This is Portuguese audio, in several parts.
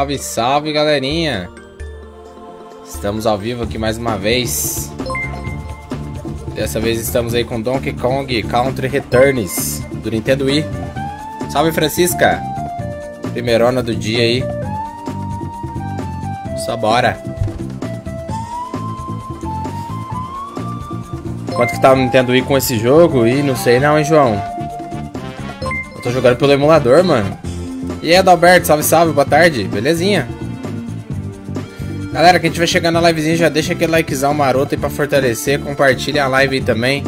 Salve, salve, galerinha! Estamos ao vivo aqui mais uma vez. Dessa vez estamos aí com Donkey Kong Country Returns do Nintendo Wii. Salve, Francisca! Primeirona do dia aí. Só bora! Quanto que tá o Nintendo Wii com esse jogo? Ih, não sei não, hein, João? Eu tô jogando pelo emulador, mano. E aí, Adalberto, salve, salve, boa tarde, belezinha? Galera, quem estiver chegando na livezinha, já deixa aquele likezão maroto aí pra fortalecer, compartilha a live aí também,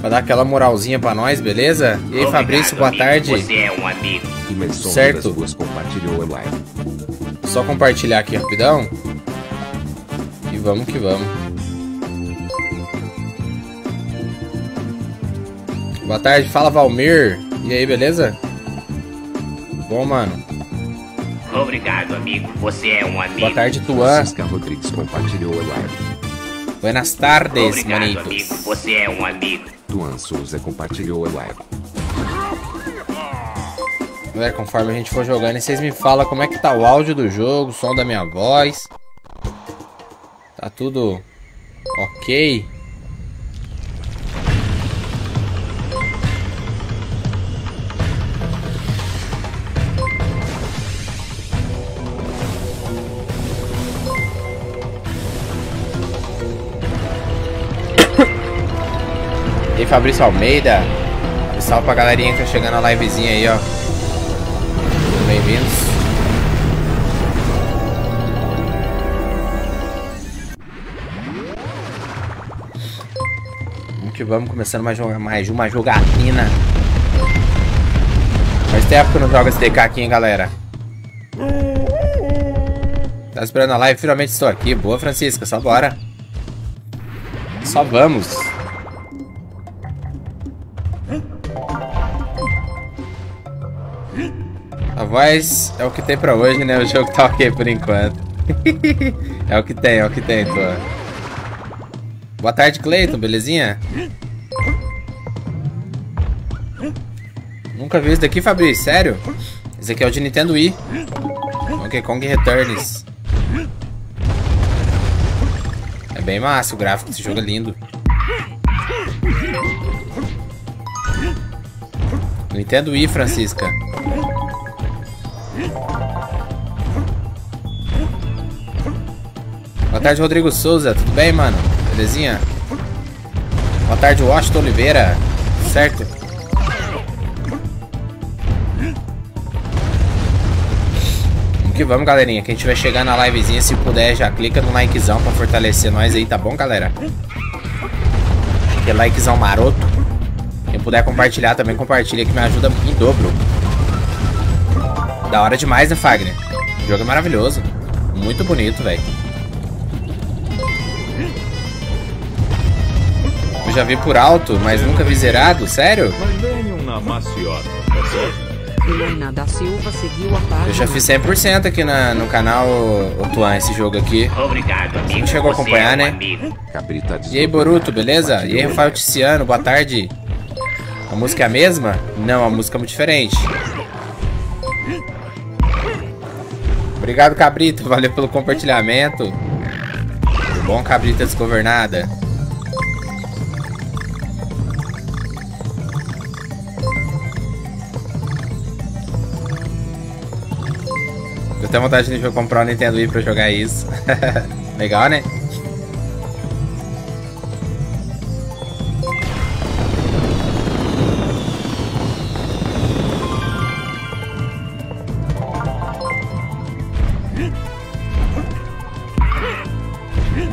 pra dar aquela moralzinha pra nós, beleza? E aí, Fabrício, boa tarde. Você é um amigo. Certo. compartilhou a live. Só compartilhar aqui rapidão. E vamos que vamos. Boa tarde, fala Valmir. E aí, beleza? Bom, mano. Obrigado, amigo. Você é um amigo. Boa tarde, Tuan. Francisca Rodrigues compartilhou a live. Buenas tardes, Obrigado, amigo. manitos. Você é um amigo. Duan Souza compartilhou a live. Galera, conforme a gente for jogando, vocês me falam como é que tá o áudio do jogo, o som da minha voz. Tá tudo ok? Fabrício Almeida. Salve pra galerinha que tá chegando na livezinha aí, ó. Bem-vindos. Vamos que vamos, começando mais, mais uma jogatina. Faz tempo que eu não jogo esse DK aqui, hein, galera. Tá esperando a live? Finalmente estou aqui. Boa, Francisca, só bora. Só vamos. Voz é o que tem pra hoje, né? O jogo tá ok por enquanto. é o que tem, é o que tem, tô. Boa tarde, Cleiton, belezinha? Nunca vi isso daqui, Fabrício, sério? Esse aqui é o de Nintendo Wii. Donkey Kong Returns. É bem massa o gráfico desse jogo é lindo. Nintendo Wii, Francisca. Tarde, Rodrigo Souza. Tudo bem, mano? Belezinha? Boa tarde, Washington Oliveira. Certo? Vamos que vamos, galerinha. Quem estiver chegando na livezinha, se puder, já clica no likezão pra fortalecer nós aí, tá bom, galera? Aquele likezão maroto. Quem puder compartilhar também, compartilha que me ajuda em dobro. Da hora demais, né, Fagner? O jogo é maravilhoso. Muito bonito, velho. Já vi por alto, mas nunca vi zerado. Sério? Tá. Eu já fiz 100% aqui na, no canal, ô Tuan, esse jogo aqui. Obrigado, amigo. não chegou a acompanhar, é né? E aí, Boruto, beleza? E aí, Rafael live. Ticiano, boa tarde. A música é a mesma? Não, a música é muito diferente. Obrigado, Cabrito. Valeu pelo compartilhamento. Tudo bom, Cabrita Desgovernada? Tenho vontade de comprar o Nintendo Wii pra jogar isso. Legal, né?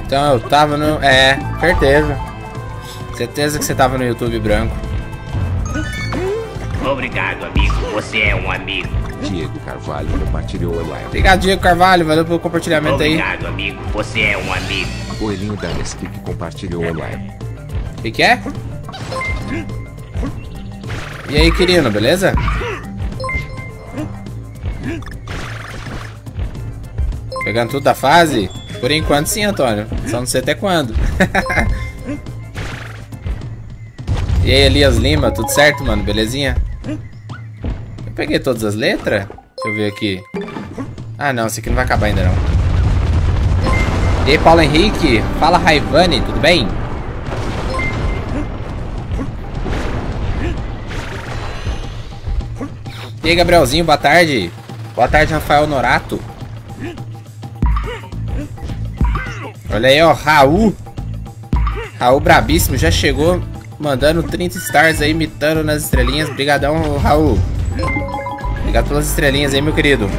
Então eu tava no. É, certeza. Certeza que você tava no YouTube branco. Obrigado, amigo. Você é um amigo. Diego Carvalho compartilhou a live. Obrigado, Diego Carvalho. Valeu pelo compartilhamento aí. Obrigado, amigo. Você é um amigo. Coelhinho da Nesquik compartilhou a live. O que, que é? E aí, querido, beleza? Pegando tudo da fase? Por enquanto sim, Antônio. Só não sei até quando. e aí, Elias Lima, tudo certo, mano? Belezinha? Eu peguei todas as letras? Deixa eu ver aqui. Ah, não. Esse aqui não vai acabar ainda, não. E aí, Paulo Henrique? Fala, Raivane. Tudo bem? E aí, Gabrielzinho, boa tarde. Boa tarde, Rafael Norato. Olha aí, ó, Raul. Raul brabíssimo, já chegou mandando 30 stars aí, imitando nas estrelinhas. Obrigadão, Raul. Obrigado pelas estrelinhas aí, meu querido.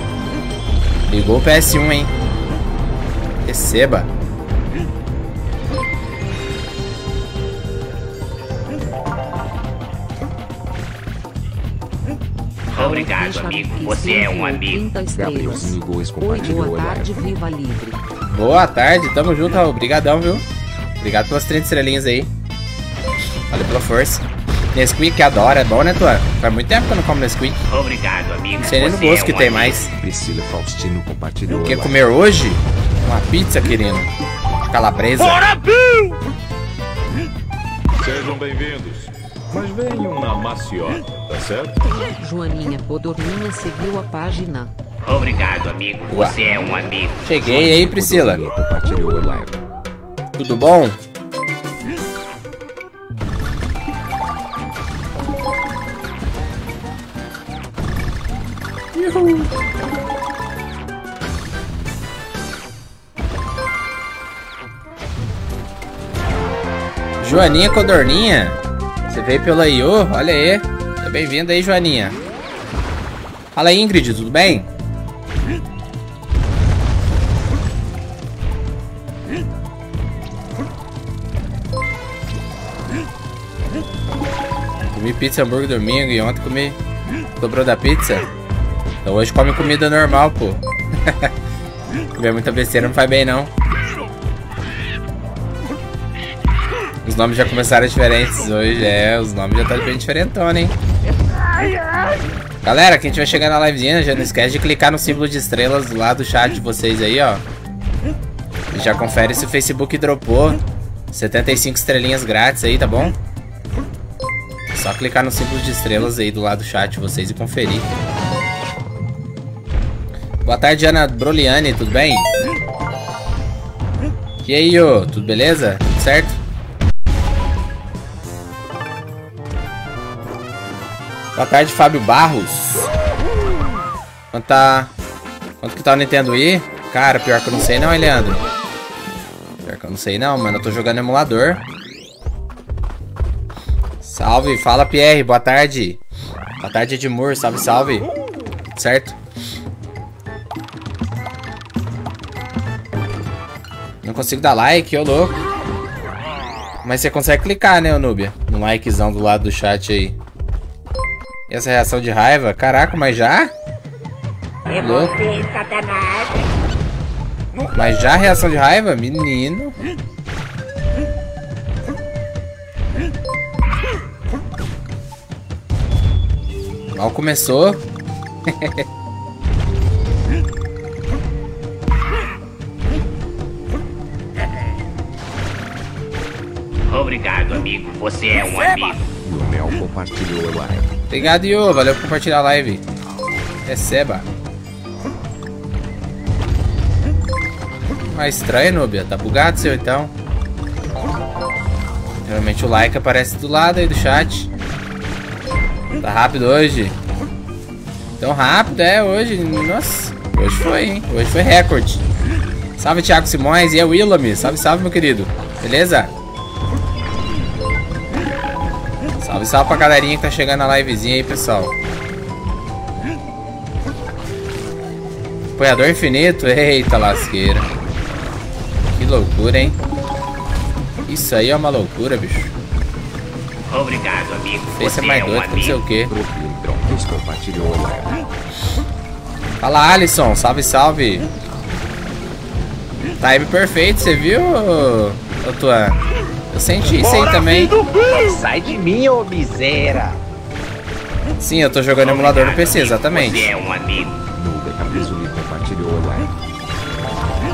Ligou o PS1, hein? Receba. Obrigado, amigo. Você é um amigo. 30 estrelas. Gabrielzinho Goes Oi, compartilhou boa a tarde, viva livre. Boa tarde, tamo junto, Raul. Obrigadão, viu? Obrigado pelas 30 estrelinhas aí. Valeu pela força. Nesquik que adora, é bom, né, Tua? Faz muito tempo que eu não como Nesquik. Obrigado, amigo. Não sei nem no gosto é que tem amigo. mais. Priscila Faustino compartilhou Quer comer hoje? Uma pizza, querido. De calabresa. Sejam bem-vindos. Mas venham na maciota, tá certo? Joaninha Podorninha seguiu a página. Obrigado, amigo. Ué. Você é um amigo. Cheguei aí, Priscila. Codorinha compartilhou a live. Tudo bom? Joaninha Codorninha, você veio pelo IO? Olha aí. Seja bem-vinda aí, Joaninha. Fala aí, Ingrid, tudo bem? Comi pizza hambúrguer domingo e ontem comi. Sobrou da pizza. Então hoje come comida normal, pô. Comer muita besteira não faz bem, não. Os nomes já começaram diferentes hoje, é. Os nomes já tá bem diferentona, hein? Galera, quem tiver chegando na livezinha, já não esquece de clicar no símbolo de estrelas do lado do chat de vocês aí, ó. E já confere se o Facebook dropou 75 estrelinhas grátis aí, tá bom? Só clicar no símbolo de estrelas aí do lado do chat de vocês e conferir. Boa tarde, Ana Broliane, tudo bem? E aí, ô, tudo beleza? Tudo certo? Boa tarde, Fábio Barros. Quanto tá... Quanto que tá o Nintendo Wii? Cara, pior que eu não sei não, hein, Leandro? Pior que eu não sei não, mano. Eu tô jogando emulador. Salve, fala Pierre, boa tarde. Boa tarde, Edmur, salve, salve. Certo? Não consigo dar like, ô louco. Mas você consegue clicar, né, Nubia? No likezão do lado do chat aí. E essa reação de raiva? Caraca, mas já? É Louco. Mas já reação de raiva? Menino. Mal começou. Obrigado, amigo. Você é um amigo. E o Mel compartilhou a live. Obrigado, Io. Valeu por compartilhar a live. Receba. Ah, estranho, Nubia. Tá bugado seu, então. Geralmente o like aparece do lado aí do chat. Tá rápido hoje. Tão rápido, é, hoje. Nossa, hoje foi, hein? Hoje foi recorde. Salve, Thiago Simões. E é o Willami. Salve, salve, meu querido. Beleza? Salve, salve pra galerinha que tá chegando na livezinha aí, pessoal. Apoiador infinito? Eita lasqueira. Que loucura, hein? Isso aí é uma loucura, bicho. Obrigado, amigo. Esse é mais é um doido que não sei o live. Fala, Alisson. Salve, salve. Time perfeito, você viu, ô ô, Tuan? Eu senti isso aí também. Sai de mim, ô miséria! Sim, eu tô jogando emulador no PC, Você exatamente. é um amigo. Live.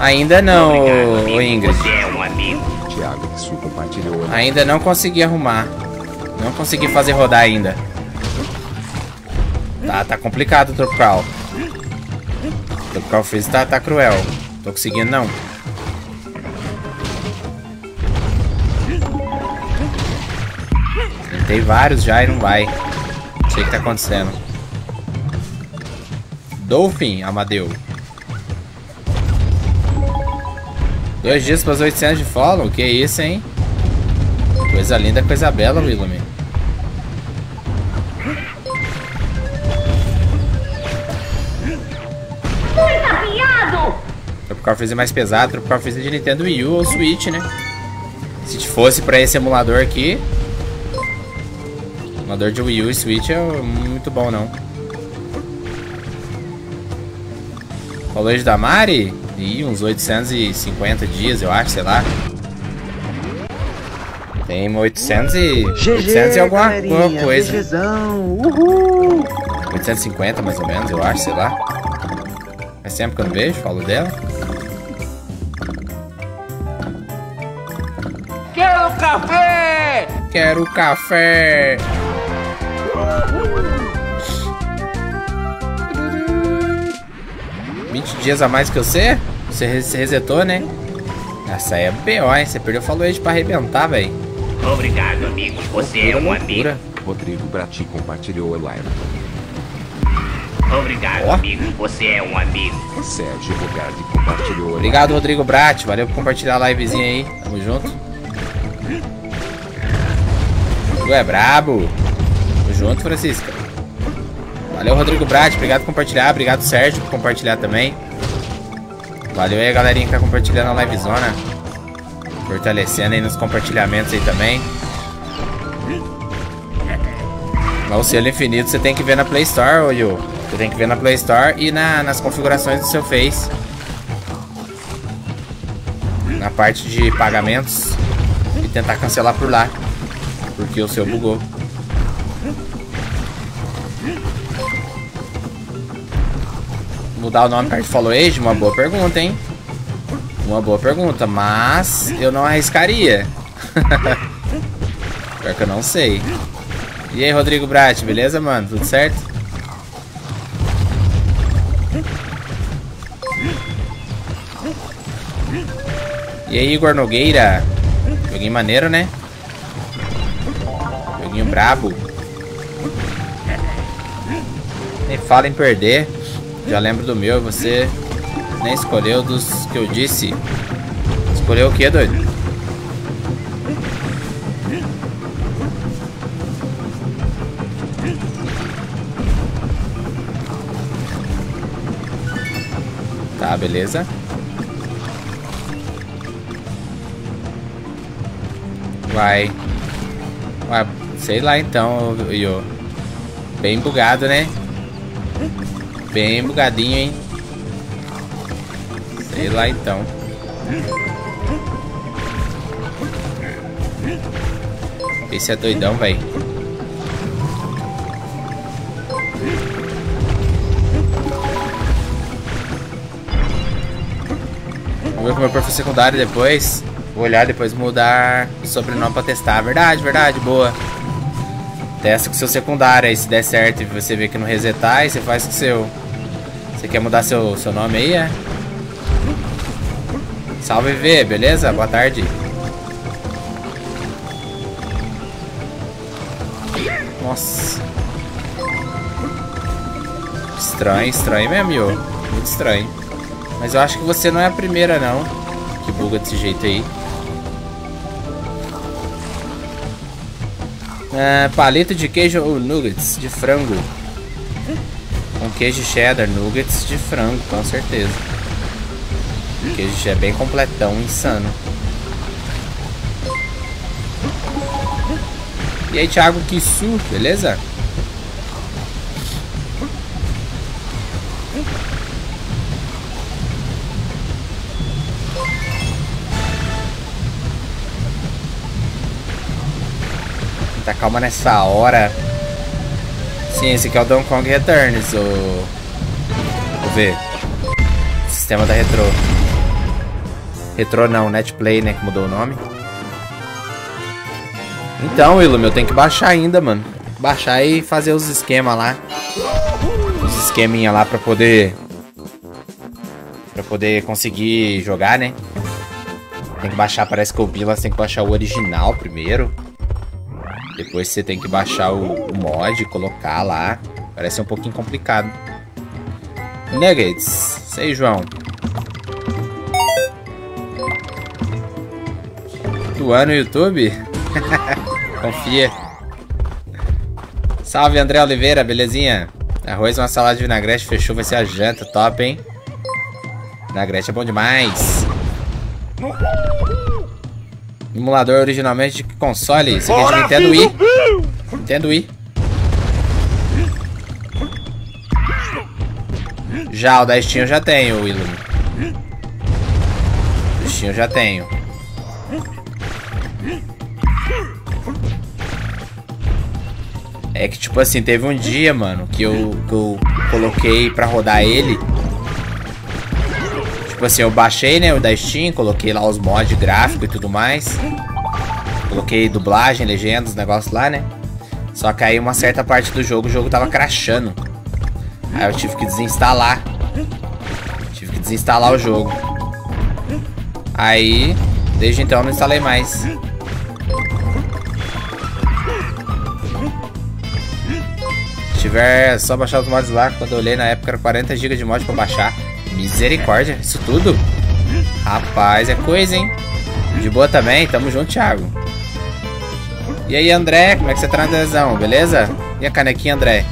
Ainda não, Obrigado. Ingrid. Você é um amigo. Thiago compartilhou live. Ainda não consegui arrumar. Não consegui fazer rodar ainda. Tá, tá complicado o Tropical. Tropical Freeze tá, tá cruel. Tô conseguindo não. Tentei vários já e não vai. Não sei o que tá acontecendo. Dolphin, Amadeu. Dois dias para os 800 de follow? Que isso, hein? Coisa linda, coisa bela, Willumi. Tropical Freeze é mais pesado, Tropical Freeze é de Nintendo Wii U ou Switch, né? Se fosse pra esse emulador aqui... Emulador de Wii U e Switch é muito bom, não. Falou de da Mari? Ih, uns 850 dias, eu acho, sei lá. Tem 800 e... 800 e alguma, alguma coisa. Uhul. 850 mais ou menos, eu acho, sei lá. Faz tempo que eu não vejo, falo dela. Quero café! Quero café! Vinte dias a mais que você? Você re- você resetou, né? Essa aí é B.O., hein? Você perdeu o follow age pra arrebentar, velho. Obrigado, amigo. Você é um amigo. Loucura. Rodrigo Brati compartilhou a live. Obrigado, Ó. amigo. Você é um amigo. Sérgio Bogardi compartilhou a live. Obrigado, Rodrigo Brat. Valeu por compartilhar a livezinha aí. Tamo junto. Tu é brabo. Tamo junto, Francisca. Valeu, Rodrigo Brat. Obrigado por compartilhar. Obrigado, Sérgio, por compartilhar também. Valeu aí, galerinha que tá compartilhando a livezona. Fortalecendo aí nos compartilhamentos aí também. Mas o selo infinito você tem que ver na Play Store, ô Yu. Você tem que ver na Play Store e na- nas configurações do seu Face. Na parte de pagamentos. E tentar cancelar por lá. Porque o seu bugou. Mudar o nome para Follow Age? Uma boa pergunta, hein? Uma boa pergunta, mas eu não arriscaria. Pior que eu não sei. E aí, Rodrigo Brat, beleza, mano? Tudo certo? E aí, Igor Nogueira? Joguinho maneiro, né? Joguinho brabo. Nem fala em perder. Já lembro do meu, você nem escolheu dos que eu disse. Escolheu o que, doido? Tá, beleza. Vai. Vai, sei lá então, Io. Bem bugado, né? Bem bugadinho, hein? Sei lá então. Esse é doidão, velho. Vou ver com o meu professor secundário depois. Vou olhar depois mudar o sobrenome pra testar. Verdade, verdade, boa. Testa com o seu secundário aí, se der certo e você vê que não resetar, aí você faz com o seu. Você quer mudar seu, seu nome aí, é? Salve V, beleza? Boa tarde. Nossa. Estranho, estranho mesmo, Yo. Muito estranho. Mas eu acho que você não é a primeira, não. Que buga desse jeito aí. Ah, palito de queijo ou nuggets de frango. Com queijo cheddar, nuggets de frango, com certeza. O queijo é bem completão, insano. E aí, Thiago Kissu, beleza? Tá calma nessa hora. Sim, esse aqui é o Donkey Kong Returns, o... Vou ver. Sistema da Retro. Retro não, Netplay, né, que mudou o nome. Então, Willum, eu tenho que baixar ainda, mano. Baixar e fazer os esquemas lá. Os esqueminha lá pra poder poder conseguir jogar, né? Tem que baixar, parece que eu vi lá, tem que baixar o original primeiro. Depois você tem que baixar o, mod, colocar lá. Parece um pouquinho complicado. Nuggets. Sei, João. Do ano YouTube? Confia. Salve, André Oliveira, belezinha? Arroz, uma salada de vinagrete, fechou, vai ser a janta, top, hein? Vinagrete é bom demais. Emulador originalmente de console? Esse aqui é de Nintendo Wii. Nintendo Wii. Já, o da Steam eu já tenho, Willum. O Steam eu já tenho. É que, tipo assim, teve um dia, mano, que eu, que eu coloquei pra rodar ele. Tipo assim, eu baixei, né, o da Steam, coloquei lá os mods gráfico e tudo mais. Coloquei dublagem, legendas, negócios lá, né? Só que aí uma certa parte do jogo, o jogo tava crashando. Aí eu tive que desinstalar. Tive que desinstalar o jogo. Aí, desde então eu não instalei mais. Se tiver só baixar os mods lá, quando eu olhei na época era 40 GB de mod pra baixar. Misericórdia, isso tudo? Rapaz, é coisa, hein? De boa também, tamo junto, Thiago. E aí, André, como é que você tá na adesão, beleza? E a canequinha, André?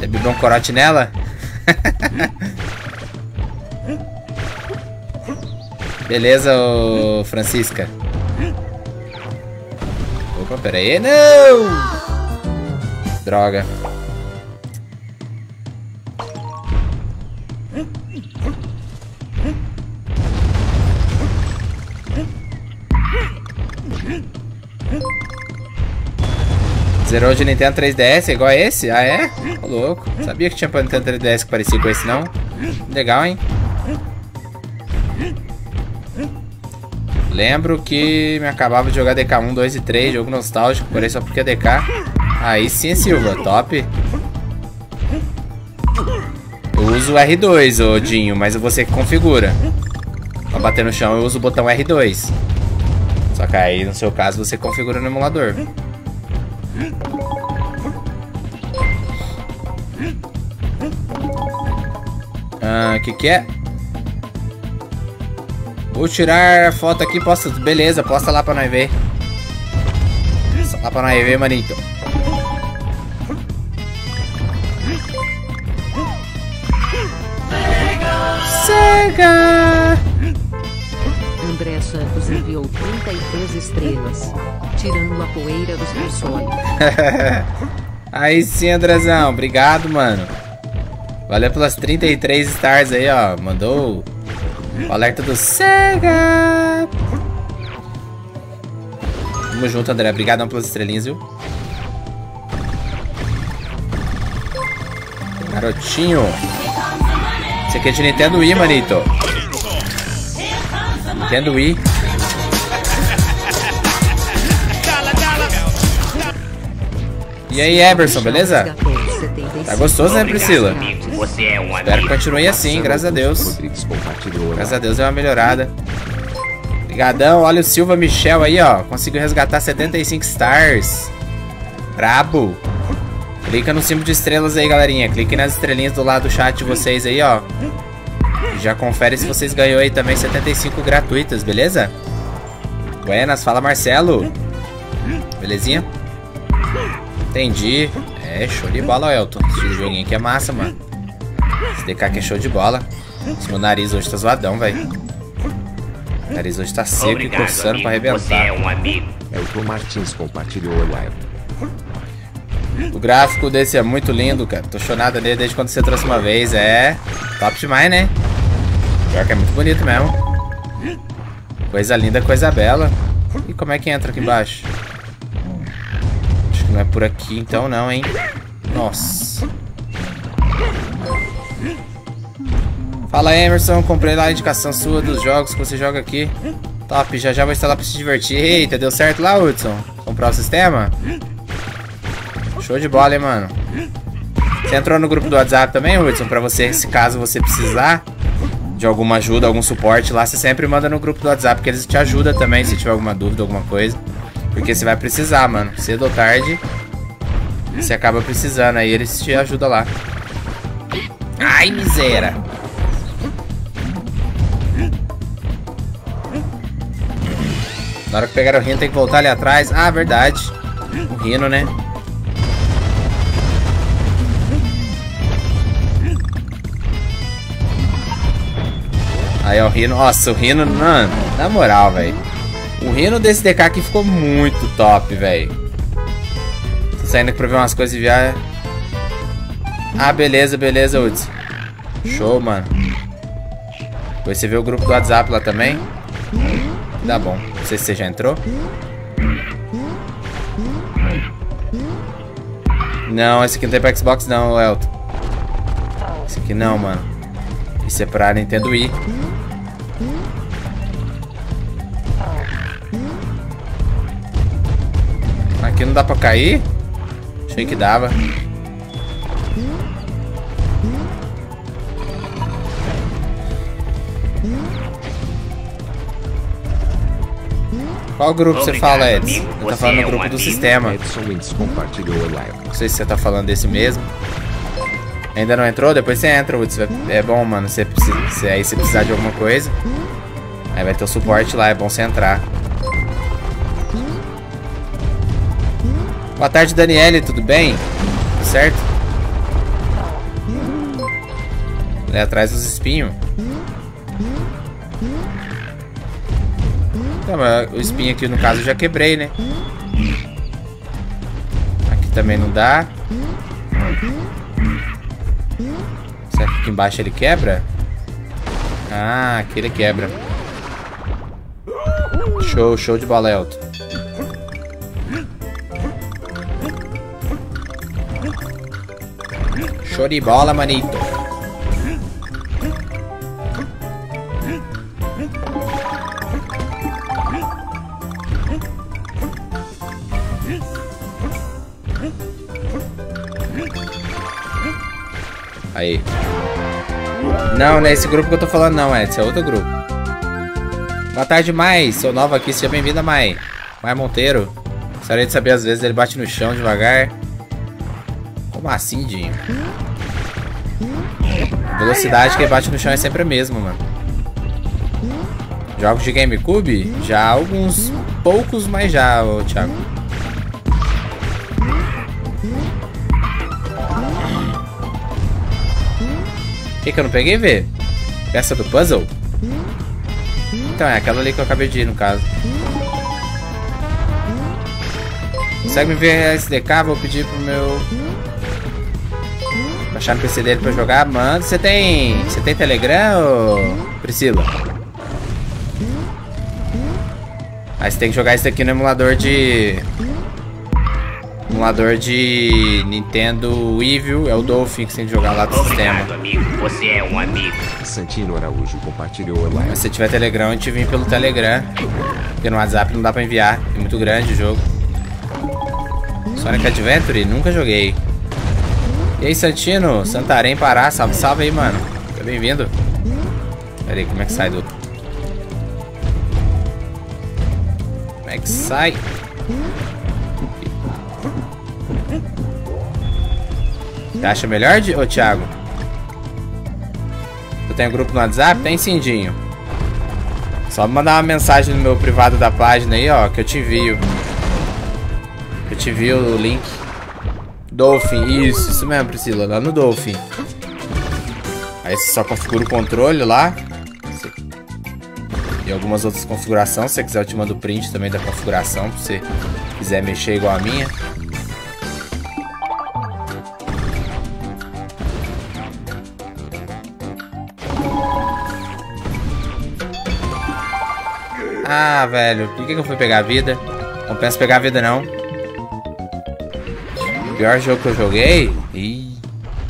Já bebeu um corote nela? beleza, ô Francisca? Opa, pera aí. Não! Droga. Zerou de Nintendo 3DS, é igual a esse? Ah, é? Ô, louco. Sabia que tinha pra Nintendo 3DS que parecia com esse, não? Legal, hein? Lembro que me acabava de jogar DK 1, 2 e 3, jogo nostálgico, porém só porque é DK. Aí sim, Silva, top. Eu uso o R2, ô Dinho, mas você que configura. Pra bater no chão eu uso o botão R2. Só que aí, no seu caso, você configura no emulador. Ah, que que é? Vou tirar foto aqui, posta. Beleza, posta lá pra nós ver. Posta lá pra nós ver, manito. Sega! Santos enviou 33 estrelas, tirando a poeira dos aí sim, Andrezão. Obrigado, mano. Valeu pelas 33 stars aí, ó. Mandou o alerta do Sega. Tamo junto, André. Obrigadão pelas estrelinhas, viu? Garotinho. Esse aqui é de Nintendo Wii, manito. Nintendo Wii. E aí, Emerson, beleza? Tá gostoso, né, Priscila? é Espero que continue assim, graças a Deus. Graças a Deus é uma melhorada. Obrigadão, olha o Silva Michel aí, ó. Conseguiu resgatar 75 stars. Brabo. Clica no símbolo de estrelas aí, galerinha. Clique nas estrelinhas do lado do chat de vocês aí, ó. E já confere se vocês ganhou aí também 75 gratuitas, beleza? Buenas, fala Marcelo. Belezinha? Entendi. É, show de bola, Elton. Esse joguinho aqui é massa, mano. Esse DK aqui é show de bola. Esse meu nariz hoje tá zoadão, velho. O nariz hoje tá seco Obrigado, e coçando pra amigo. Você é arrebentar. um amigo. Elton Martins compartilhou live. O gráfico desse é muito lindo, cara. Tô chonada nele desde quando você trouxe uma vez. É top demais, né? Pior que é muito bonito mesmo. Coisa linda, coisa bela. E como é que entra aqui embaixo? Que não é por aqui então não, hein? Nossa. Fala Emerson, comprei lá a indicação sua dos jogos que você joga aqui. Top, já já vou instalar pra se divertir. Eita, deu certo lá, Hudson? Comprar o sistema? Show de bola, hein, mano? Você entrou no grupo do WhatsApp também, Hudson? Pra você, se caso você precisar de alguma ajuda, algum suporte lá, você sempre manda no grupo do WhatsApp, porque eles te ajudam também se tiver alguma dúvida, alguma coisa. Porque você vai precisar, mano. Cedo ou tarde, você acaba precisando, aí eles te ajudam lá. Ai, miséria. Na hora que pegar o Rino, tem que voltar ali atrás. Ah, verdade. O Rino, né? Aí, ó, o Rino. Nossa, o Rino, mano, na moral, velho. O Rino desse DK aqui ficou muito top, velho. Tô saindo aqui pra ver umas coisas e viar. Ah, beleza, beleza, Uds. Show, mano. Depois você vê o grupo do WhatsApp lá também. Tá bom. Não sei se você já entrou. Não, esse aqui não tem pra Xbox não, Elton. Esse aqui não, mano. Isso é pra Nintendo Wii. Aqui não dá pra cair? Achei que dava. Qual grupo você fala, Edson? Eu tô Você falando é no um grupo do sistema. Não sei se você tá falando desse mesmo. Ainda não entrou? Depois você entra, Woods. Vai- É bom, mano. Você precisa, se aí você precisar de alguma coisa. Aí vai ter o suporte lá, é bom você entrar. Boa tarde, Daniele, tudo bem? Tudo certo? Ali atrás dos espinhos. Então, mas o espinho aqui no caso eu já quebrei, né? Aqui também não dá. Será que aqui embaixo ele quebra? Ah, aqui ele quebra. Show, show de bola, Elton. Show de bola, manito. Aí. Não, não é esse grupo que eu tô falando não, Edson. É outro grupo. Boa tarde, Mai. Sou nova aqui. Seja bem-vinda, Mai. Mai Monteiro. Gostaria de saber, às vezes, ele bate no chão devagar. Como assim, Dinho? A velocidade que bate no chão é sempre a mesma, mano. Jogos de GameCube? Já alguns poucos, mas já, ô, Thiago. O que, que eu não peguei, Vê? Peça do puzzle? Então, é aquela ali que eu acabei de ir, no caso. Consegue me ver a SDK? Vou pedir pro meu... Baixar no PC dele pra jogar. Mano, você tem... Você tem Telegram, ô... Priscila? Aí você tem que jogar isso aqui no emulador de... Emulador de Nintendo Wii, viu? É o Dolphin que você tem que jogar lá do sistema. Amigo. Você é um amigo. Santino Araújo compartilhou a live. Mas se tiver Telegram, a gente vem pelo Telegram. Porque no WhatsApp não dá pra enviar. É muito grande o jogo. Sonic Adventure? Nunca joguei. E aí, Santino? Santarém, Pará. Salve, salve aí, mano. Seja bem-vindo. Pera aí, como é que sai do... Como é que sai? Você acha melhor, ô Thiago? Eu tenho grupo no WhatsApp? Tem sim, Dinho. Só me mandar uma mensagem no meu privado da página aí, ó, que eu te envio. Eu te envio o link. Dolphin, isso, isso mesmo, Priscila, lá no Dolphin. Aí você só configura o controle lá. E algumas outras configurações. Se você quiser, eu te mando print também da configuração. Se você quiser mexer igual a minha. Ah, velho, por que, que eu fui pegar a vida? Compensa pegar a vida, não. Pior jogo que eu joguei? Ih,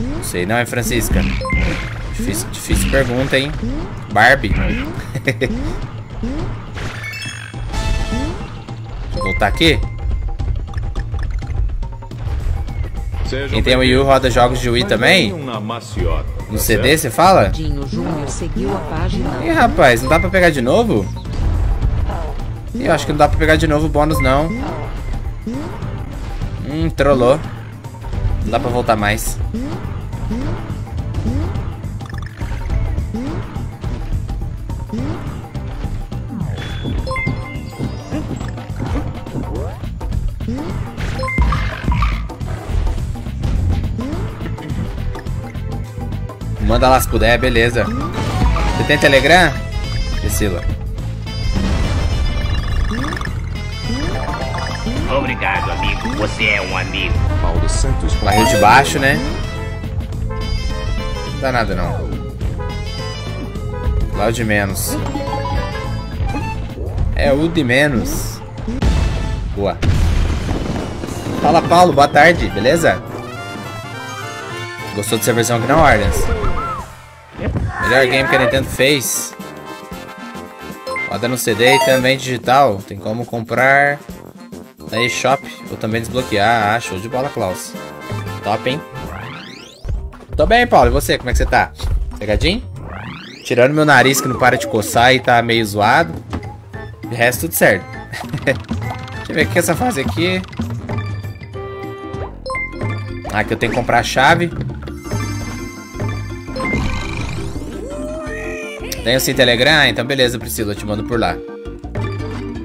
não sei não, é Francisca. Difícil, difícil pergunta, hein? Barbie. Deixa eu voltar aqui. Sejam Quem tem o Wii U roda jogos de Wii também? maciota, No tá CD, você fala? Dinho Júnior seguiu a página. Ih, rapaz, não dá pra pegar de novo? Ih, Eu acho que não dá pra pegar de novo o bônus, não. Hum, trollou. Não dá pra voltar mais. Manda lá se puder, beleza. Você tem Telegram? Priscila. Você é um amigo. Paulo Santos Barril de baixo, né? Não dá nada não. Lá o de menos. É o de menos. Boa. Fala Paulo, boa tarde, beleza? Gostou dessa versão aqui não, Ordens? Melhor game que a Nintendo fez. Roda no CD e também digital. Tem como comprar na eShop ou também desbloquear. Ah, show de bola, Klaus. Top, hein? Tô bem, Paulo. E você, como é que você tá? Pegadinho? Tirando meu nariz que não para de coçar e tá meio zoado. De resto, tudo certo. Deixa eu ver o que essa fase aqui. Ah, Aqui eu tenho que comprar a chave. Tenho sim Telegram? Então beleza, Priscila, eu te mando por lá.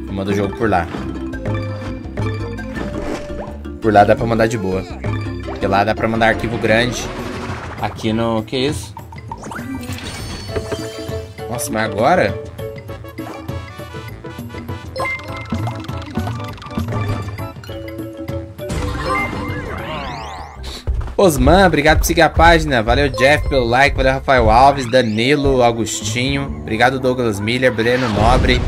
Eu mando o jogo por lá. Por lá dá pra mandar de boa. Porque lá dá pra mandar arquivo grande. Aqui no... Que isso? Nossa, mas agora... Osman, obrigado por seguir a página. Valeu, Jeff, pelo like. Valeu, Rafael Alves, Danilo, Augustinho. Obrigado, Douglas Miller, Breno Nobre,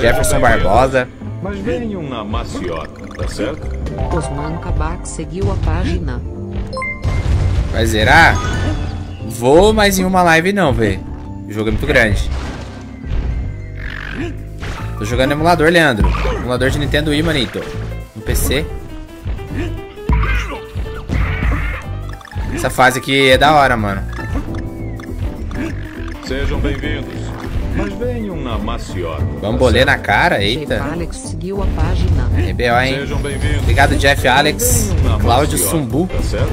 Jefferson Barbosa. Mas venham na maciota, tá certo? Osman Kabak seguiu a página. Vai zerar? Vou, mas em uma live não, velho. O jogo é muito grande. Tô jogando emulador, Leandro. Emulador de Nintendo Wii, manito. No PC. Essa fase aqui é da hora, mano. Sejam bem-vindos. Mas venham na maciota. Bambolê na cara, Jeff eita. Alex seguiu a página. EBO, hein? Sejam bem-vindos. Obrigado, Jeff Alex. Cláudio maciota, Sumbu. Tá certo?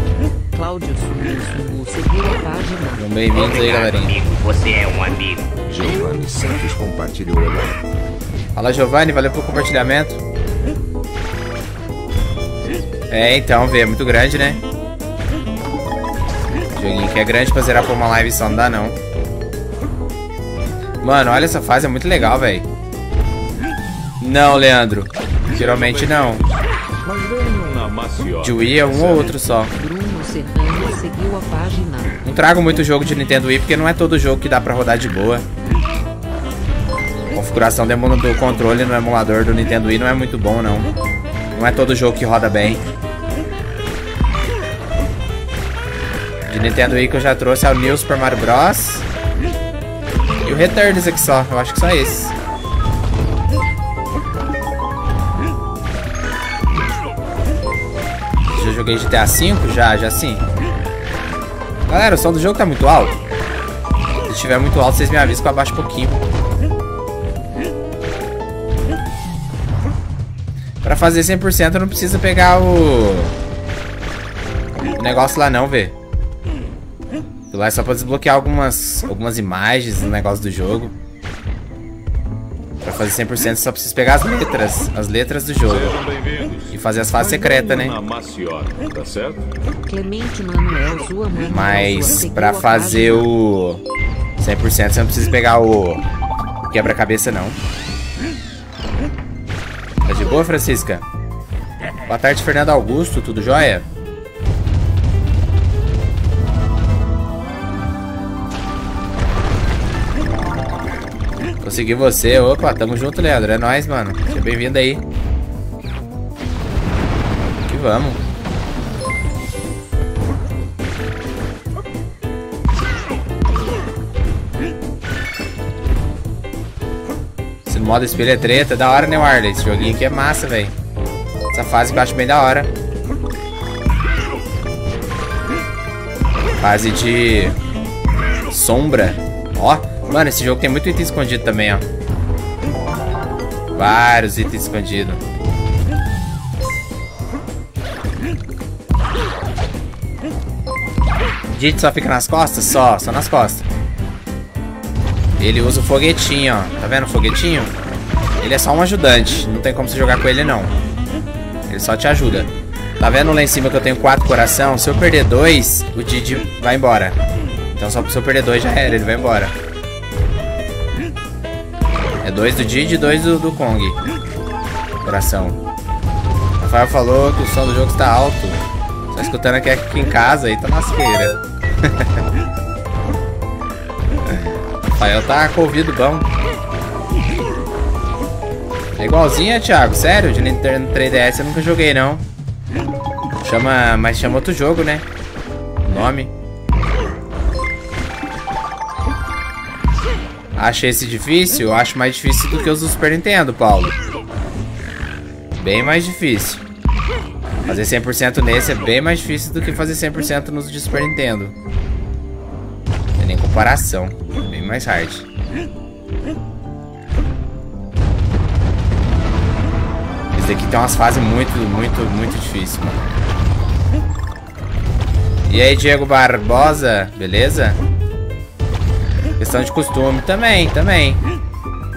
Cláudio Sumu seguiu a página. Sejam bem-vindos aí, galerinha. amigo. Você é um amigo. Giovanni Santos compartilhou a live. Fala, Giovanni. Valeu pelo compartilhamento. É, então, vê. É muito grande, né? Joguinho que é grande pra zerar por uma live só não dá, não. Mano, olha essa fase. É muito legal, velho. Não, Leandro. Geralmente não. De Wii é um ou outro só. Não trago muito jogo de Nintendo Wii porque não é todo jogo que dá pra rodar de boa. A configuração do controle no emulador do Nintendo Wii não é muito bom, não. Não é todo jogo que roda bem. De Nintendo Wii que eu já trouxe é o New Super Mario Bros. E o Returns aqui só. Eu acho que só esse. Já joguei GTA V? Já, já sim. Galera, o som do jogo tá muito alto. Se estiver muito alto, vocês me avisam que eu abaixo um pouquinho. Pra fazer 100% não precisa pegar o... O negócio lá não, vê. Lá é só pra desbloquear algumas, algumas imagens no negócio do jogo. Pra fazer 100% só precisa pegar as letras. As letras do jogo. E fazer as fases secretas, né? tá Mas pra fazer o 100% você não precisa pegar o quebra-cabeça não. Tá de boa, Francisca? Boa tarde, Fernando Augusto, tudo jóia? Consegui você, opa, tamo junto, Leandro, é nóis, mano. Seja bem-vindo aí. Que vamos. Esse modo espelho é treta, da hora, né, Warley? Esse joguinho aqui é massa, velho. Essa fase que eu acho bem da hora. Fase de sombra. Ó, mano, esse jogo tem muito item escondido também, ó. Vários itens escondidos. Didi só fica nas costas? Só, só nas costas. Ele usa o foguetinho, ó. Tá vendo o foguetinho? Ele é só um ajudante. Não tem como você jogar com ele, não. Ele só te ajuda. Tá vendo lá em cima que eu tenho quatro coração? Se eu perder dois, o Didi vai embora. Então só se eu perder dois já era, ele vai embora. É dois do Didi e dois do, do Kong. Coração. Rafael falou que o som do jogo está alto. Tá escutando aqui, aqui em casa e tá lasqueira. Rafael tá com ouvido bom. É igualzinha, Thiago. Sério, de Nintendo 3DS eu nunca joguei, não. Chama, mas chama outro jogo, né? Nome. Acha esse difícil? Eu acho mais difícil do que os do Super Nintendo, Paulo. Bem mais difícil. Fazer 100% nesse é bem mais difícil do que fazer 100% nos de Super Nintendo. Não tem nem comparação. Bem mais hard. Esse aqui tem umas fases muito, muito, muito difíceis, mano. E aí, Diego Barbosa, beleza? Questão de costume também, também.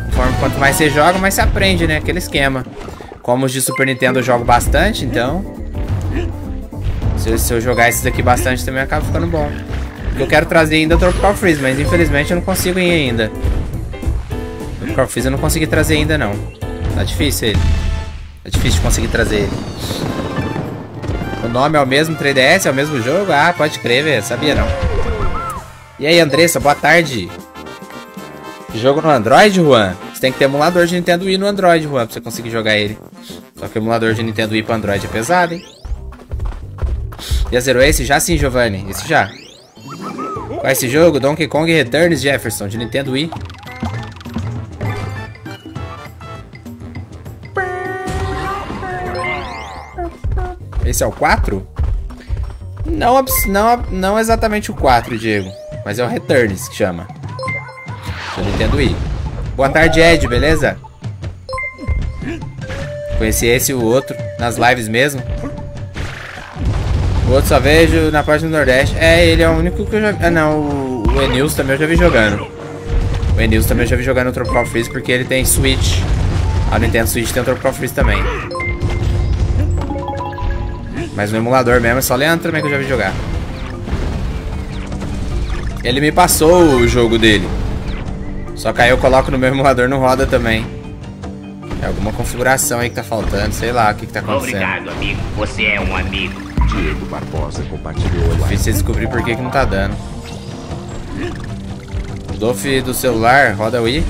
Conforme quanto mais você joga, mais você aprende, né? Aquele esquema. Como os de Super Nintendo eu jogo bastante, então... Se, se eu jogar esses aqui bastante também acaba ficando bom. Eu quero trazer ainda o Tropical Freeze, mas infelizmente eu não consigo ir ainda. Tropical Freeze eu não consegui trazer ainda não. Tá difícil ele. Tá difícil de conseguir trazer ele. O nome é o mesmo 3DS, é o mesmo jogo? Ah, pode crer, velho. Sabia não. E aí, Andressa, boa tarde. Jogo no Android, Juan? Você tem que ter emulador de Nintendo Wii no Android, Juan, pra você conseguir jogar ele. Só que o emulador de Nintendo Wii pro Android é pesado, hein? Já zerou esse? Já sim, Giovanni. Esse já. Qual é esse jogo? Donkey Kong Returns Jefferson, de Nintendo Wii. Esse é o 4? Não, não, não exatamente o 4, Diego. Mas é o Returns que chama. Do Nintendo Wii. Boa tarde, Ed, beleza? Conheci esse e o outro nas lives mesmo. O outro só vejo na parte do Nordeste. É, ele é o único que eu já. Ah, não. O, o Enils também eu já vi jogando. O Enils também eu já vi jogando no Tropical Freeze porque ele tem Switch. A Nintendo Switch tem o Tropical Freeze também. Mas no emulador mesmo é só Leandro também que eu já vi jogar. Ele me passou o jogo dele. Só que aí eu coloco no meu emulador não roda também. É alguma configuração aí que tá faltando, sei lá o que, que tá acontecendo. Obrigado, amigo. Você é um amigo. Diego Barbosa compartilhou Difícil descobrir por que, que não tá dando. O Dolph do celular roda Wii,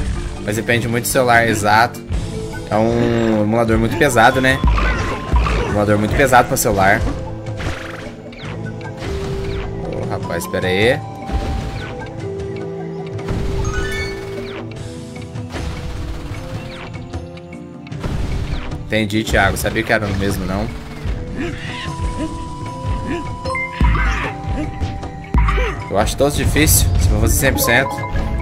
mas depende muito do celular exato. É um emulador muito pesado, né? Emulador muito pesado para celular. Oh, rapaz, espera aí. Entendi, Thiago. Sabia que era no mesmo, não. Eu acho todos difícil. Se for fazer 100%.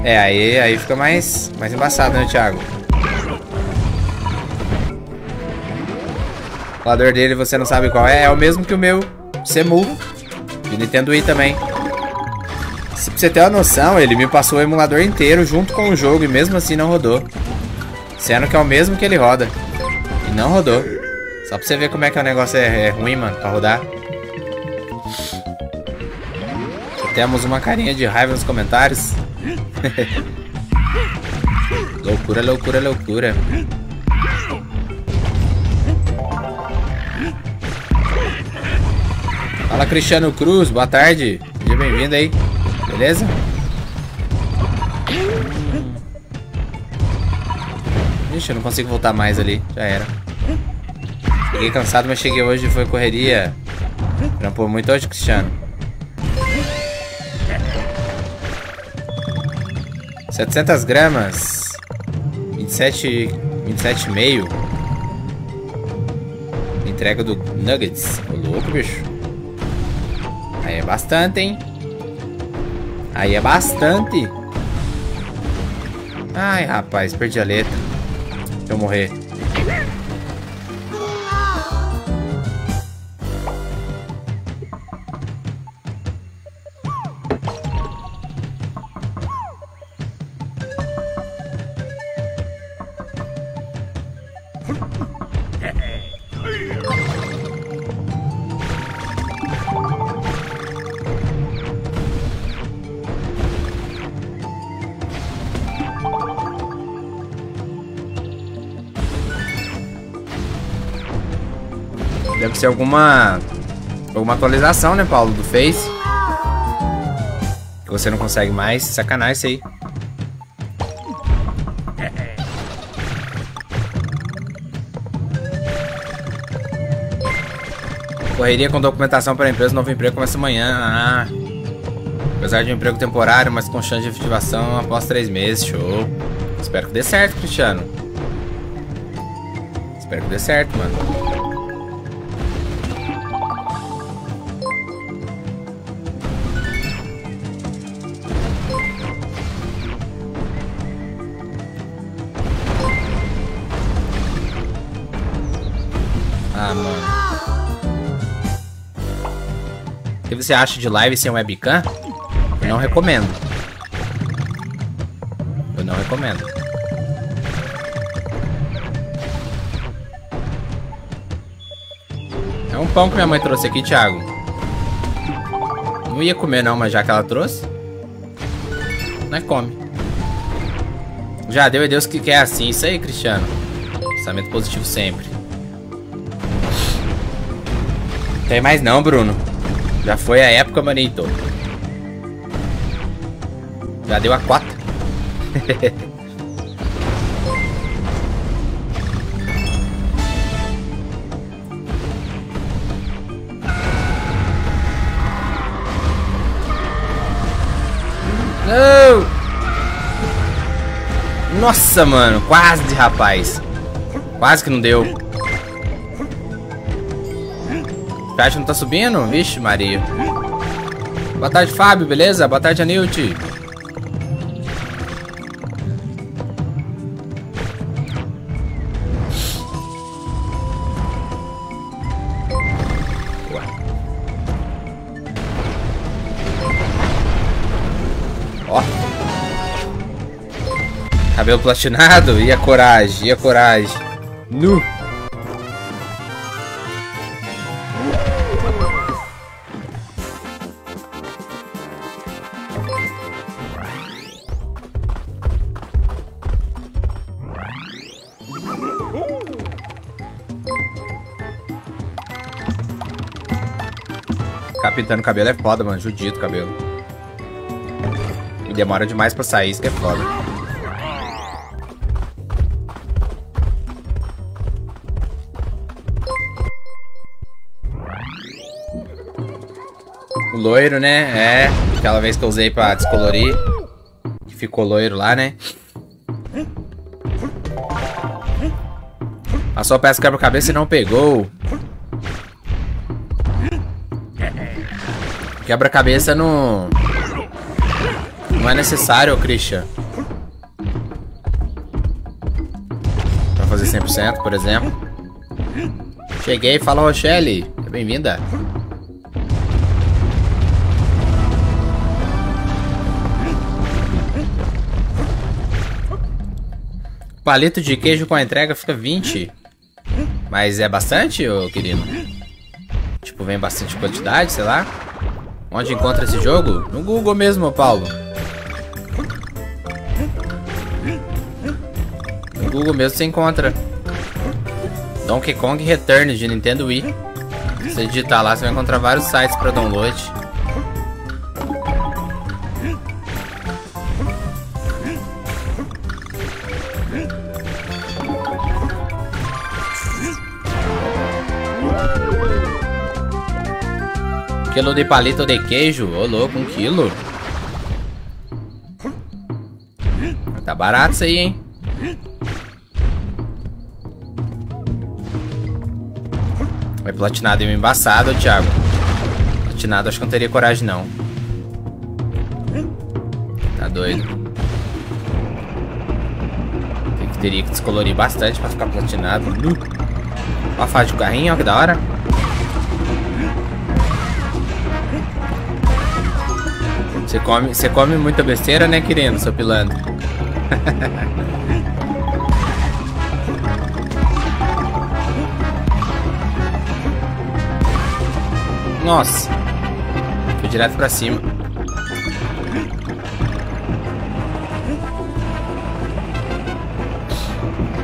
É, aí, aí fica mais, mais embaçado, né, Thiago? O emulador dele você não sabe qual é. É o mesmo que o meu Semu. De Nintendo Wii também. Se pra você ter uma noção, ele me passou o emulador inteiro junto com o jogo e mesmo assim não rodou. Sendo que é o mesmo que ele roda. Não rodou. Só pra você ver como é que o negócio é, é ruim, mano, pra rodar. Temos uma carinha de raiva nos comentários. loucura, loucura, loucura. Fala Cristiano Cruz, boa tarde. Seja bem-vindo aí. Beleza? Ixi, eu não consigo voltar mais ali. Já era. Cheguei cansado, mas cheguei hoje foi correria. Trampou muito hoje, Cristiano. 700 gramas. 27... 27,5. Entrega do Nuggets. Ô, louco, bicho. Aí é bastante, hein? Aí é bastante. Ai, rapaz, perdi a letra. Deixa eu morrer. Ser alguma. Alguma atualização, né, Paulo? Do Face. Você não consegue mais. Sacanagem isso aí. Correria com documentação para a empresa, novo emprego começa amanhã. Ah. Apesar de um emprego temporário, mas com chance de efetivação após três meses. Show. Espero que dê certo, Cristiano. Espero que dê certo, mano. Que você acha de live sem webcam? Eu não recomendo. Eu não recomendo. É um pão que minha mãe trouxe aqui, Thiago. Não ia comer não, mas já que ela trouxe. Não é come. Já deu e Deus que quer assim. Isso aí, Cristiano. Pensamento positivo sempre. Tem mais não, Bruno. Já foi a época, manito. Já deu a 4. Não! Nossa, mano. Quase, rapaz. Quase que não deu. Chat não tá subindo? Vixe, Maria. Boa tarde, Fábio, beleza? Boa tarde, Anilton. Ó. Cabelo platinado? E a coragem? E a coragem? Nu. Pintando cabelo é foda, mano. Judito o cabelo. E demora demais pra sair, isso que é foda. O loiro, né? É. Aquela vez que eu usei pra descolorir. Que ficou loiro lá, né? Passou a peça quebra-cabeça e não pegou. Quebra-cabeça não... Não é necessário, Christian. Pra fazer 100%, por exemplo. Cheguei, fala Rochelle. Bem-vinda. Palito de queijo com a entrega fica 20. Mas é bastante, ô querido? Tipo, vem bastante quantidade, sei lá. Onde encontra esse jogo? No Google mesmo, Paulo. No Google mesmo você encontra. Donkey Kong Returns de Nintendo Wii. Se você digitar lá, você vai encontrar vários sites para download. Quilo de palito de queijo, ô louco, um quilo. Tá barato isso aí, hein? Vai platinado e embaçado, Thiago. Platinado acho que não teria coragem, não. doido. Tem que, teria que descolorir bastante pra ficar platinado. Ó a fase do carrinho, ó que da hora. Você come, você come muita besteira, né, querendo, seu pilantra? Nossa. Foi direto pra cima.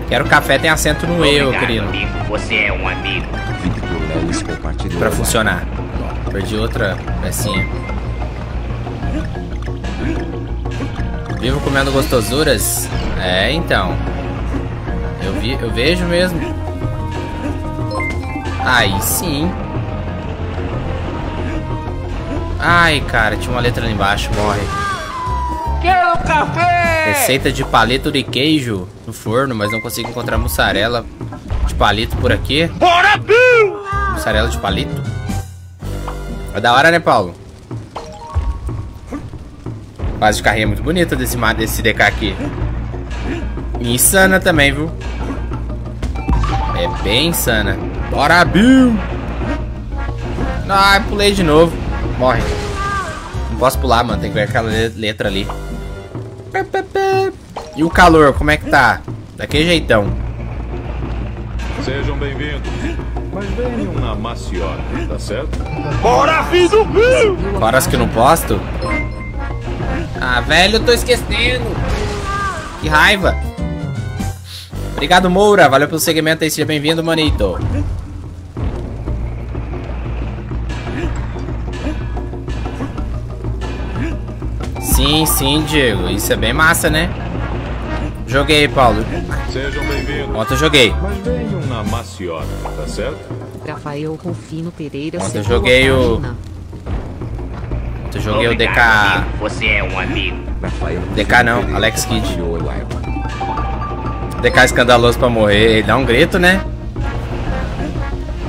Quero café, tem acento no E, Obrigado, querido. amigo. Você é um amigo. Pra funcionar. Perdi outra pecinha. Vivo comendo gostosuras? É, então. Eu, vi, eu vejo mesmo. Aí sim. Ai, cara, tinha uma letra ali embaixo, morre. Quero café! Receita de palito de queijo no forno, mas não consigo encontrar mussarela de palito por aqui. Bora, Bill! Mussarela de palito? É da hora, né, Paulo? Base de carrinho é muito bonita desse, desse DK aqui. E insana também, viu? É bem insana. Bora, Bill! Ai, pulei de novo. Morre. Não posso pular, mano. Tem que ver aquela le- letra ali. E o calor, como é que tá? Daquele jeitão. Sejam bem-vindos. Mas venham na maciota, tá certo? Bora, filho do Bill! Horas que eu não posto? Ah, velho, eu tô esquecendo. Que raiva. Obrigado, Moura. Valeu pelo segmento aí. Seja bem-vindo, manito. Sim, sim, Diego. Isso é bem massa, né? Joguei, Paulo. Sejam bem-vindos. Ontem eu joguei. Mas venham na maciota, tá certo? Rafael Rufino Pereira Ontem eu joguei o- eu joguei o Obrigado, DK. amigo. Você é um amigo. DK não, Alex Kidd. DK escandaloso pra morrer. Ele dá um grito, né?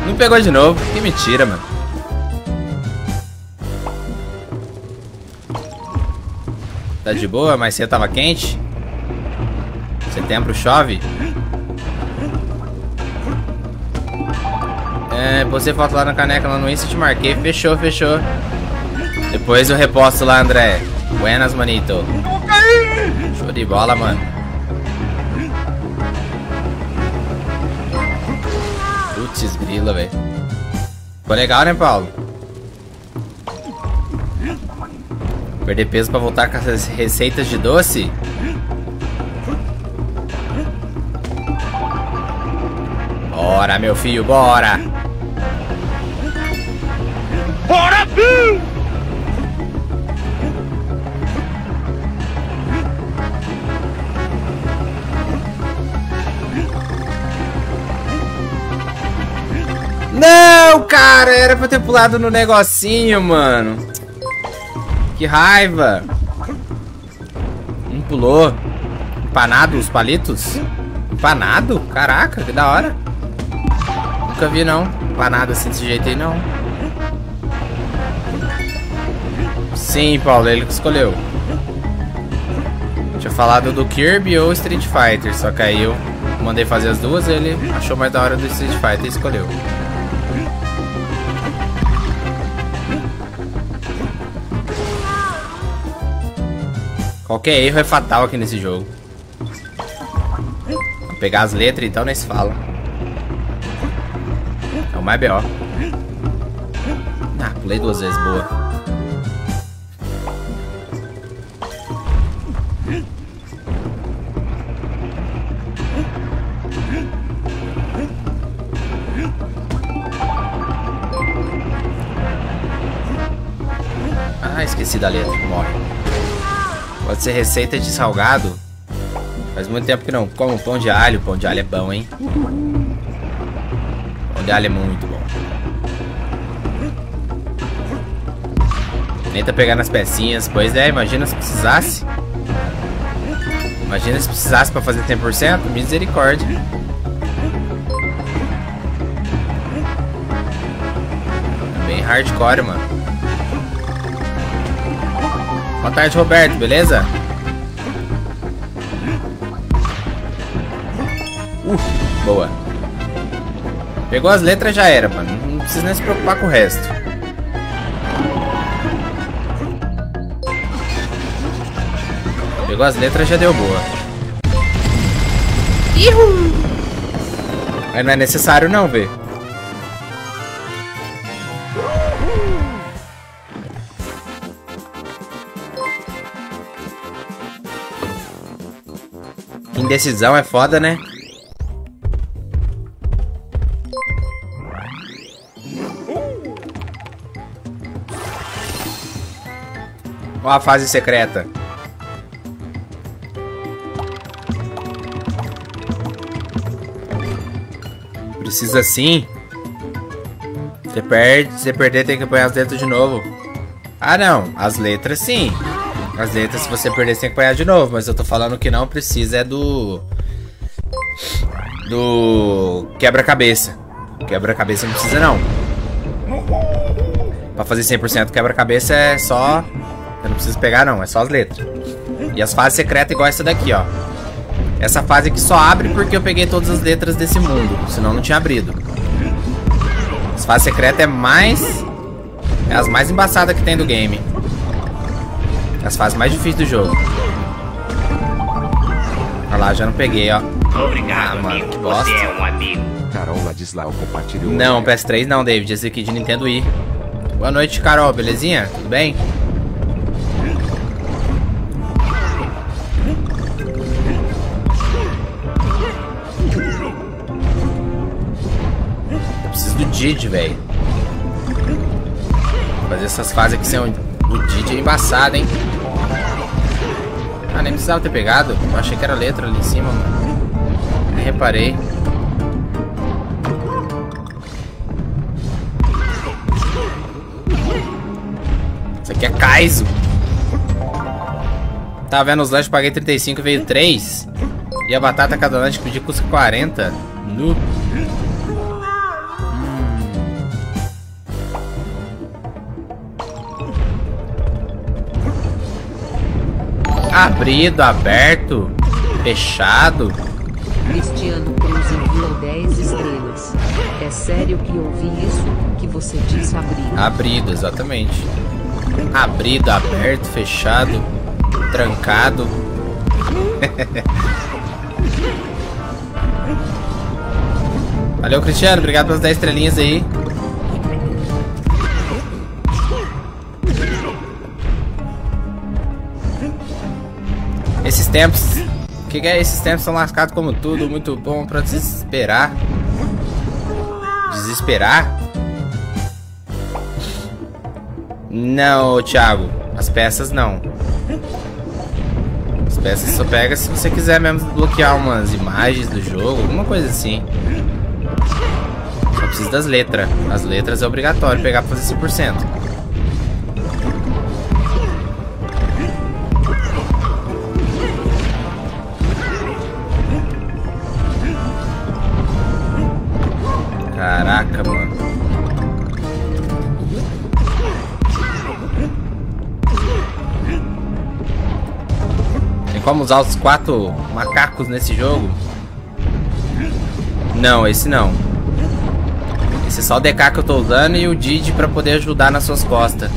Não pegou de novo. Que mentira, mano. Tá de boa, mas você tava quente? Setembro chove? É, você foto lá na caneca lá no Insta, te marquei. Fechou, fechou. Depois eu reposto lá, André. Buenas, manito. Show de bola, mano. Putz, grila, velho. Ficou legal, né, Paulo? Perder peso pra voltar com essas receitas de doce? Bora, meu filho, bora! Bora, Bill! Cara, era pra ter pulado no negocinho, mano. Que raiva. Não pulou. Empanado os palitos? Empanado? Caraca, que da hora. Nunca vi, não. Empanado assim desse jeito aí, não. Sim, Paulo, ele que escolheu. Tinha falado do Kirby ou Street Fighter, só que aí eu mandei fazer as duas ele achou mais da hora do Street Fighter e escolheu. Qualquer erro é fatal aqui nesse jogo. Vou pegar as letras então nem se fala. É o mais B.O. Ah, pulei duas vezes, boa. Ah, esqueci da letra, morre. Pode ser receita de salgado. Faz muito tempo que não como pão de alho. Pão de alho é bom, hein? Pão de alho é muito bom. Tenta pegar nas pecinhas. Pois é, imagina se precisasse. Imagina se precisasse pra fazer 100%. Misericórdia. É bem hardcore, mano. Boa tarde, Roberto, beleza? Uh, boa. Pegou as letras, já era, mano. Não precisa nem se preocupar com o resto. Pegou as letras, já deu boa. Ihu! Mas não é necessário não, ver. Indecisão é foda, né? Ó a fase secreta. Precisa sim. Você perde, se perder tem que apanhar as letras de novo. Ah não, as letras sim. As letras se você perder você tem que apanhar de novo, mas eu tô falando que não precisa é do do quebra-cabeça. Quebra-cabeça não precisa não. Pra fazer 100% quebra-cabeça é só eu não preciso pegar não, é só as letras. E as fases secretas igual essa daqui, ó. Essa fase aqui só abre porque eu peguei todas as letras desse mundo. Senão não tinha abrido. As fases secretas é mais... É as mais embaçadas que tem do game. As fases mais difíceis do jogo. Olha lá, já não peguei, ó. Obrigado, Ah, mano, amigo. que bosta. Você é um amigo. Carol Ladislau compartilhou. Não, PS3 não, David. Esse aqui de Nintendo Wii. Boa noite, Carol. Belezinha? Tudo bem? Eu preciso do Didi, velho. Fazer essas fases aqui sem o, o Didi é embaçado, hein? Ah, nem precisava ter pegado. Eu achei que era letra ali em cima, mano. Nem reparei. Isso aqui é Kaizo. Tava vendo os lanches, paguei 35, veio 3. E a batata cada lanche pedi custa 40. Nu. Abrido, aberto, fechado. Cristiano Cruz enviou 10 estrelas. É sério que ouvi isso, que você disse abrir. Abrido, exatamente. Abrido, aberto, fechado, trancado. Valeu, Cristiano. Obrigado pelas 10 estrelinhas aí. Tempos. O que, que é? Esses tempos são lascados como tudo. Muito bom pra desesperar. Desesperar? Não, Thiago. As peças não. As peças só pega se você quiser mesmo bloquear umas imagens do jogo, alguma coisa assim. Só precisa das letras. As letras é obrigatório pegar pra fazer 100%. Como usar os quatro macacos nesse jogo? Não, esse não. Esse é só o DK que eu tô usando e o Didi pra poder ajudar nas suas costas.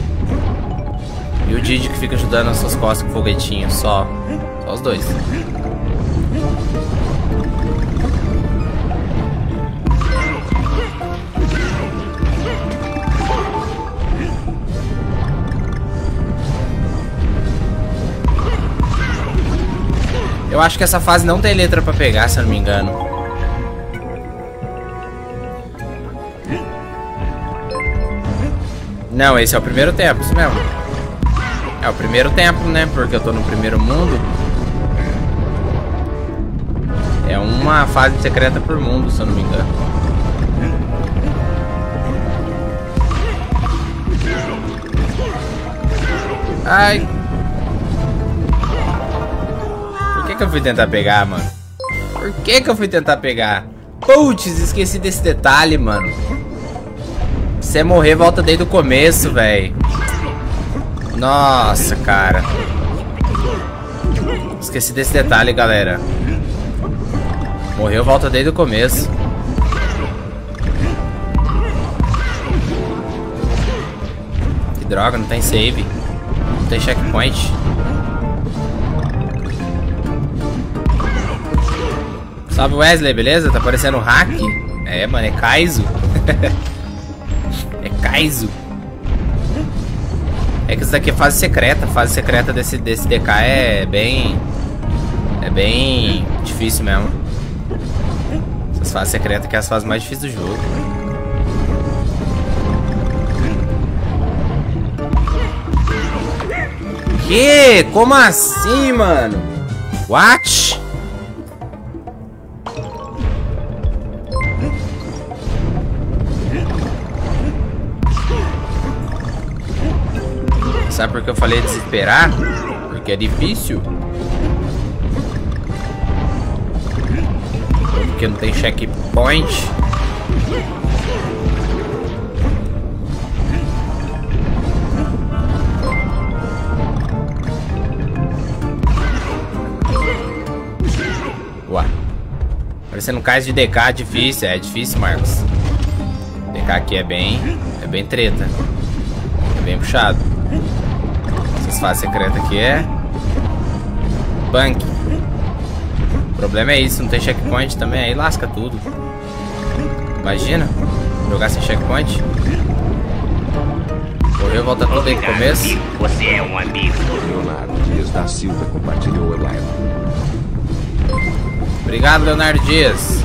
E o Didi que fica ajudando nas suas costas com foguetinho, só. Só os dois. Eu acho que essa fase não tem letra pra pegar, se eu não me engano. Não, esse é o primeiro tempo, isso mesmo. É o primeiro tempo, né? Porque eu tô no primeiro mundo. É uma fase secreta por mundo, se eu não me engano. Ai. Que, eu fui tentar pegar, mano? Por que, que eu fui tentar pegar? Putz, esqueci desse detalhe, mano. Se você morrer, volta desde o começo, velho. Nossa, cara. Esqueci desse detalhe, galera. Morreu, volta desde o começo. Que droga, não tem save. Não tem checkpoint. Salve Wesley, beleza? Tá parecendo um hack? É, mano, é Kaizo. é Kaizo. É que isso daqui é fase secreta. A fase secreta desse, desse DK é bem... É bem difícil mesmo. Essas fases secretas que é as fases mais difíceis do jogo. Que? Como assim, mano? What? Sabe por que eu falei desesperar? Porque é difícil. Porque não tem checkpoint. Ué. Parecendo um cais de DK difícil. É difícil, Marcos. DK aqui é bem... É bem treta. É bem puxado. Essas fases secretas aqui é... Punk. O problema é isso, não tem checkpoint também, aí lasca tudo. Imagina, jogar sem checkpoint. Morreu, volta tudo aí começo. amigo. Você é um amigo. Leonardo Dias da Silva compartilhou a live. Obrigado, Leonardo Dias.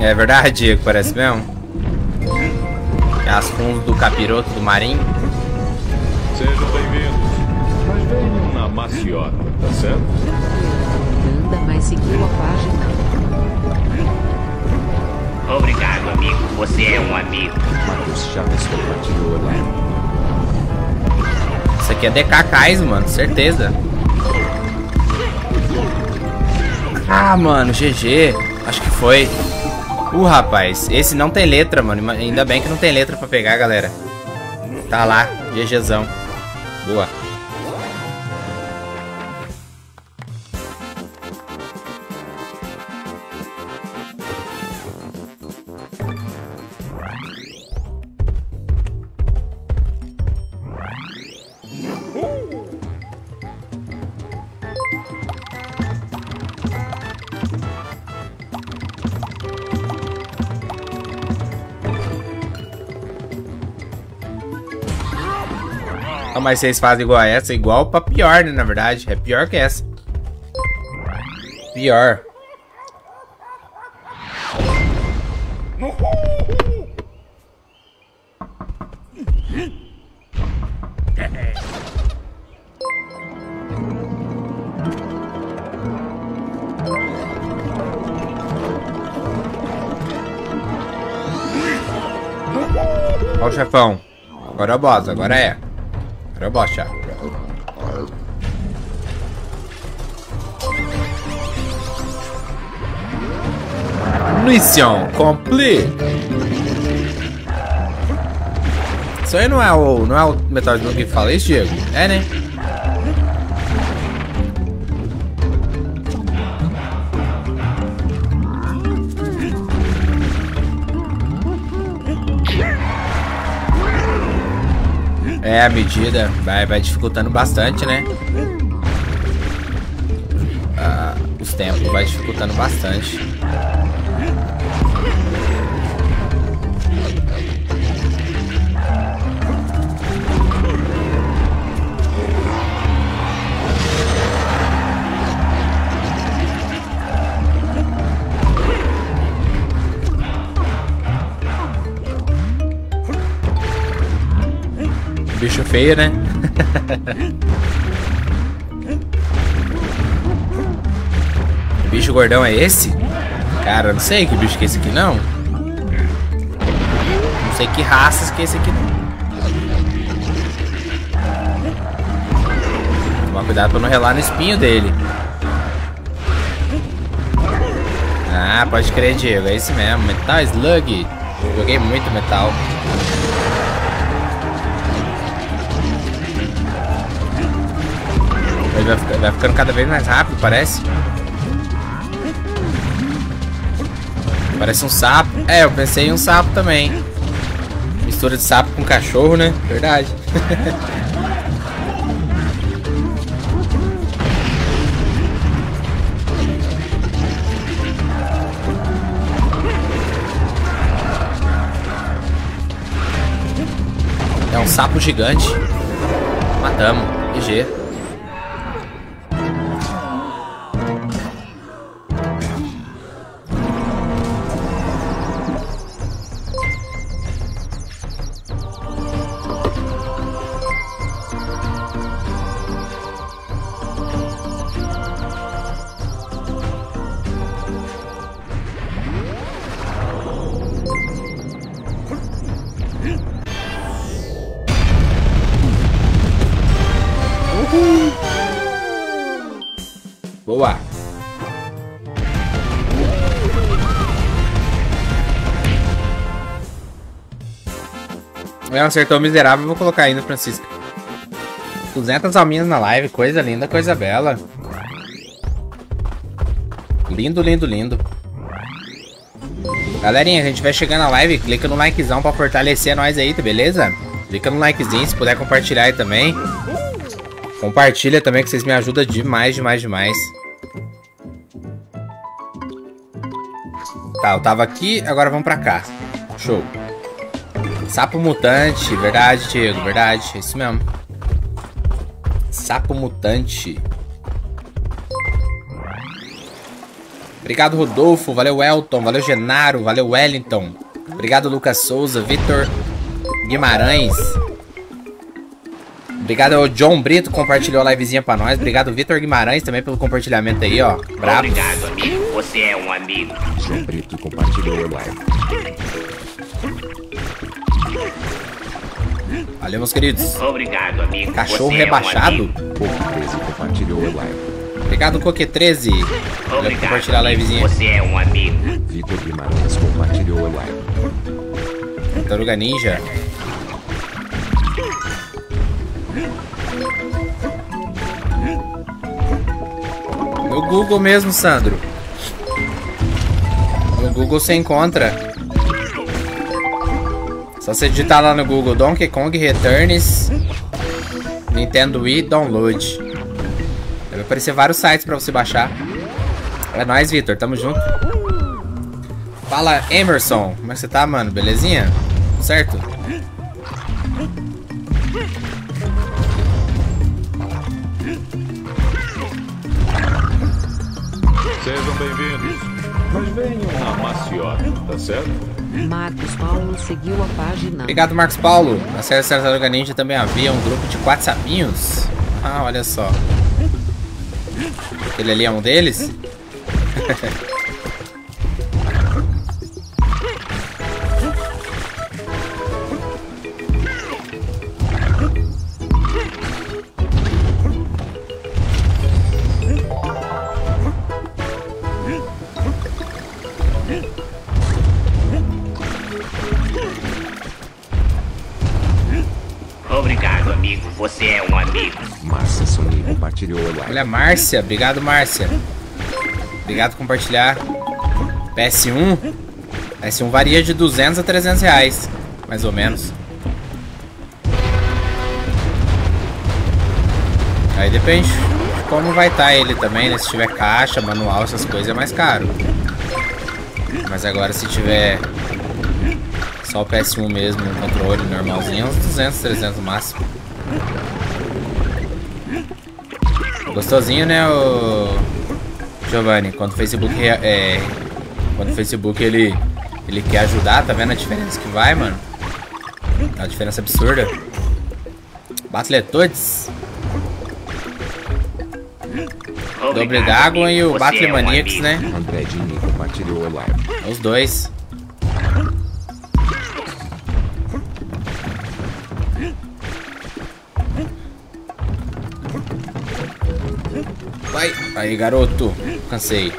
É verdade, Diego, parece mesmo? As fundos do capiroto do marinho. Sejam bem-vindos. Mas venham na maciota, tá certo? Anda, mas seguiu a página. Obrigado, amigo. Você é um amigo. Marcos Chaves compartilhou a live. Isso aqui é DK Kaizo, mano, certeza. Ah, mano, GG. Acho que foi. Uh, rapaz, esse não tem letra, mano. Ainda bem que não tem letra pra pegar, galera. Tá lá, GGzão. Boa. Mas vocês fazem igual a essa, igual pra pior, né, na verdade. É pior que essa. Pior. Ó o chefão. Agora é o boss, agora é. Já. Mission complete. Isso aí não é o, não é o Metal Slug que fala isso, Diego? É, né? É, a medida vai, vai dificultando bastante, né? Ah, os tempos vai dificultando bastante. Bicho feio, né? bicho gordão é esse? Cara, não sei que bicho que é esse aqui, não. Não sei que raças que é esse aqui, não. Tomar cuidado pra não relar no espinho dele. Ah, pode crer, Diego. É esse mesmo. Metal Slug. Joguei muito metal. Ele vai, fica- vai ficando cada vez mais rápido, parece. Parece um sapo. É, eu pensei em um sapo também. Mistura de sapo com cachorro, né? Verdade. É um sapo gigante. Matamos. GG. É, acertou miserável, vou colocar ainda, Francisco. 200 alminhas na live, coisa linda, coisa bela. Lindo, lindo, lindo. Galerinha, a gente vai chegando na live, clica no likezão pra fortalecer nós aí, tá beleza? Clica no likezinho, se puder compartilhar aí também. Compartilha também que vocês me ajudam demais, demais, demais. Tá, eu tava aqui, agora vamos pra cá. Show. Sapo mutante, verdade, Diego, verdade, é isso mesmo. Sapo mutante. Obrigado, Rodolfo. Valeu, Elton. Valeu, Genaro. Valeu, Wellington. Obrigado, Lucas Souza. Vitor Guimarães. Obrigado ao John Brito, compartilhou a livezinha pra nós. Obrigado, Vitor Guimarães, também pelo compartilhamento aí, ó. Bravo. Obrigado, amigo. Você é um amigo. João Brito compartilhou a live. Valeu, meus queridos. Obrigado, amigo. Cachorro Você rebaixado. É um amigo. Pouco 13 compartilhou a live. Obrigado, Coque13. Valeu, Obrigado, compartilhar a livezinha. Você é um amigo. Vitor Guimarães compartilhou a live. Taruga Ninja. No Google mesmo, Sandro. No Google você encontra. Só você digitar lá no Google Donkey Kong Returns Nintendo Wii Download. Vai aparecer vários sites pra você baixar. É nóis, Vitor. Tamo junto. Fala, Emerson. Como é que você tá, mano? Belezinha? Certo? Sejam bem-vindos. Mas venham na maciota, tá certo? Marcos Paulo seguiu a página. Obrigado, Marcos Paulo. Na série Tartaruga Ninja também havia um grupo de quatro sapinhos. Ah, olha só. Aquele ali é um deles? Olha, Márcia. Obrigado, Márcia. Obrigado por compartilhar. PS1. PS1 varia de 200 a 300 reais. Mais ou menos. Aí depende de como vai estar ele também, né? Se tiver caixa, manual, essas coisas é mais caro. Mas agora se tiver só o PS1 mesmo, um controle normalzinho, uns 200, 300 no máximo. Gostosinho, né, o Giovanni? Quando o Facebook é, quando o Facebook ele ele quer ajudar, tá vendo a diferença que vai, mano? É uma diferença absurda. Battletoads, Doble Dragon e o Battle é um Maniacs, né? André Dini compartilhou a live. Os dois. Aí, garoto. Cansei.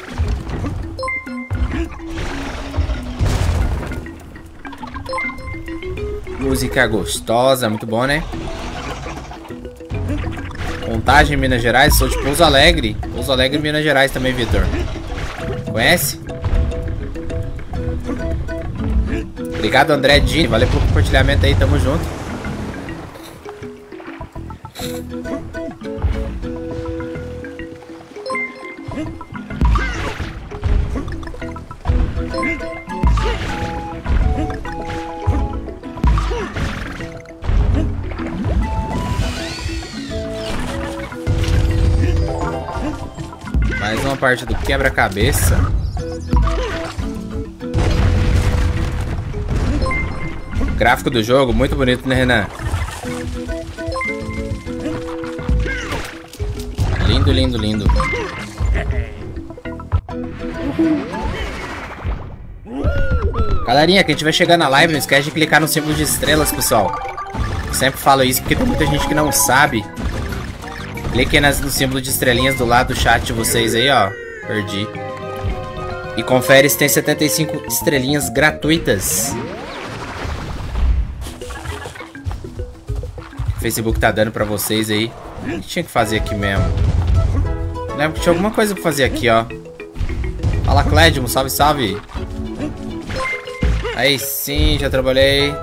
Música gostosa, muito bom, né? Contagem, Minas Gerais. Sou de Pouso Alegre. Pouso Alegre, Minas Gerais também, Vitor. Conhece? Obrigado, André Dini. Valeu pelo compartilhamento aí. Tamo junto. Quebra-cabeça. Gráfico do jogo, muito bonito, né, Renan? Lindo, lindo, lindo. Galerinha, quem estiver chegando na live, não esquece de clicar no símbolo de estrelas, pessoal. Eu sempre falo isso porque tem muita gente que não sabe. Clique no símbolo de estrelinhas do lado do chat de vocês aí, ó. Perdi. E confere se tem 75 estrelinhas gratuitas. O Facebook tá dando pra vocês aí. O que tinha que fazer aqui mesmo? Lembro que tinha alguma coisa pra fazer aqui, ó. Fala, Clédimo. Salve, salve. Aí sim, já trabalhei.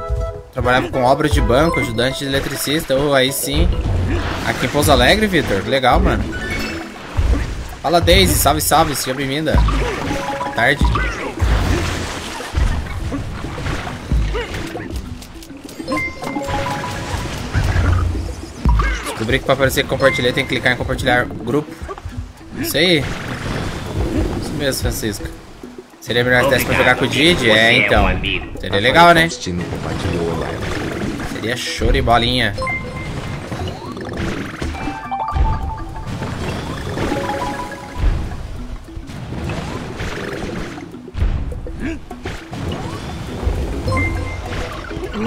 Trabalhava com obras de banco, ajudante de eletricista. Oh, aí sim. Aqui em Pouso Alegre, Victor. Legal, mano. Fala, Daisy. Salve, salve. Seja bem-vinda. Boa tarde. Descobri que pra aparecer que compartilhei tem que clicar em compartilhar grupo. Isso aí. Isso mesmo, Francisco. Seria melhor se desse pra jogar com o Didi? É, então. Seria legal, né? Live. Seria show de bolinha.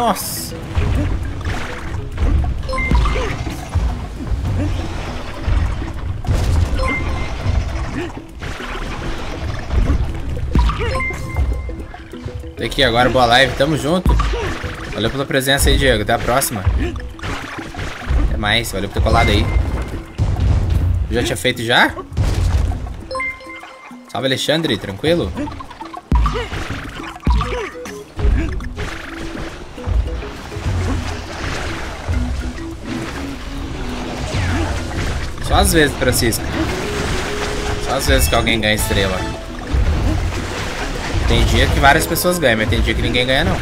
Nossa. Tô aqui agora, boa live, tamo junto. Valeu pela presença aí, Diego. Até a próxima. Até mais, valeu por ter colado aí. Já tinha feito já? Salve, Alexandre, tranquilo? Às vezes, Francisco. Só às vezes que alguém ganha estrela. Tem dia que várias pessoas ganham, mas tem dia que ninguém ganha, não.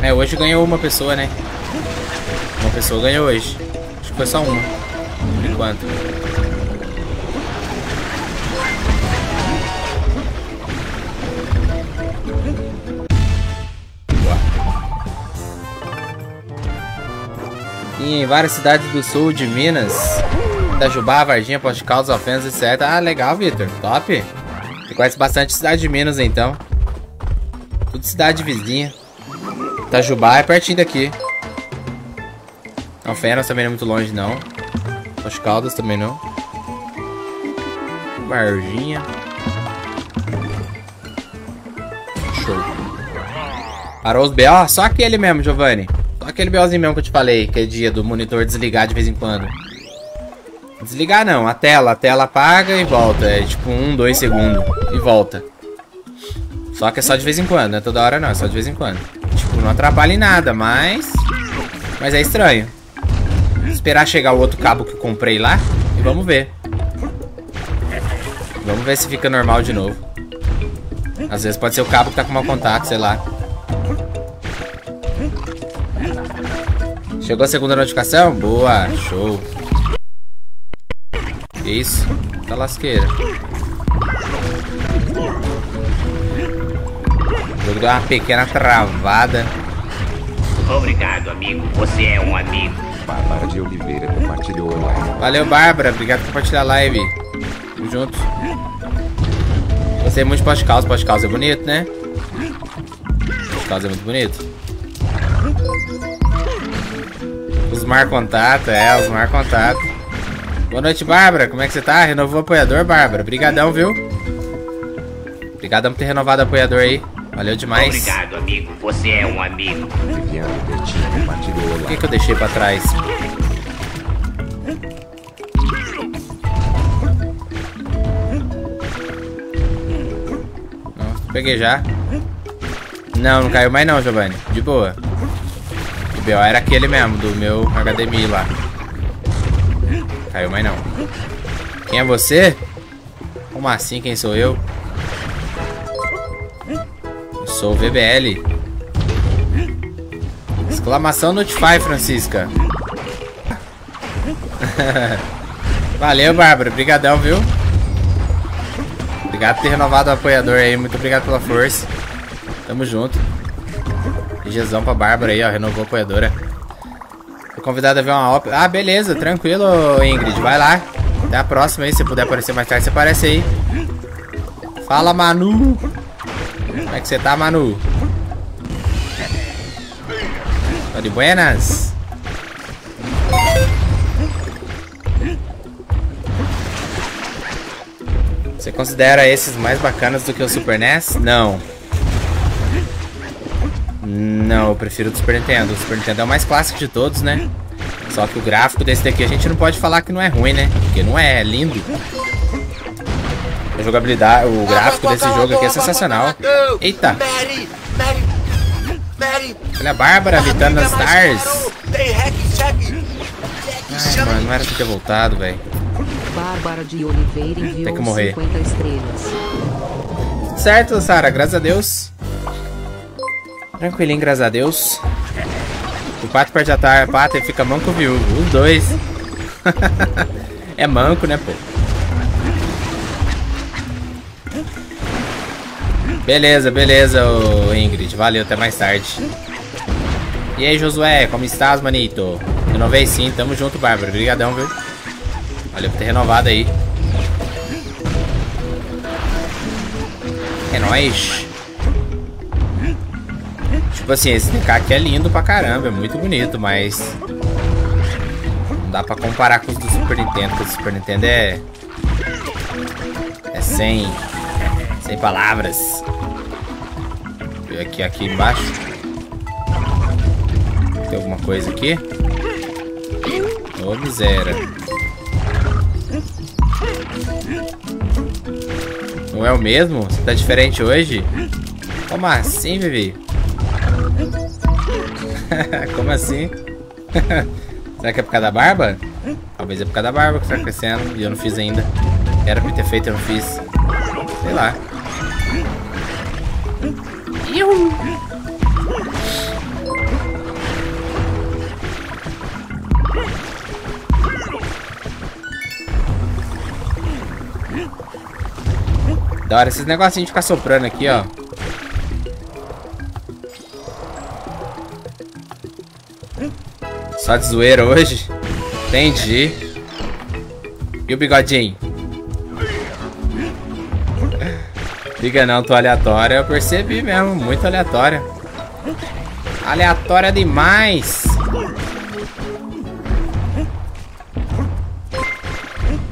É, hoje ganhou uma pessoa, né? Uma pessoa ganhou hoje. Acho que foi só uma. Por enquanto. Em várias cidades do sul de Minas. Itajubá, Varginha, Poste Caldas, Alfenas, etc. Ah, legal, Vitor. Top. Você conhece bastante cidade de Minas, então. Tudo cidade vizinha. Itajubá é pertinho daqui. Alfenas também não é muito longe, não. Poste Caldas também não. Varginha. Show. Parou os BO? Só aquele mesmo, Giovanni. Só aquele BOzinho mesmo que eu te falei, que é dia do monitor desligar de vez em quando. Desligar não, a tela, a tela apaga e volta. É tipo um, dois segundos e volta. Só que é só de vez em quando, não é toda hora não, é só de vez em quando. Tipo, não atrapalha em nada, mas... Mas é estranho. Esperar chegar o outro cabo que eu comprei lá e vamos ver. Vamos ver se fica normal de novo. Às vezes pode ser o cabo que tá com mau contato, sei lá. Chegou a segunda notificação? Boa, show. Que isso? Tá lasqueira. O jogo deu uma pequena travada. Obrigado, amigo. Você é um amigo. Bárbara de Oliveira compartilhou a live. Valeu, Bárbara. Obrigado por compartilhar a live. Tamo junto. Gostei muito de. Post Causa é bonito, né? Post Causa é muito bonito. Os mar contato, é, os mar contato. Boa noite, Bárbara. Como é que você tá? Renovou o apoiador, Bárbara? Obrigadão, viu? Obrigadão por ter renovado o apoiador aí. Valeu demais. Obrigado, amigo. Você é um amigo. Por que, que eu deixei pra trás? Não, peguei já. Não, não caiu mais não, Giovanni. De boa. O B.O. era aquele mesmo, do meu HDMI lá. Caiu mais não. Quem é você? Como assim, quem sou eu? Eu sou o VBL. Exclamação Notify, Francisca. Valeu, Bárbara. Obrigadão, viu? Obrigado por ter renovado o apoiador aí. Muito obrigado pela força. Tamo junto. Beijão pra Bárbara aí, ó. Renovou a apoiadora. Fui convidado a ver uma ópera. Ah, beleza. Tranquilo, Ingrid. Vai lá. Até a próxima aí. Se puder aparecer mais tarde, você aparece aí. Fala, Manu. Como é que você tá, Manu? Tá de buenas? Você considera esses mais bacanas do que o Super NES? Não. Não, eu prefiro o do Super Nintendo. O Super Nintendo é o mais clássico de todos, né? Só que o gráfico desse daqui a gente não pode falar que não é ruim, né? Porque não é, é lindo. A jogabilidade, o gráfico desse jogo aqui é sensacional. Eita! Olha a Bárbara habitando nas stars. Ai, mano, não era pra ter voltado, velho. Bárbara de Oliveira enviou Tem que morrer. 50 estrelas. Certo, Sara, graças a Deus. Tranquilinho, graças a Deus. O pato perde a pata e fica manco viúvo. Os dois. é manco, né, pô? Beleza, beleza, Ingrid. Valeu, até mais tarde. E aí, Josué, como estás, manito? Renovei sim, tamo junto, Bárbara. Obrigadão, viu? Valeu por ter renovado aí. É nóis. Tipo assim, esse DK aqui é lindo pra caramba, é muito bonito, mas... Não dá pra comparar com os do Super Nintendo, porque o Super Nintendo é... É sem... Sem palavras. Aqui, aqui embaixo. Tem alguma coisa aqui? Ô, miséria. Não é o mesmo? Você tá diferente hoje? Como assim, Vivi? Como assim? Será que é por causa da barba? Talvez é por causa da barba que tá crescendo e eu não fiz ainda. Era pra ter feito, eu não fiz. Sei lá. Iu. Da hora esses negocinhos de ficar soprando aqui, ó. Só de zoeira hoje? Entendi. E o bigodinho? Liga não, tô aleatória. Eu percebi mesmo, muito aleatória. Aleatória demais.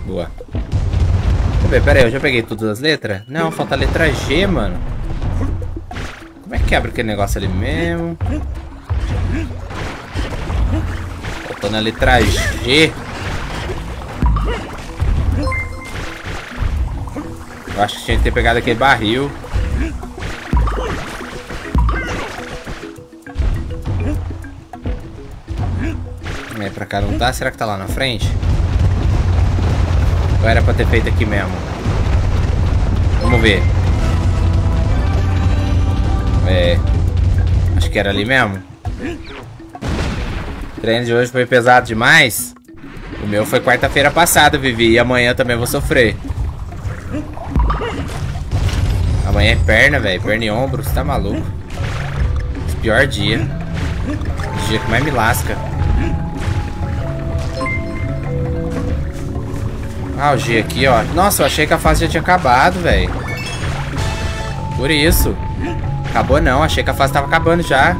Boa. Deixa eu ver, pera aí, eu já peguei todas as letras? Não, falta a letra G, mano. Como é que quebra aquele negócio ali mesmo? Faltando a letra G. Eu acho que tinha que ter pegado aquele barril. É, pra cá não tá? Será que tá lá na frente? Ou era pra ter feito aqui mesmo? Vamos ver. É. Acho que era ali mesmo. Treino de hoje foi pesado demais. O meu foi quarta-feira passada, Vivi. E amanhã também vou sofrer. Amanhã é perna, velho. Perna e ombro. Você tá maluco? Pior dia. O dia que mais me lasca. Ah, o G aqui, ó. Nossa, eu achei que a fase já tinha acabado, velho. Por isso. Acabou não, achei que a fase tava acabando já.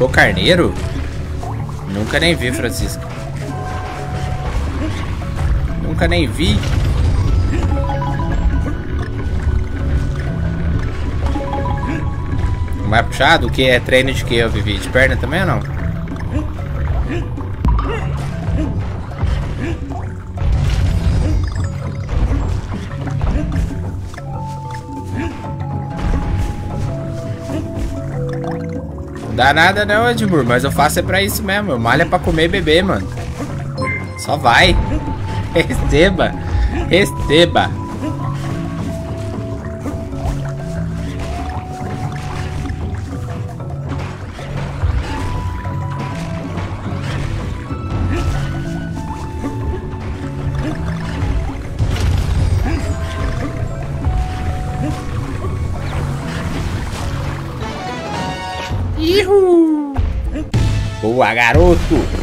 Show carneiro? Nunca nem vi, Francisco. Nunca nem vi. Vai puxado? O que é treino de que, Vivi? De perna também ou não? Dá nada não, Edmur, mas eu faço é pra isso mesmo. Eu malho é pra comer e beber, mano. Só vai. Receba. Receba. Garoto!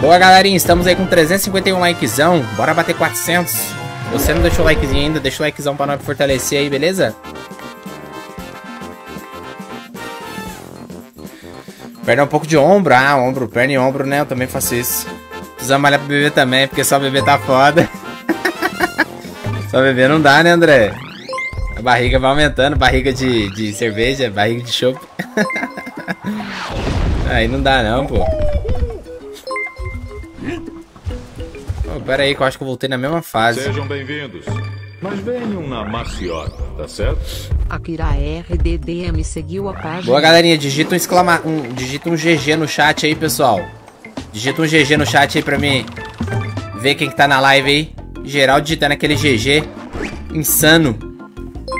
Boa, galerinha, estamos aí com 351 likezão. Bora bater 400. Se você não deixou o likezinho ainda, deixa o likezão pra nós fortalecer aí, beleza? Perna um pouco de ombro. Ah, ombro, perna e ombro, né? Eu também faço isso. Precisa malhar pro bebê também, porque só bebê tá foda. só bebê não dá, né, André? A barriga vai aumentando, barriga de, de cerveja, barriga de chopp. Aí não dá não, pô. Oh, pera aí que eu acho que eu voltei na mesma fase. Sejam bem-vindos. Mas venham na maciota, tá certo? Akira RDDM seguiu a página. Boa, galerinha. Digita um exclama... Um, digita um GG no chat aí, pessoal. Digita um GG no chat aí pra mim ver quem que tá na live aí. Geral digitando aquele GG. Insano.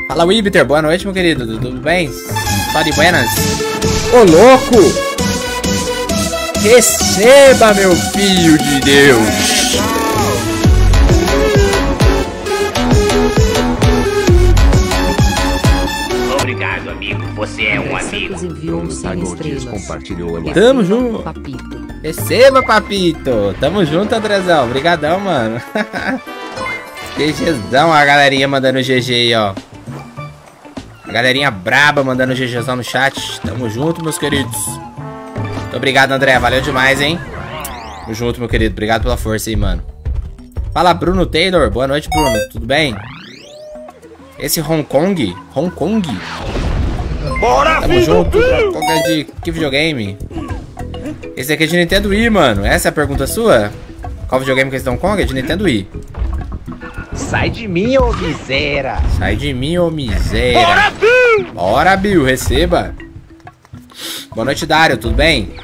Fala, Wibiter. Boa noite, meu querido. Tudo bem? Só de buenas? Ô, louco! Receba, meu filho de Deus! Obrigado, amigo. Você é um amigo. Santos enviou 100 Agondias estrelas. compartilhou a live. Tamo junto. Papito. Receba, papito! Tamo junto, Andrezão. Obrigadão, mano. GGzão, a galerinha mandando GG aí, ó. A galerinha braba mandando GGzão no chat. Tamo junto, meus queridos. Muito obrigado, André. Valeu demais, hein? Tamo junto, meu querido. Obrigado pela força aí, mano. Fala, Bruno Taylor. Boa noite, Bruno. Tudo bem? Esse Hong Kong? Hong Kong? Bora, Tamo filho junto. Bill! Qual que é de que videogame? Esse aqui é de Nintendo Wii, mano. Essa é a pergunta sua? Qual videogame que eles estão com? É de Nintendo Wii. Sai de mim, ô miséria! Sai de mim, ô miséria. Bora, Bill! Bora, Bill, receba. Boa noite, Dário, tudo bem?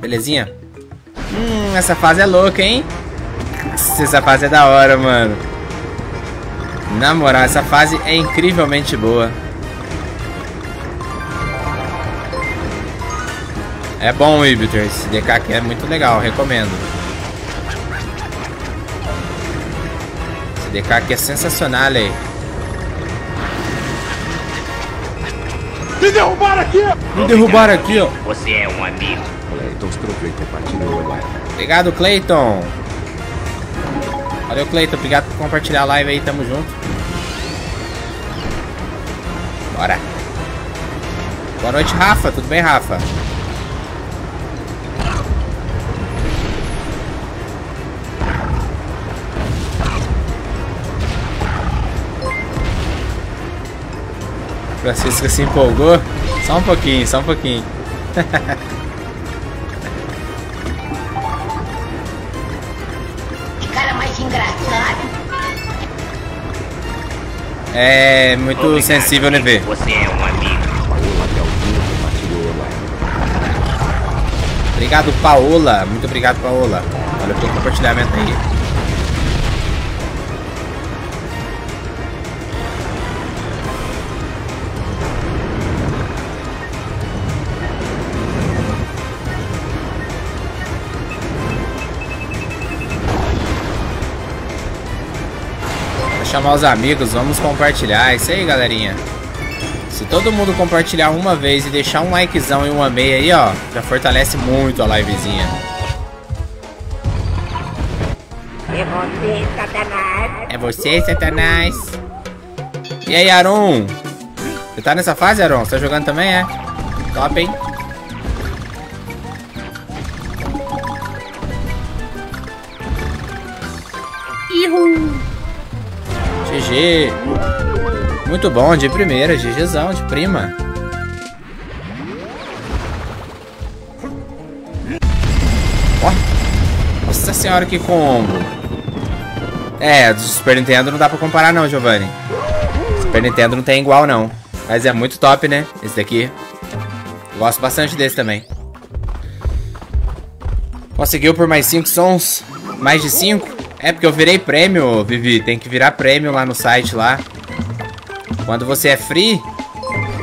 Belezinha? Hum, essa fase é louca, hein? Nossa, Essa fase é da hora, mano. Na moral, essa fase é incrivelmente boa. É bom, Ibiter. Esse DK aqui é muito legal, recomendo. Esse DK aqui é sensacional, aí. Me derrubaram aqui! Me derrubaram aqui, ó. Você é um amigo. Cleiton Strovei compartilhou a live. Obrigado, Clayton. Valeu, Clayton. Obrigado por compartilhar a live aí. Tamo junto. Bora. Boa noite, Rafa. Tudo bem, Rafa? Francisco se empolgou. Só um pouquinho, só um pouquinho. Que cara mais engraçado. É muito Obrigado, sensível, né, ver? Você é um amigo. Obrigado, Paola. Muito obrigado, Paola. Valeu pelo compartilhamento aí. Chamar os amigos, vamos compartilhar. É isso aí, galerinha. Se todo mundo compartilhar uma vez e deixar um likezão e uma meia aí, ó, já fortalece muito a livezinha. É você, Satanás. É você, Satanás. E aí, Aron? Você tá nessa fase, Aron? Você tá jogando também, é? Top, hein? Muito bom, de primeira, GGzão, de prima. Ó. Nossa senhora, que combo. É, do Super Nintendo não dá pra comparar não, Giovanni. Super Nintendo não tem igual não. Mas é muito top, né? Esse daqui. Gosto bastante desse também. Conseguiu por mais 5 sons? Mais de 5? É porque eu virei prêmio, Vivi. Tem que virar prêmio lá no site lá. Quando você é free,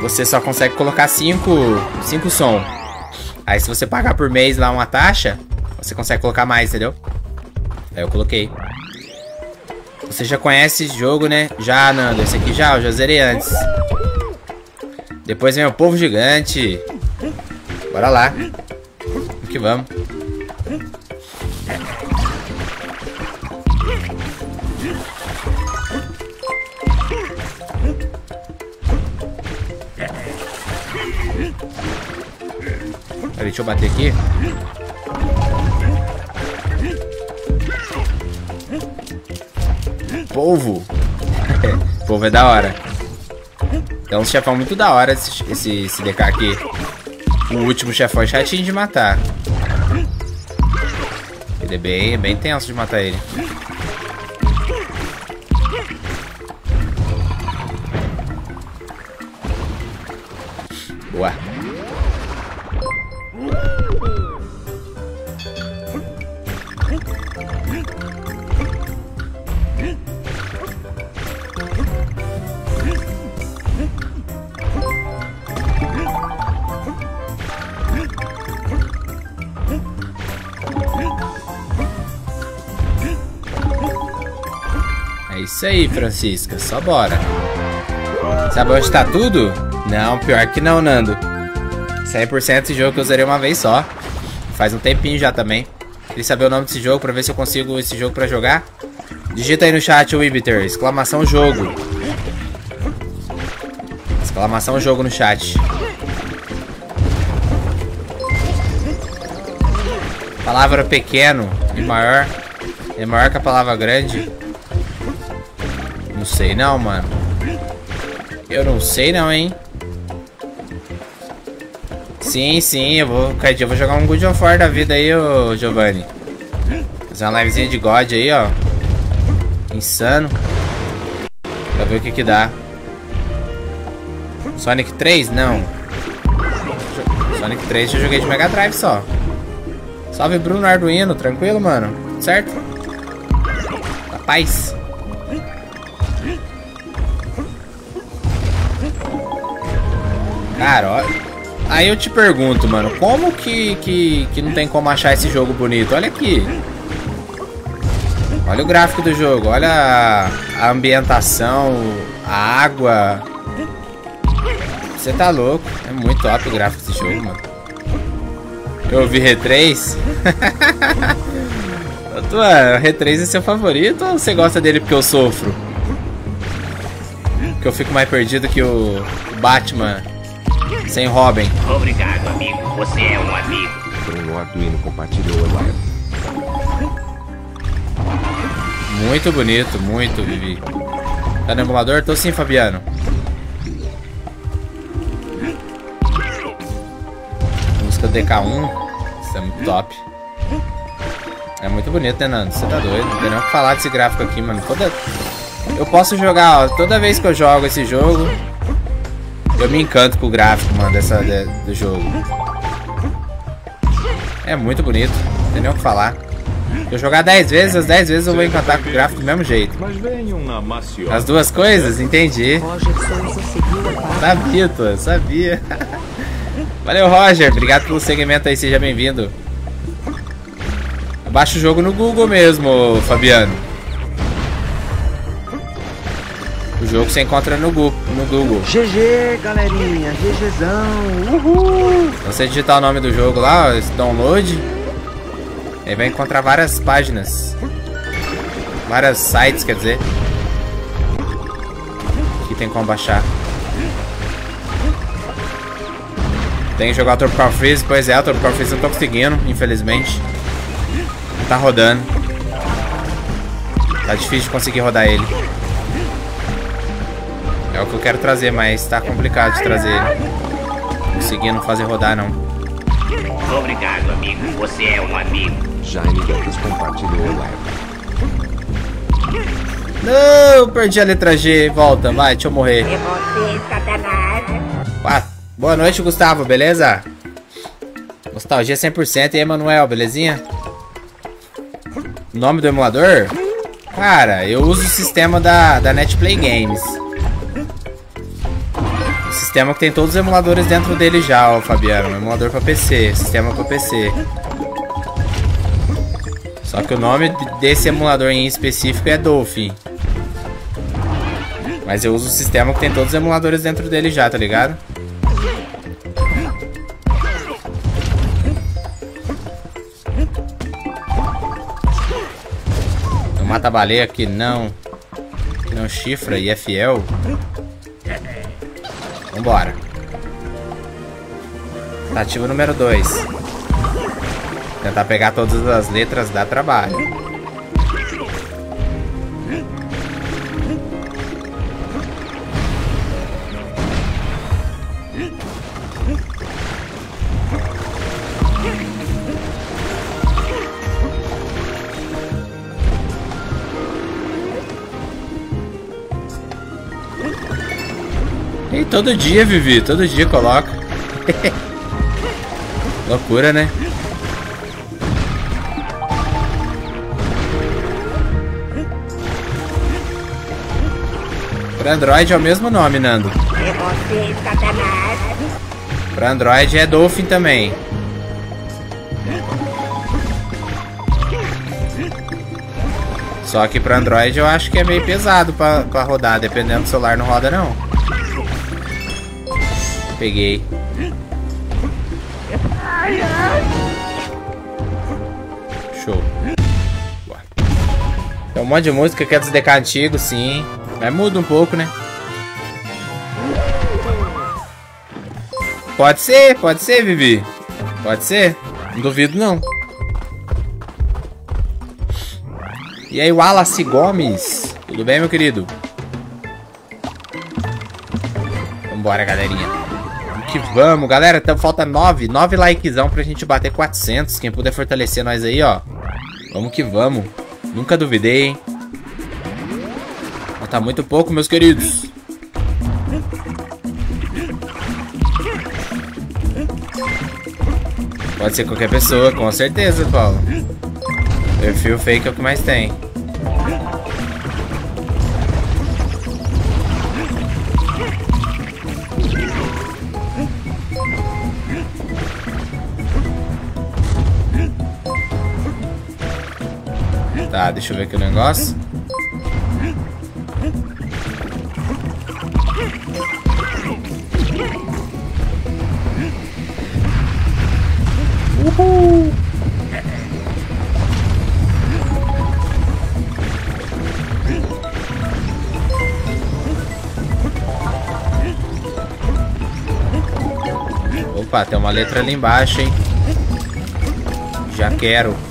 você só consegue colocar 5 cinco som. Aí se você pagar por mês lá uma taxa, você consegue colocar mais, entendeu? Aí eu coloquei. Você já conhece esse jogo, né? Já, Nando. Esse aqui já, eu já zerei antes. Depois vem o Povo Gigante. Bora lá. Vamos que vamos. Peraí, deixa eu bater aqui. Polvo. Polvo é da hora. É um chefão muito da hora esse, esse, esse DK aqui. O último chefão é chatinho de matar. Ele é bem, é bem tenso de matar ele. Isso aí, Francisca. Só bora. Sabe onde tá tudo? Não, pior que não, Nando. 100% esse jogo que eu zerei uma vez só. Faz um tempinho já também. Queria saber o nome desse jogo pra ver se eu consigo esse jogo pra jogar. Digita aí no chat, Wibiter. Exclamação jogo. Exclamação jogo no chat. Palavra pequeno e maior. É maior que a palavra grande. Sei não, mano. Eu não sei não, hein. Sim, sim, eu vou. Cada eu vou jogar um Good of War da vida aí, ô Giovanni. Fazer uma livezinha de God aí, ó. Insano. Pra ver o que que dá. Sonic 3? Não. Sonic 3 eu joguei de Mega Drive só. Salve Bruno Arduino, tranquilo, mano? Certo? Da Cara, ó. Aí eu te pergunto, mano, como que, que, que não tem como achar esse jogo bonito? Olha aqui. Olha o gráfico do jogo, olha a, ambientação, a água. Você tá louco. É muito top o gráfico desse jogo, mano. Eu ouvi R3. Tua, R3 é seu favorito ou você gosta dele porque eu sofro? Porque eu fico mais perdido que o Batman sem Robin. Obrigado, amigo. Você é um amigo. Bruno Arduino compartilhou a live. Muito bonito, muito, Vivi. Tá no emulador? Tô sim, Fabiano. Música DK1. Isso é muito top. É muito bonito, né, Nando? Você tá doido? Não tem nem o que falar desse gráfico aqui, mano. Toda... Eu posso jogar, ó. Toda vez que eu jogo esse jogo, eu me encanto com o gráfico, mano, dessa, de, do jogo. É muito bonito. Não tem nem o que falar. Se eu jogar 10 vezes, as 10 vezes eu vou encantar com o gráfico do mesmo jeito. As duas coisas? Entendi. Página. Sabia, tu, sabia. Valeu, Roger. Obrigado pelo segmento aí, seja bem-vindo. Baixa o jogo no Google mesmo, Fabiano. O jogo você encontra no Google. No Google. GG, galerinha. GGzão. Uhul. Se você digitar o nome do jogo lá, esse download, aí vai encontrar várias páginas. Várias sites, quer dizer. Que tem como baixar. Tem que jogar o Tropical Freeze, pois é, o Tropical Freeze eu não tô conseguindo, infelizmente. Não tá rodando. Tá difícil de conseguir rodar ele. É o que eu quero trazer, mas tá complicado de trazer ele. Conseguindo fazer rodar não. Obrigado, amigo. Você é um amigo. Jaime Dantas compartilhou a live. Não, perdi a letra G. Volta, vai, deixa eu morrer. É você, Satanás. Ah, boa noite, Gustavo, beleza? Nostalgia 100%. E aí, Manuel, belezinha? Nome do emulador? Cara, eu uso o sistema da, da Netplay Games. Sistema que tem todos os emuladores dentro dele já, ó, Fabiano. Emulador pra PC, sistema pra PC. Só que o nome desse emulador em específico é Dolphin. Mas eu uso o sistema que tem todos os emuladores dentro dele já, tá ligado? Não mata baleia que não. Que não chifra e é fiel. Vambora. Tentativa número 2. Tentar pegar todas as letras dá trabalho. Todo dia, Vivi, todo dia coloca. Loucura, né? Pra Android é o mesmo nome, Nando. É você, Satanás. Pra Android é Dolphin também. Só que pra Android eu acho que é meio pesado pra rodar, dependendo do celular não roda não. Peguei. Show. Bora. Tem um monte de música que é dos DK antigos, sim. Mas muda um pouco, né? Pode ser, pode ser, Vivi. Pode ser. Não duvido, não. E aí, Wallace Gomes. Tudo bem, meu querido? Vambora, galerinha. Que vamos. Galera, então falta 9. 9 likezão pra gente bater 400. Quem puder fortalecer nós aí, ó. Vamos que vamos. Nunca duvidei, hein? Falta muito pouco, meus queridos. Pode ser qualquer pessoa, com certeza, Paulo. Perfil fake é o que mais tem. Tá, deixa eu ver aqui o negócio. Uhul! Opa, tem uma letra ali embaixo, hein? Já quero.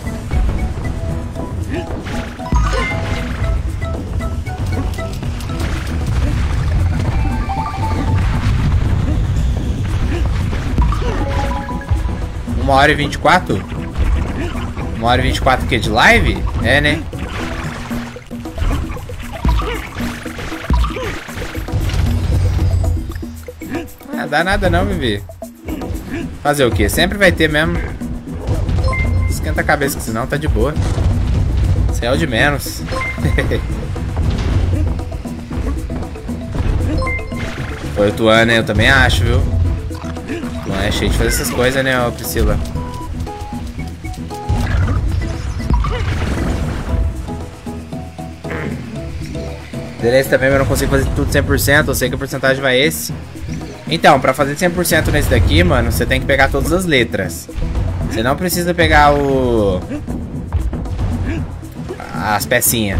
Uma hora e vinte e quatro? Uma hora e vinte e quatro que de live? É, né? Ah, dá nada não, Vivi. Fazer o quê? Sempre vai ter mesmo. Esquenta a cabeça, que senão tá de boa. É o de menos. Foi o Tuan, né? Eu também acho, viu? É cheio de fazer essas coisas, né, ô Priscila? Beleza também, mas eu não consigo fazer tudo 100%. Eu sei que a porcentagem vai esse. Então, pra fazer 100% nesse daqui, mano, você tem que pegar todas as letras. Você não precisa pegar o... As pecinhas.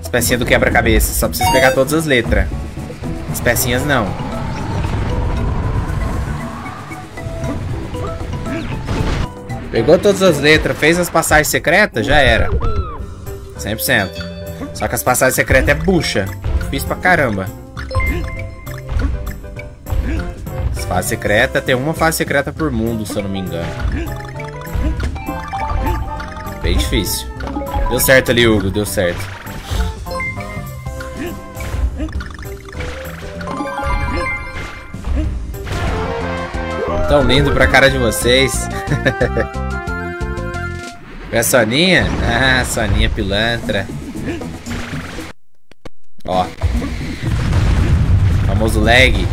As pecinhas do quebra-cabeça. Só precisa pegar todas as letras. As pecinhas não. Pegou todas as letras, fez as passagens secretas, já era. 100%. Só que as passagens secretas é bucha. Difícil pra caramba. As fases secretas, tem uma fase secreta por mundo, se eu não me engano. Bem difícil. Deu certo ali, Hugo. Deu certo. Tão lindo pra cara de vocês. É a Soninha? Ah, Soninha pilantra. Ó. Famoso lag.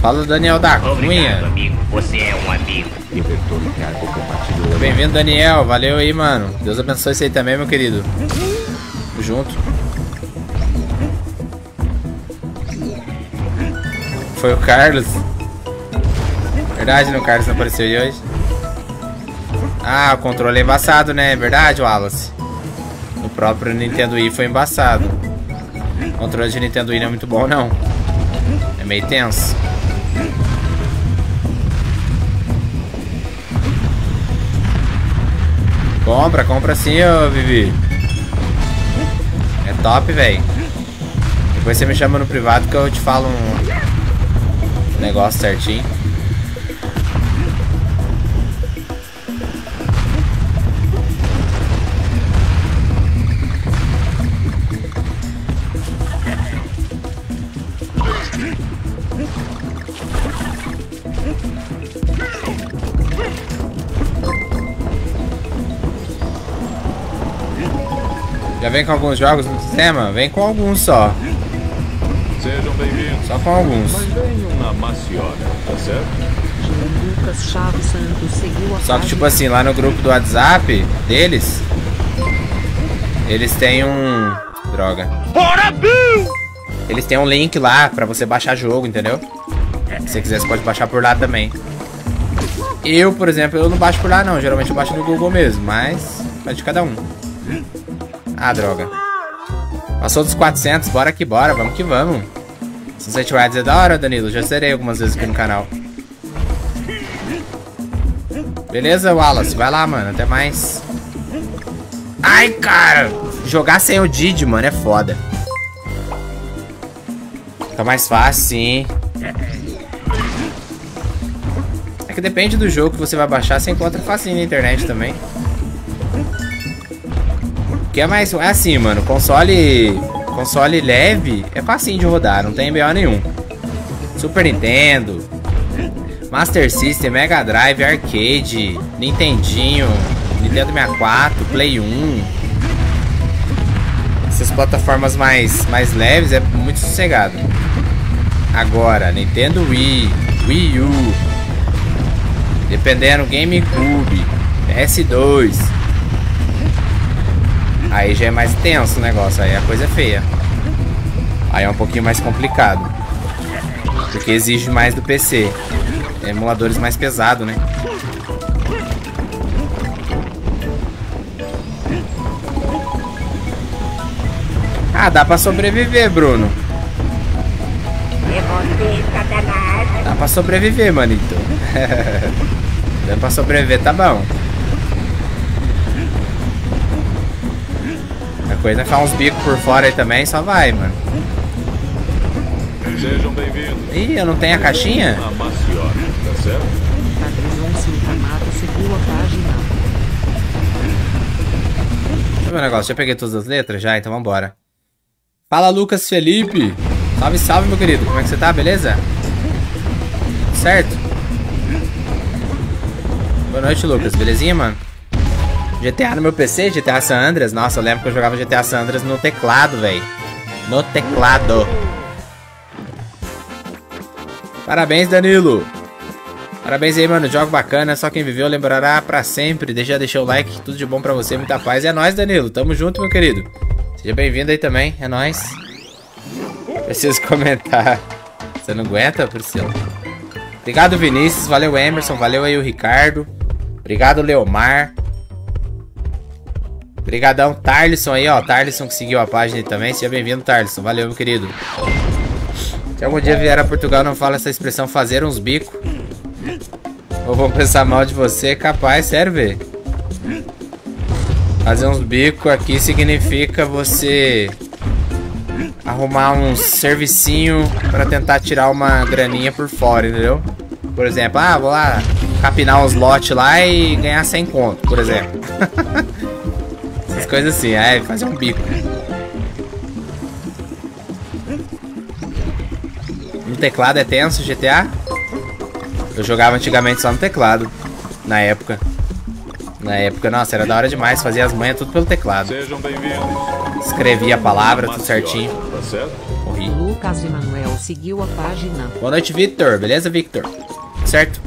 Fala Daniel da Obrigado, Cunha. amigo. Você é um amigo. Inventor cargo compartilhou. Bem-vindo, Daniel. Valeu aí, mano. Deus abençoe você aí também, meu querido. Tamo junto. Foi o Carlos. Verdade, né? O Carlos não apareceu aí hoje. Ah, o controle é embaçado, né? Verdade, Wallace. No próprio Nintendo Wii foi embaçado. O controle de Nintendo Wii não é muito bom, não. É meio tenso. Compra, compra sim, ô Vivi. É top, velho. Depois você me chama no privado que eu te falo um negócio certinho. Já vem com alguns jogos no sistema? Vem com alguns só. Sejam bem-vindos. Só com alguns. Mas venham na maciota, tá certo? Lucas Chaves Santos seguiu a Só que tipo assim, lá no grupo do WhatsApp deles, eles têm um. Droga. Bora, Bill! Eles têm um link lá pra você baixar jogo, entendeu? Se você quiser, você pode baixar por lá também. Eu, por exemplo, eu não baixo por lá não. Geralmente eu baixo no Google mesmo, mas é de cada um. Ah, droga. Passou dos 400, bora que bora, vamos que vamos. Sunset Riders é da hora, Danilo. Já zerei algumas vezes aqui no canal. Beleza, Wallace? Vai lá, mano. Até mais. Ai, cara. Jogar sem o Didi, mano, é foda. Fica mais fácil, sim. É que depende do jogo que você vai baixar, você encontra facinho na internet também. Que é mais. É assim, mano. Console. Console leve é facinho de rodar, não tem BO nenhum. Super Nintendo, Master System, Mega Drive, Arcade, Nintendinho, Nintendo 64, Play 1. Essas plataformas mais, mais leves é muito sossegado. Agora, Nintendo Wii, Wii U, dependendo GameCube, PS2. Aí já é mais tenso o negócio, aí a coisa é feia. Aí é um pouquinho mais complicado. Porque exige mais do PC. Emuladores mais pesados, né? Ah, dá pra sobreviver, Bruno. É. Dá pra sobreviver, manito. dá pra sobreviver, tá bom. Coisa é ficar uns bicos por fora aí também, só vai, mano. Sejam bem-vindos. Ih, eu não tenho a caixinha? Maciota, tá certo? A página. Deixa eu ver o negócio, já peguei todas as letras? Já, então vambora. Fala, Lucas Felipe. Salve, salve, meu querido. Como é que você tá? Beleza? Certo? Boa noite, Lucas. Belezinha, mano? GTA no meu PC, GTA San Andreas. Nossa, eu lembro que eu jogava GTA San Andreas no teclado, velho. No teclado. Parabéns, Danilo. Parabéns aí, mano. Jogo bacana. Só quem viveu lembrará pra sempre. Deixa, deixa o like. Tudo de bom pra você. Muita paz. É nóis, Danilo. Tamo junto, meu querido. Seja bem-vindo aí também. É nóis. Preciso comentar. Você não aguenta, Priscila? Obrigado, Vinícius. Valeu, Emerson. Valeu aí o Ricardo. Obrigado, Leomar. Obrigadão, Tarlisson aí, ó. Tarlisson que seguiu a página aí também. Seja bem-vindo, Tarlisson. Valeu, meu querido. Se algum dia vier a Portugal, não fala essa expressão fazer uns bicos. Ou vão pensar mal de você, capaz, sério, velho. Fazer uns bicos aqui significa você arrumar um servicinho pra tentar tirar uma graninha por fora, entendeu? Por exemplo, ah, vou lá capinar uns lotes lá e ganhar 100 conto, por exemplo. Essas coisas assim, é, fazer um bico. No teclado é tenso GTA? Eu jogava antigamente só no teclado, na época. Na época, nossa, era da hora demais, fazia as manhas tudo pelo teclado. Sejam bem-vindos. Escrevia a palavra, tudo certinho. Tá certo? Morri. Lucas Emanuel seguiu a página. Boa noite, Victor. Beleza, Victor? Certo?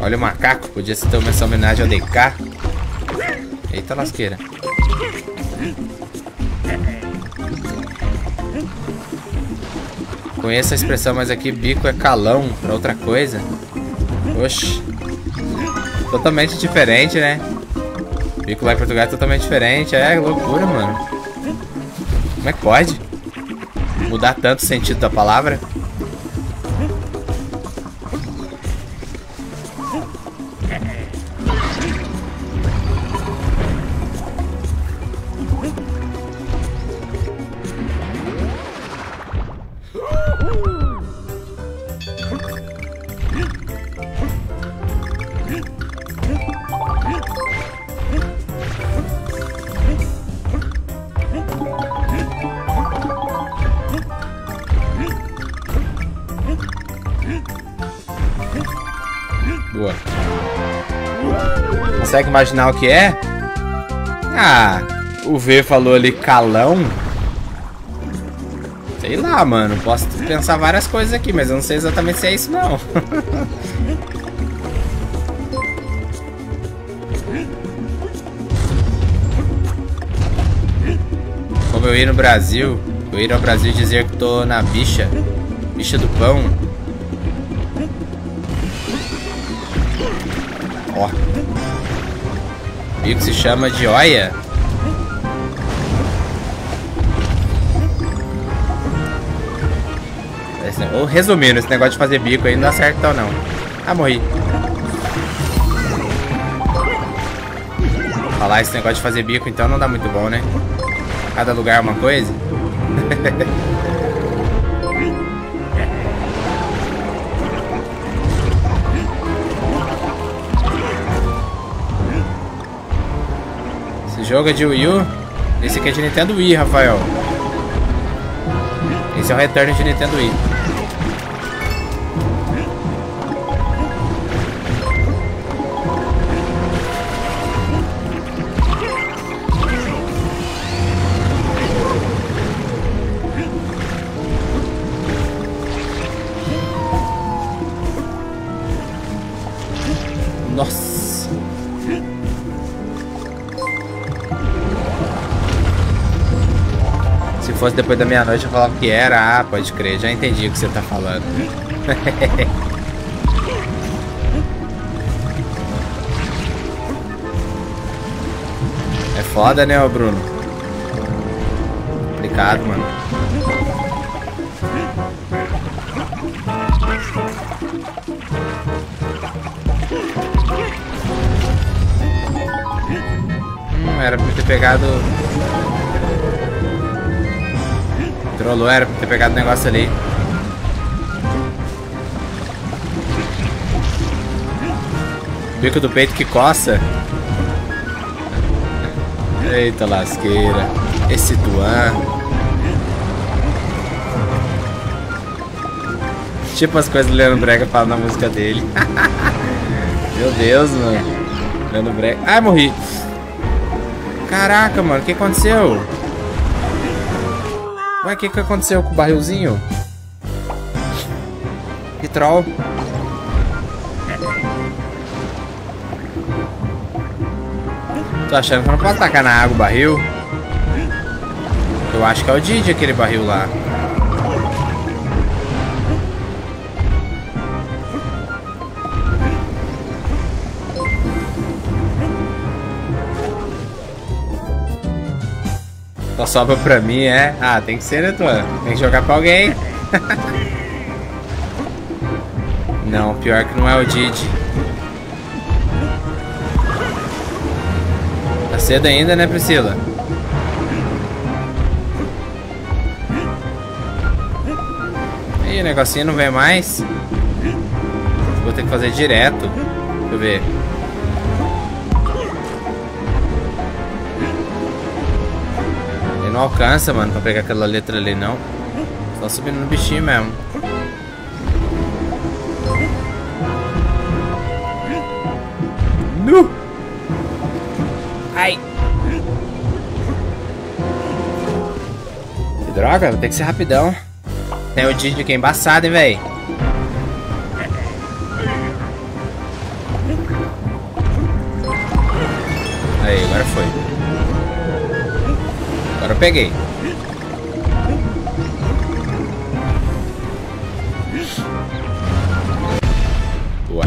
Olha o macaco. Podia ser uma essa homenagem ao DK. Eita lasqueira. Conheço a expressão, mas aqui bico é calão pra outra coisa. Oxi. Totalmente diferente, né? Bico lá em Portugal é totalmente diferente. É loucura, mano. Como é que pode? Mudar tanto o sentido da palavra? Imaginar o que é? Ah, o V falou ali calão. Sei lá, mano. Posso pensar várias coisas aqui, mas eu não sei exatamente se é isso, não. Como eu ir no Brasil, eu ir ao Brasil dizer que tô na bicha. Bicha do pão. Bico se chama de oia. Ou resumindo, esse negócio de fazer bico aí não dá certo então não. Ah, morri. Falar esse negócio de fazer bico então não dá muito bom, né? Cada lugar é uma coisa. É de Wii U? Esse aqui é de Nintendo Wii, Rafael. Esse é o Return de Nintendo Wii. Fosse depois da meia-noite eu falava que era. Ah, pode crer. Já entendi o que você tá falando. é foda, né, Bruno? Complicado, mano. Hum, era pra ter pegado. Trollou, era pra ter pegado o negócio ali. Bico do peito que coça. Eita lasqueira. Esse Tuan. Tipo as coisas do Leandro Brega fala na música dele. Meu Deus, mano. Leandro Brega. Ai, morri. Caraca, mano, o que aconteceu? Ué, o que, que aconteceu com o barrilzinho? Que troll. Tô achando que não posso tacar na água o barril. Eu acho que é o Didi aquele barril lá. Sobra pra mim, é? Ah, tem que ser, né, Tuan? Tem que jogar pra alguém. não, pior que não é o Didi. Tá cedo ainda, né, Priscila? Ih, o negocinho não vem mais. Vou ter que fazer direto. Deixa eu ver. Não alcança, mano, pra pegar aquela letra ali, não. Só subindo no bichinho mesmo. Nu! Ai! Que droga, vai ter que ser rapidão. Tem o Didi que é embaçado, hein, véi. Peguei. Boa.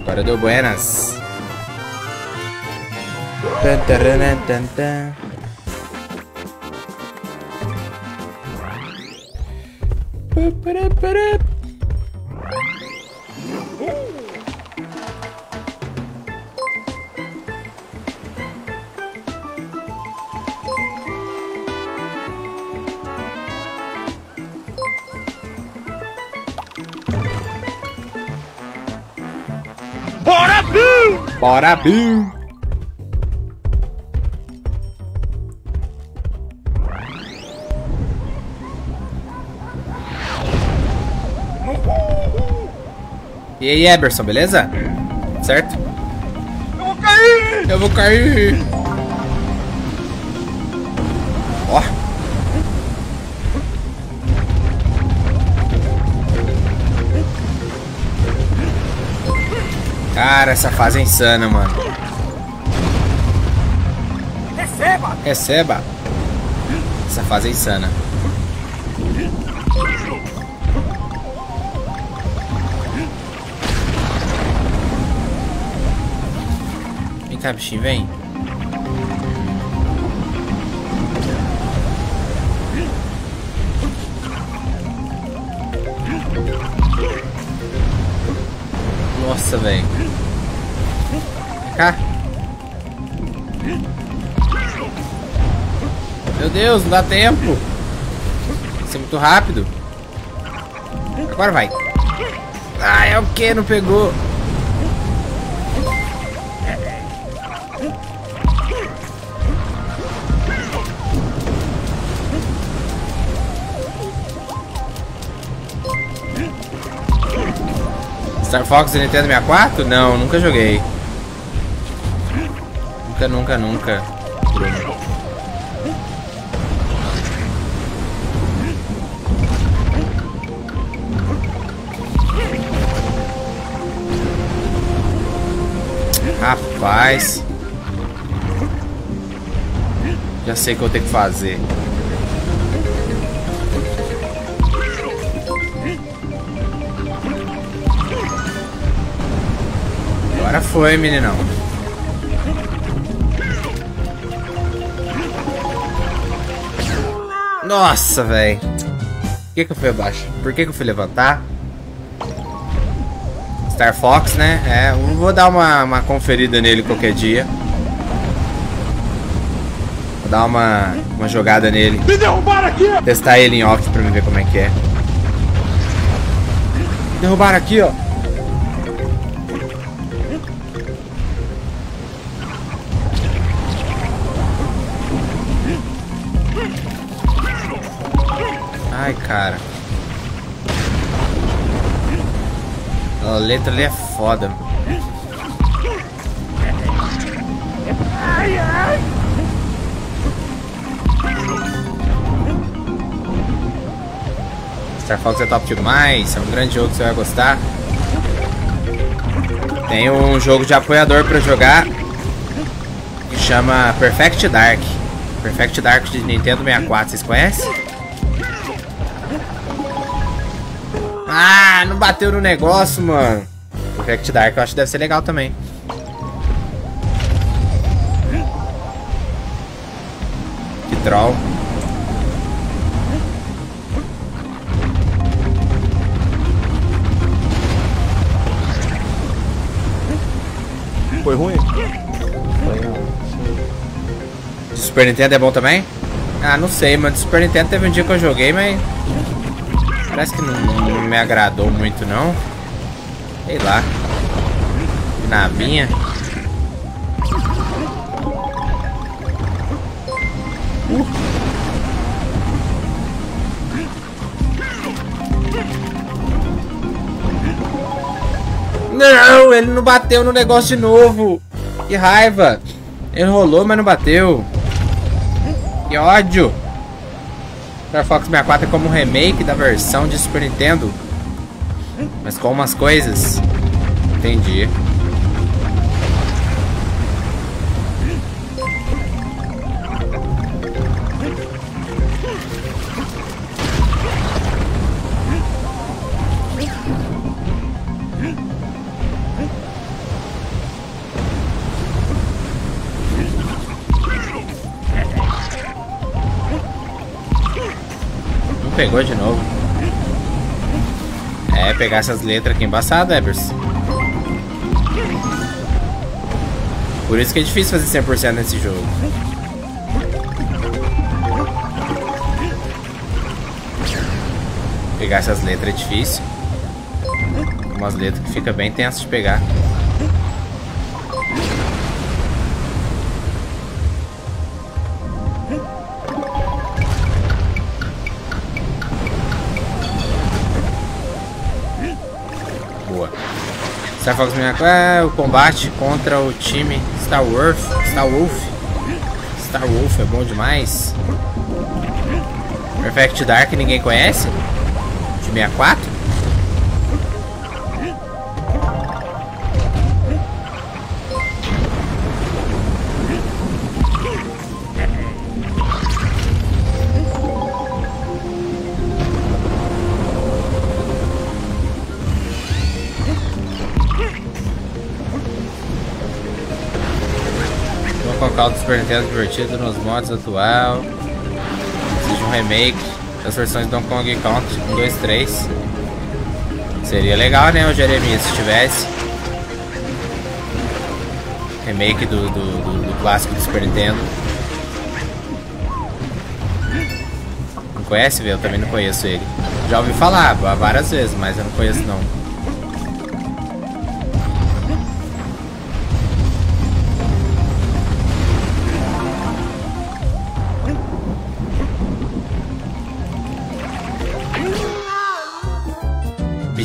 Agora deu buenas. Tan, taran, Bora, Bill! E aí, Eberson, beleza? Certo? Eu vou cair! Eu vou cair! Cara, essa fase é insana, mano. Receba! Receba! Essa fase é insana. Vem cá, bichinho, vem. Nossa, velho. Cá. Meu Deus, não dá tempo. Isso é muito rápido. Agora vai. Ah, é o que? Não pegou. Star Fox do Nintendo 64? Não, nunca joguei. Nunca, nunca, nunca. Bruno. Rapaz. Já sei o que eu tenho que fazer. Agora foi, meninão. Nossa, velho. Por que, que eu fui abaixo? Por que, que eu fui levantar? Star Fox, né? É, eu vou dar uma, uma conferida nele qualquer dia. Vou dar uma, uma jogada nele. Me derrubaram aqui! Testar ele em off pra me ver como é que é. Derrubaram aqui, ó. Cara. A letra ali é foda. Star Fox é top demais, é um grande jogo que você vai gostar. Tem um jogo de apoiador pra jogar que chama Perfect Dark. Perfect Dark de Nintendo 64, vocês conhecem? Ah, não bateu no negócio, mano. Perfect Dark eu acho que deve ser legal também. troll. Foi ruim? De Super Nintendo é bom também? Ah, não sei, de Super Nintendo teve um dia que eu joguei, mas... Parece que não, não me agradou muito, não. Sei lá. Na minha. Não, ele não bateu no negócio de novo. Que raiva. Ele rolou, mas não bateu. Que ódio. Star Fox 64 é como um remake da versão de Super Nintendo. Mas com umas coisas. Entendi. Pegou de novo. É, pegar essas letras aqui é embaçado, Ebers. Por isso que é difícil fazer 100% nesse jogo. Pegar essas letras é difícil. Umas letras que fica bem tenso de pegar. Star Fox 64 é o combate contra o time Star Wolf. Star Wolf. Star Wolf é bom demais. Perfect Dark ninguém conhece? De 64? Super Nintendo divertido nos mods atual. Seja um remake das versões Donkey Kong Country 1, 2, 3. Seria legal, né, o Jeremias, se tivesse. Remake do, do, do, do clássico do Super Nintendo. Não conhece, velho? Eu também não conheço ele. Já ouvi falar várias vezes, mas eu não conheço não.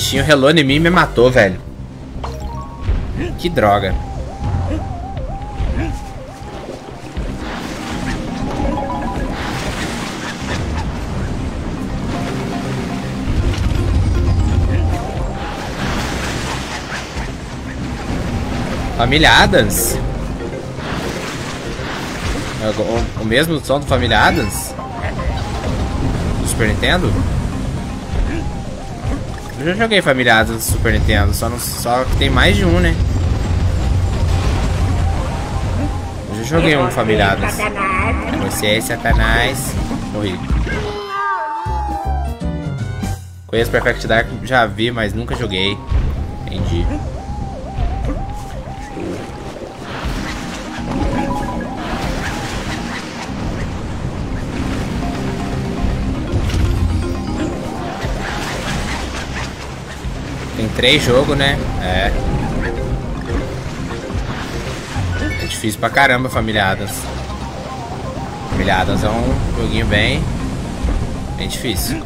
Bichinho relou em mim e me matou, velho. Que droga. Família Adams? É o, o mesmo som do Família Adams? Do Super Nintendo? Eu já joguei Família do Super Nintendo, só, não, só que tem mais de um, né? Eu já joguei um Família. Você é Satanás. Morri. Conheço Perfect Dark, já vi, mas nunca joguei. Três jogos, né? É. É difícil pra caramba, Família Adams. Família Adams é um joguinho bem... Bem difícil.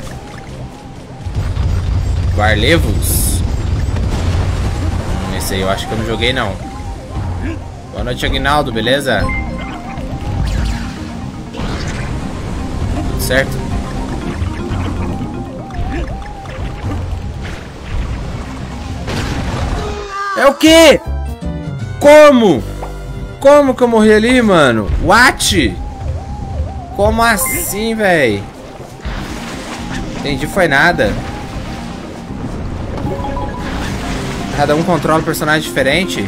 Guarlevos. Hum, esse aí eu acho que eu não joguei, não. Boa noite, Aguinaldo, beleza? Tudo certo? É o quê? Como? Como que eu morri ali, mano? What? Como assim, véi? Entendi, foi nada. Cada um controla um personagem diferente.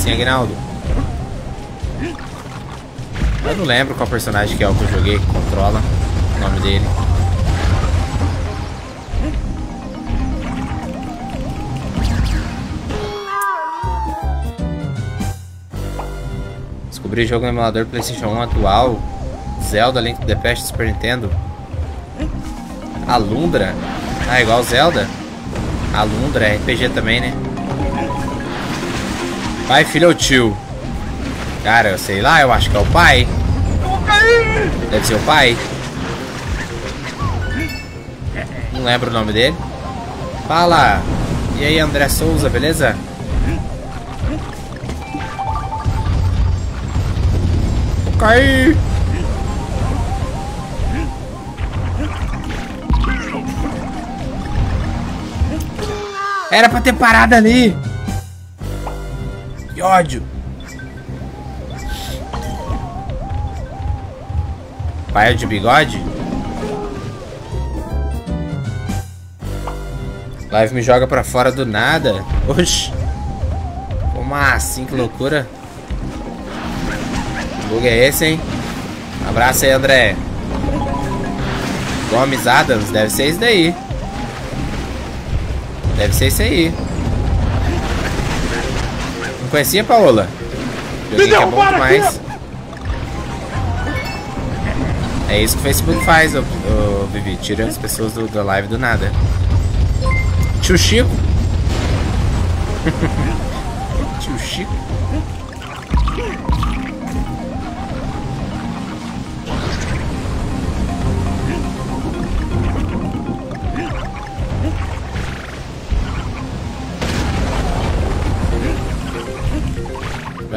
Assim, Aguinaldo? Eu não lembro qual personagem que é o que eu joguei que controla o nome dele. Descobri o jogo no emulador PlayStation 1 atual. Zelda Link to the Past Super Nintendo. Alundra. Ah, igual Zelda. Alundra é RPG também, né? Pai, filho ou tio? Cara, eu sei lá, eu acho que é o pai. Deve ser o pai. Não lembro o nome dele. Fala! E aí, André Souza, beleza? Caí! Era pra ter parado ali! Que ódio! Pai de bigode? Live me joga pra fora do nada. Oxi. Como assim, que loucura. Que bug é esse, hein? Abraço aí, André. Gomes Adams, deve ser isso daí. Deve ser isso aí. Conhecia, Paola? Joguei que é bom demais. É isso que o Facebook faz, ô, ô, Vivi. Tira as pessoas do, da live do nada. Tio Chico. Tio Chico.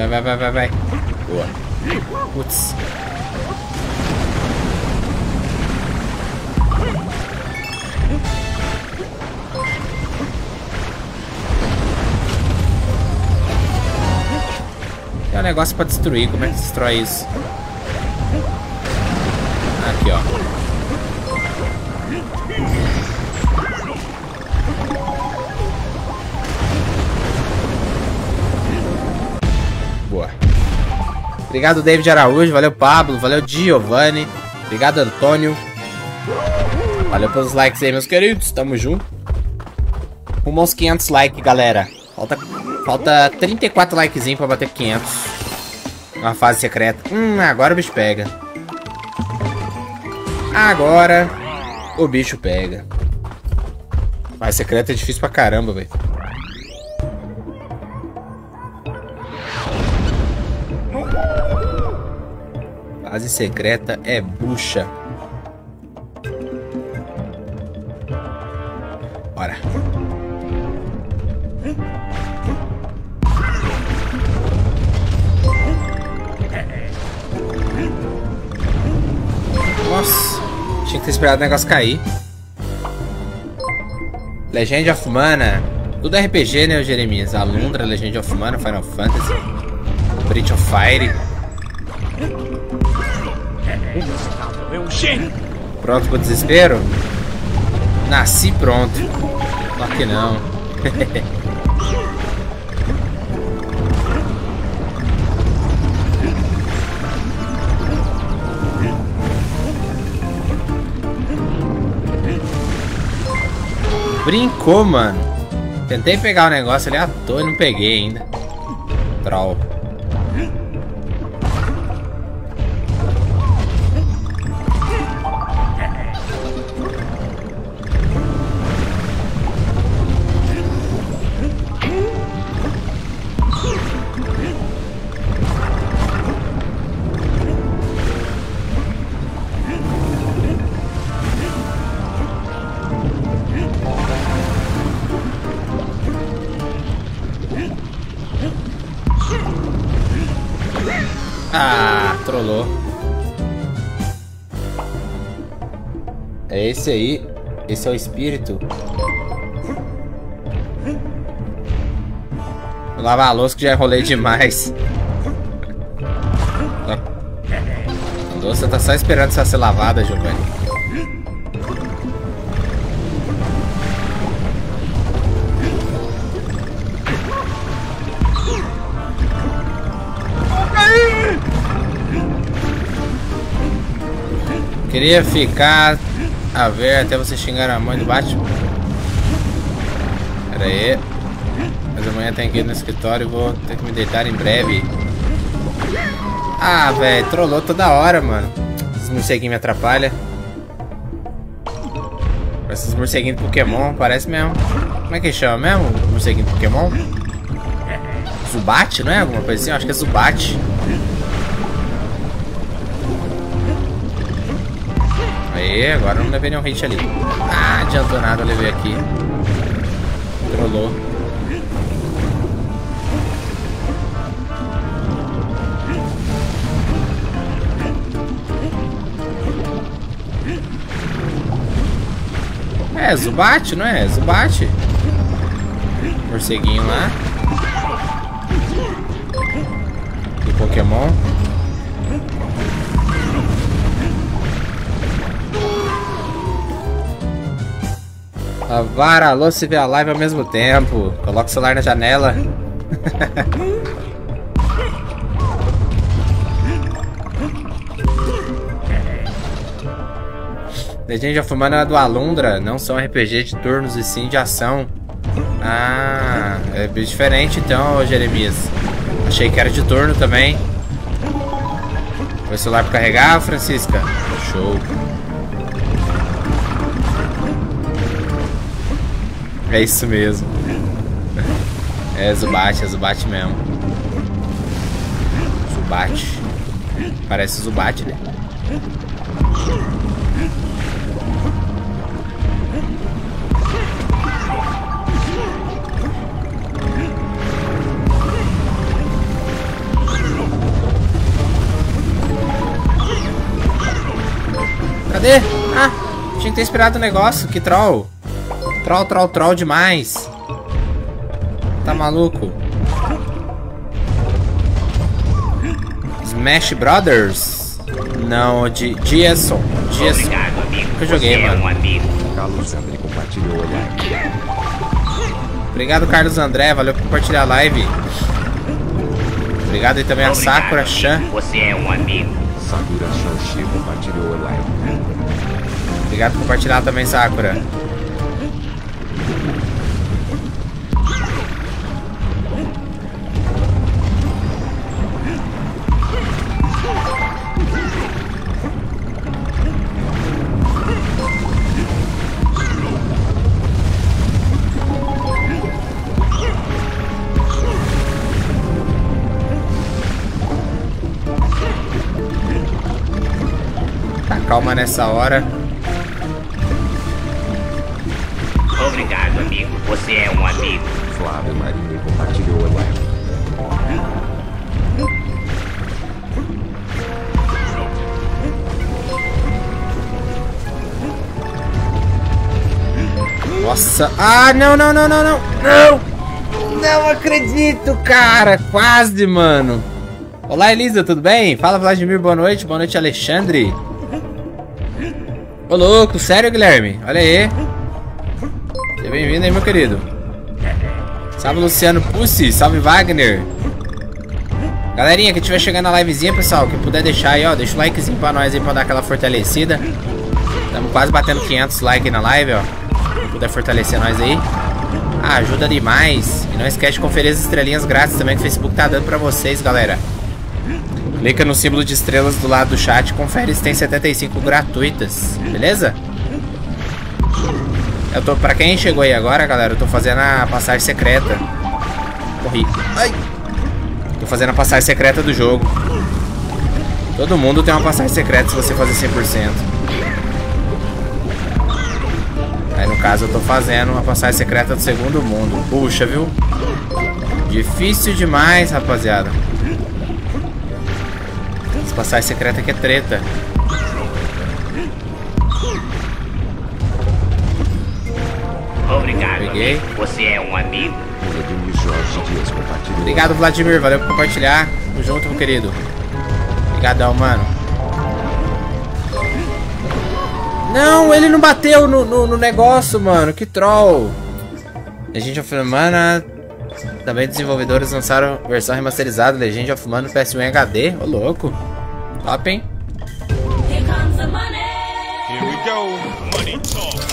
Vai, vai, vai, vai, vai. Boa. Putz. Tem um negócio pra destruir. Como é que destrói isso? Aqui, ó. Obrigado, David Araújo. Valeu, Pablo. Valeu, Giovanni. Obrigado, Antônio. Valeu pelos likes aí, meus queridos. Tamo junto. Rumo aos 500 likes, galera. Falta, falta 34 likezinhos pra bater 500. Uma fase secreta. Hum, agora o bicho pega. Agora o bicho pega. Fase secreta é difícil pra caramba, velho. Fase secreta é bucha. Bora. Nossa, tinha que ter esperado o negócio cair. Legend of Mana. Tudo RPG, né, Jeremias? Alundra, Legend of Mana, Final Fantasy. Breath of Fire. Pronto pro desespero? Nasci pronto. Claro que não. Brincou, mano. Tentei pegar o negócio ali à toa e não peguei ainda. Troll. Esse aí. Esse é o espírito. Lavar a louça que já enrolei demais. A louça tá só esperando só ser lavada, Giovanni. Queria ficar a ver até você xingar a mãe do Batman. Pera aí. Mas amanhã tem que ir no escritório e vou ter que me deitar em breve. Ah, velho, trollou toda hora, mano. Esses morceguinhos me atrapalham. Esses morceguinhos de Pokémon, parece mesmo. Como é que chama mesmo? Morceguinho de Pokémon? Zubat, não é? Alguma coisa assim? Acho que é Zubat. Aí, agora não levei nenhum hit ali. Ah, adiantou nada, levei aqui. Trollou. É, Zubat, não é? Zubat. Morceguinho lá. Do Pokémon. A vara, alô, se vê a live ao mesmo tempo. Coloca o celular na janela. Legend of Mana do Alundra não são RPG de turnos e sim de ação. Ah, é bem diferente então, Jeremias. Achei que era de turno também. Foi o celular pra carregar, Francisca? Show. É isso mesmo. É Zubat, é Zubat mesmo. Zubat. Parece Zubat, né? Cadê? Ah, tinha que ter esperado o negócio. Que troll. Troll, troll, troll demais. Tá maluco? Smash Brothers? Não, de Jason. Jason. Que eu joguei, Você é mano. um amigo. Carlos André compartilhou a live. Obrigado, Carlos André. Valeu por compartilhar a live. Obrigado aí também a Sakura. Chan. Você é um amigo. Sakura Shoshi compartilhou a live. Obrigado por compartilhar também, Sakura. Nessa hora. Obrigado, amigo. Você é um amigo. Flávio Marinho compartilhou a live. Nossa. Ah, não, não, não, não, não. Não! Não acredito, cara. Quase, mano. Olá, Elisa, tudo bem? Fala, Vladimir, boa noite. Boa noite, Alexandre. Ô, louco, sério, Guilherme? Olha aí. Seja bem-vindo aí, meu querido. Salve, Luciano Pussi. Salve, Wagner. Galerinha que estiver chegando na livezinha, pessoal, que puder deixar aí, ó, deixa o likezinho pra nós aí, pra dar aquela fortalecida. Estamos quase batendo 500 likes na live, ó. Quem puder fortalecer nós aí. Ah, ajuda demais. E não esquece de conferir as estrelinhas grátis também que o Facebook tá dando pra vocês, galera. Clica no símbolo de estrelas do lado do chat e confere se tem 75 gratuitas, beleza? Eu tô, pra quem chegou aí agora, galera, eu tô fazendo a passagem secreta. Corri. Ai! Tô fazendo a passagem secreta do jogo. Todo mundo tem uma passagem secreta se você fazer 100%. Aí no caso eu tô fazendo uma passagem secreta do segundo mundo. Puxa, viu? Difícil demais, rapaziada. Passagem secreta aqui é treta. Obrigado, Peguei. amigo. Você é um amigo. Obrigado, Vladimir. Valeu por compartilhar. Tamo junto, meu querido. Obrigadão, mano. Não, ele não bateu no, no, no negócio, mano. Que troll. A gente já falou, mano. Também desenvolvedores lançaram versão remasterizada Legend of Mana no PS1 HD. Ô louco. Top, hein? Here we go. Money talk.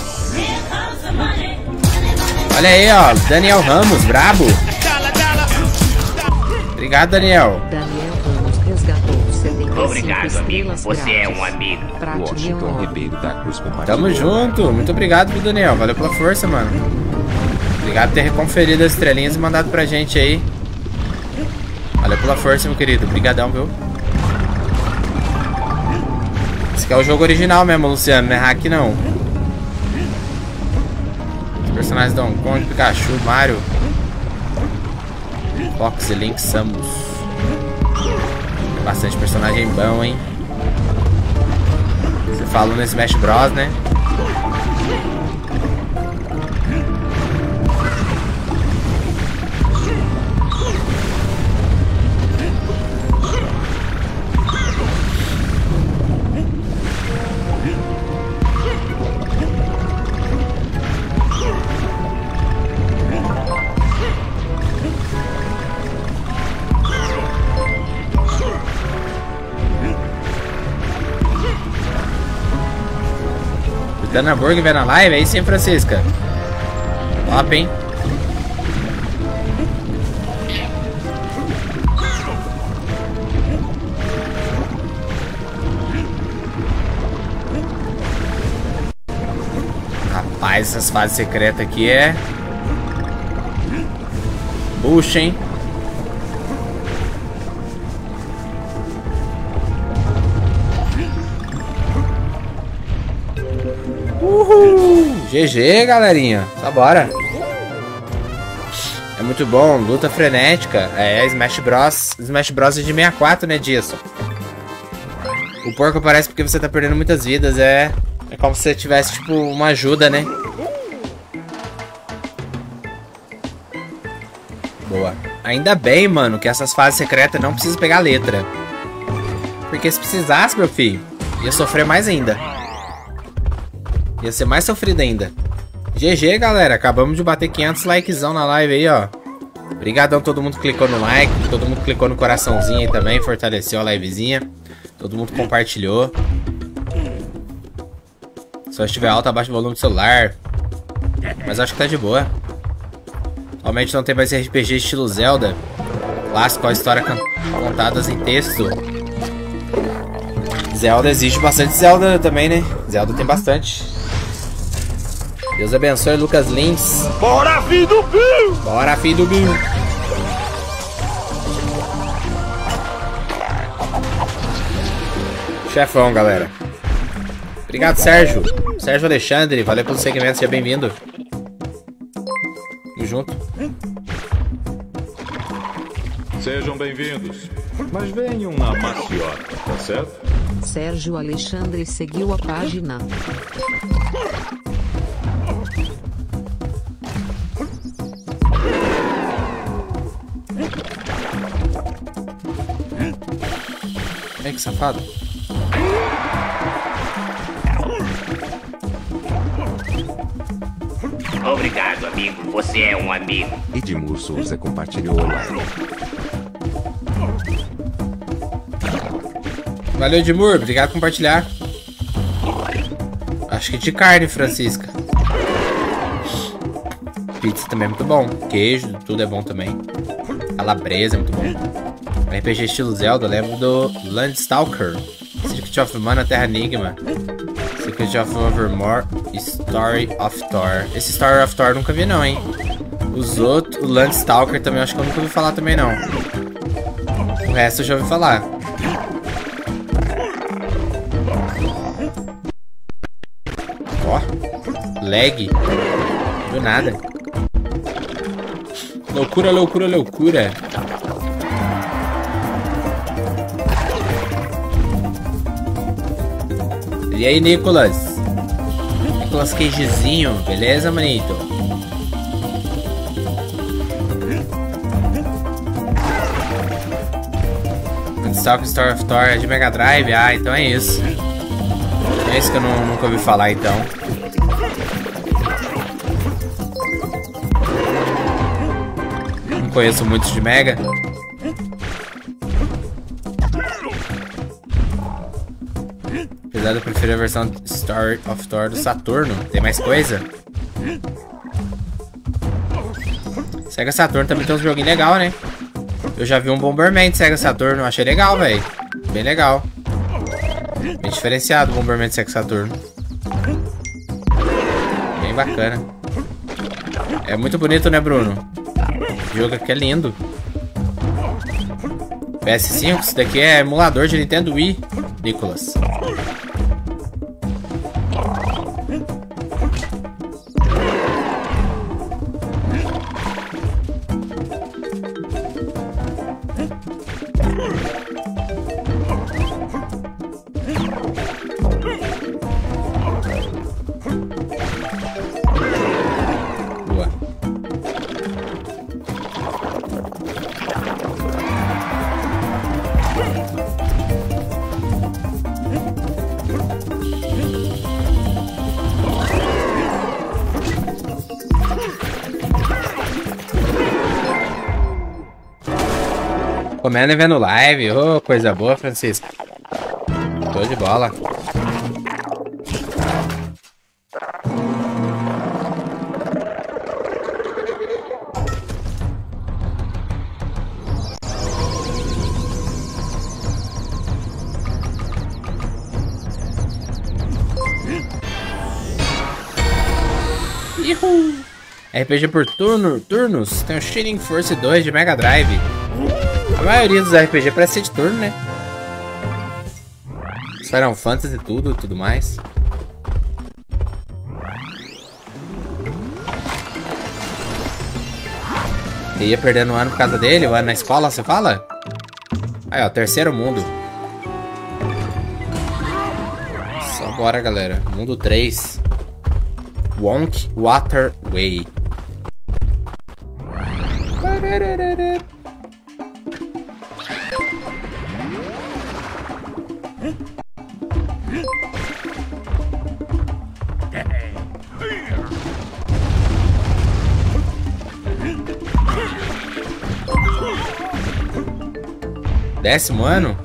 Olha aí, ó. Daniel Ramos, brabo. Obrigado, Daniel. Daniel Ramos resgatou 75 Obrigado, amigo. Você é um amigo. Washington. Ribeiro da Cruz. Tamo junto. Muito obrigado, Daniel. Valeu pela força, mano. Obrigado por ter conferido as estrelinhas e mandado pra gente aí. Valeu pela força, meu querido. Obrigadão, viu? Aqui é o jogo original mesmo, Luciano. Não é hack, não. Os personagens Donkey Kong, Pikachu, Mario. Fox Link Samus. Bastante personagem bom, hein? Você falou no Smash Bros, né? Dana Burger vai na live, aí sim, Francisca. Top, hein? Rapaz, essas fases secretas aqui é. Puxa, hein? GG, galerinha. Só bora. É muito bom, luta frenética. É Smash Bros. Smash Bros é de 64, né, disso? O porco aparece porque você tá perdendo muitas vidas. É, é como se você tivesse, tipo, uma ajuda, né? Boa. Ainda bem, mano, que essas fases secretas não precisa pegar letra. Porque se precisasse, meu filho, ia sofrer mais ainda. Ia ser mais sofrido ainda. GG, galera. Acabamos de bater 500 likezão na live aí, ó. Obrigadão todo mundo que clicou no like. Todo mundo clicou no coraçãozinho aí também. Fortaleceu a livezinha. Todo mundo compartilhou. Só estiver alto, abaixa o volume do celular. Mas acho que tá de boa. Atualmente não tem mais RPG estilo Zelda. Clássico, a história contadas em texto. Zelda existe bastante Zelda também, né? Zelda tem bastante. Deus abençoe Lucas Lins. Bora, filho do Bill! Bora, filho do Bill. Chefão, galera. Obrigado, Sérgio. Sérgio Alexandre, valeu pelo segmento, seja bem-vindo. Tamo junto. Sejam bem-vindos. Mas venham na maciota, tá certo? Sérgio Alexandre seguiu a página. Vem que safado. Obrigado, amigo. Você é um amigo. Edmur Souza compartilhou a live. Valeu, Edmur. Obrigado por compartilhar. Acho que de carne, Francisca. Pizza também é muito bom. Queijo, tudo é bom também. Calabresa é muito bom. RPG estilo Zelda, lembro do Landstalker. Secret of Mana, Terra Enigma. Secret of Overmore, Story of Thor. Esse Story of Thor nunca vi não, hein. Os outros, o Landstalker também, acho que eu nunca ouvi falar também não. O resto eu já ouvi falar. Ó, lag. Do nada. Loucura, loucura, loucura. E aí, Nicolas? Nicolas Cagezinho, beleza, manito? Stalk Story of Thor é de Mega Drive? Ah, então é isso. É isso que eu não- nunca ouvi falar, então. não conheço muitos de Mega. Preferir a versão Star of Thor do Saturno. Tem mais coisa? Sega Saturno também tem uns joguinhos legais, né? Eu já vi um Bomberman de Sega Saturno. Achei legal, velho. Bem legal. Bem diferenciado o Bomberman de Sega Saturno. Bem bacana. É muito bonito, né, Bruno? O jogo aqui é lindo. PS5, isso daqui é emulador de Nintendo Wii, Nicolas. Comendo e vendo live. Ô, coisa boa, Francisco. Tô de bola. RPG por turno, turnos, tem o Shining Force 2 de Mega Drive. A maioria dos RPG parece ser de turno, né? Final Fantasy e tudo, tudo mais. Eu ia perdendo um ano por causa dele, o ano na escola, você fala? Aí, ó, terceiro mundo. Só bora, galera. Mundo 3. Wonk Waterway. Décimo ano?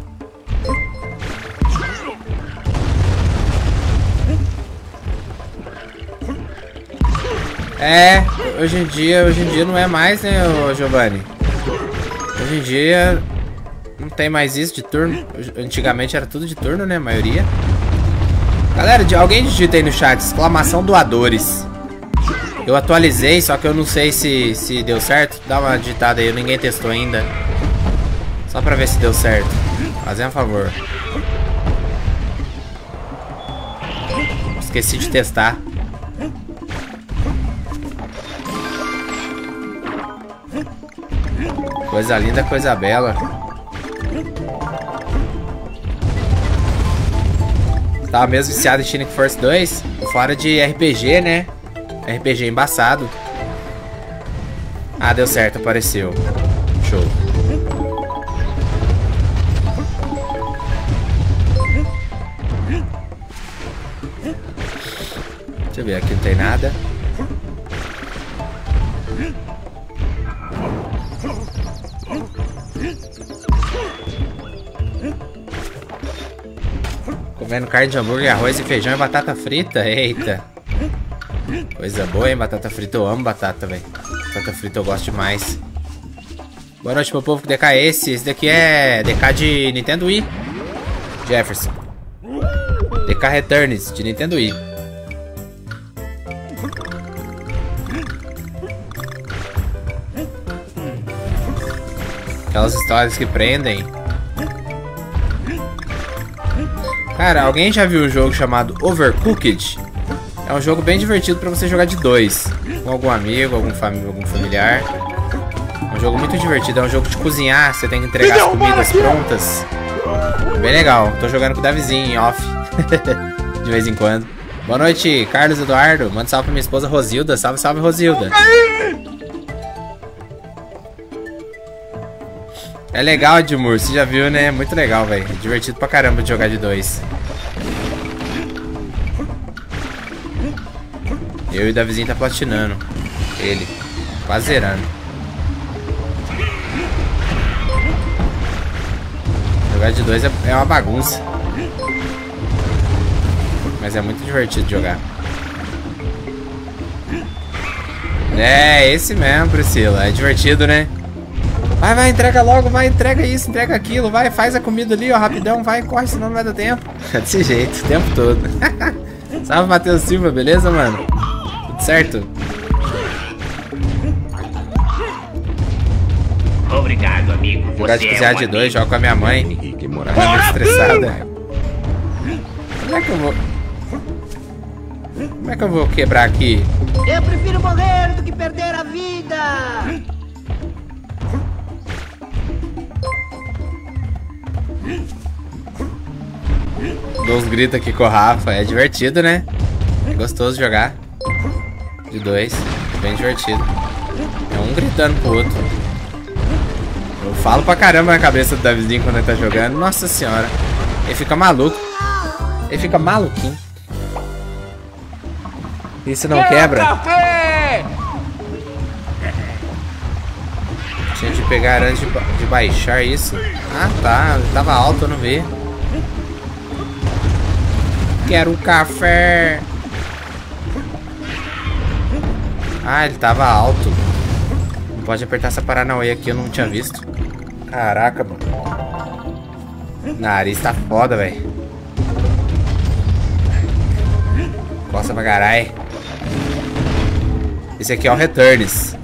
É, hoje em dia, hoje em dia não é mais, né, Giovanni? Hoje em dia não tem mais isso de turno. Antigamente era tudo de turno, né, a maioria. Galera, alguém digita aí no chat, exclamação doadores. Eu atualizei, só que eu não sei se, se deu certo. Dá uma digitada aí, ninguém testou ainda. Só pra ver se deu certo. Fazendo um favor. Esqueci de testar. Coisa linda, coisa bela. Tava mesmo viciado em Shining Force 2. Fora de RPG, né? RPG embaçado. Ah, deu certo, apareceu. Ver, aqui não tem nada. Comendo carne de hambúrguer, arroz e feijão e batata frita. Eita. Coisa boa, hein? Batata frita, eu amo batata, velho. Batata frita eu gosto demais. Boa noite, meu povo. Que DK é esse? Esse daqui é DK de Nintendo Wii. Jefferson. DK Returns de Nintendo Wii. Aquelas histórias que prendem. Cara, alguém já viu um jogo chamado Overcooked? É um jogo bem divertido pra você jogar de dois. Com algum amigo, algum, fami algum familiar. É um jogo muito divertido. É um jogo de cozinhar, você tem que entregar as comidas prontas. Bem legal. Tô jogando com o Davizinho em off. de vez em quando. Boa noite, Carlos Eduardo. Manda salve pra minha esposa Rosilda. Salve, salve, Rosilda. É legal, Edmur, você já viu, né? Muito legal, velho. Divertido pra caramba de jogar de dois. Eu e o Davizinho tá platinando. Ele. Quase zerando. Jogar de dois é, é uma bagunça. Mas é muito divertido jogar. É, esse mesmo, Priscila. É divertido, né? Vai, vai, entrega logo, vai, entrega isso, entrega aquilo, vai, faz a comida ali, ó, rapidão, vai, corre, senão não vai dar tempo. É desse jeito, o tempo todo. Salve, Matheus Silva, beleza, mano? Tudo certo? Obrigado, amigo. Jogar de Você é cozinhar um de dois, jogo com a minha mãe. Henrique Moraes. é muito estressada. Como é que eu vou... Como é que eu vou quebrar aqui? Eu prefiro morrer do que perder a vida! Dou uns gritos aqui com o Rafa. É divertido, né? É gostoso jogar. De dois. Bem divertido. É um gritando pro outro. Eu falo pra caramba na cabeça do Davizinho quando ele tá jogando. Nossa senhora. Ele fica maluco. Ele fica maluquinho. Isso não quebra? Tinha de pegar antes de, ba- de baixar isso. Ah tá, tava alto, eu não vi. Quero café. Ah, ele tava alto. Não pode apertar essa Paranauê aqui, eu não tinha visto. Caraca, mano. Nariz tá foda, velho. Costa pra caralho. Esse aqui é o Returns.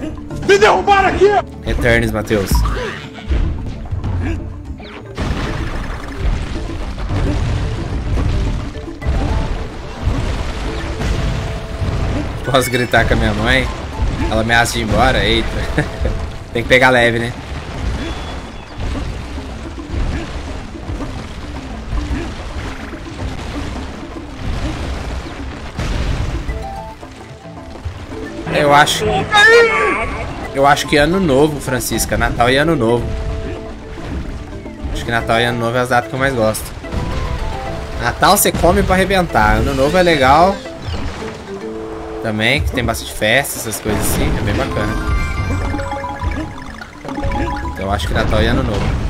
Me derrubaram aqui! Returns, Matheus. Posso gritar com a minha mãe? Ela ameaça de ir embora? Eita. Tem que pegar leve, né? Eu acho. Eu acho que ano novo, Francisca. Natal e ano novo. Acho que Natal e ano novo é as datas que eu mais gosto. Natal você come pra arrebentar. Ano novo é legal. Também, que tem bastante festa, essas coisas assim. É bem bacana. Então eu acho que Natal e ano novo.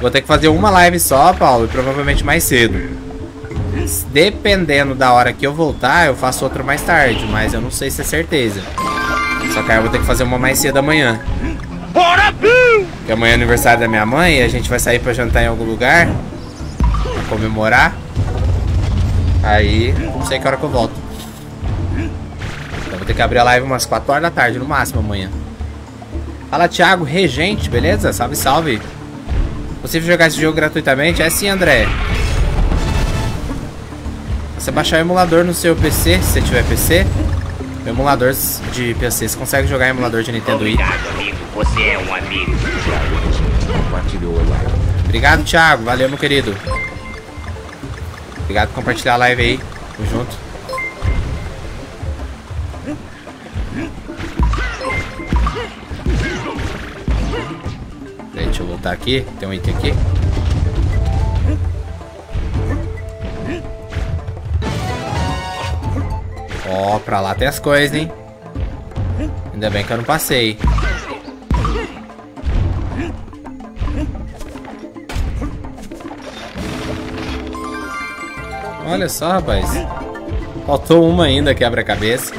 Vou ter que fazer uma live só, Paulo, e provavelmente mais cedo. Dependendo da hora que eu voltar, eu faço outra mais tarde, mas eu não sei se é certeza. Só que aí eu vou ter que fazer uma mais cedo amanhã. Porque amanhã é aniversário da minha mãe e a gente vai sair pra jantar em algum lugar. Pra comemorar. Aí, não sei que hora que eu volto. Então vou ter que abrir a live umas 4 horas da tarde, no máximo, amanhã. Fala, Thiago, regente, beleza? Salve, salve. Possível jogar esse jogo gratuitamente? É sim, André. Você baixar o emulador no seu PC, se você tiver PC. Emulador de PC, você consegue jogar em emulador de Nintendo Wii. Obrigado, amigo. Você é um amigo. Compartilhou a live. Obrigado, Thiago. Valeu, meu querido. Obrigado por compartilhar a live aí. Tamo junto. Peraí, deixa eu voltar aqui. Tem um item aqui. Ó, pra lá tem as coisas, hein? Ainda bem que eu não passei. Olha só, rapaz. Faltou uma ainda, quebra-cabeça.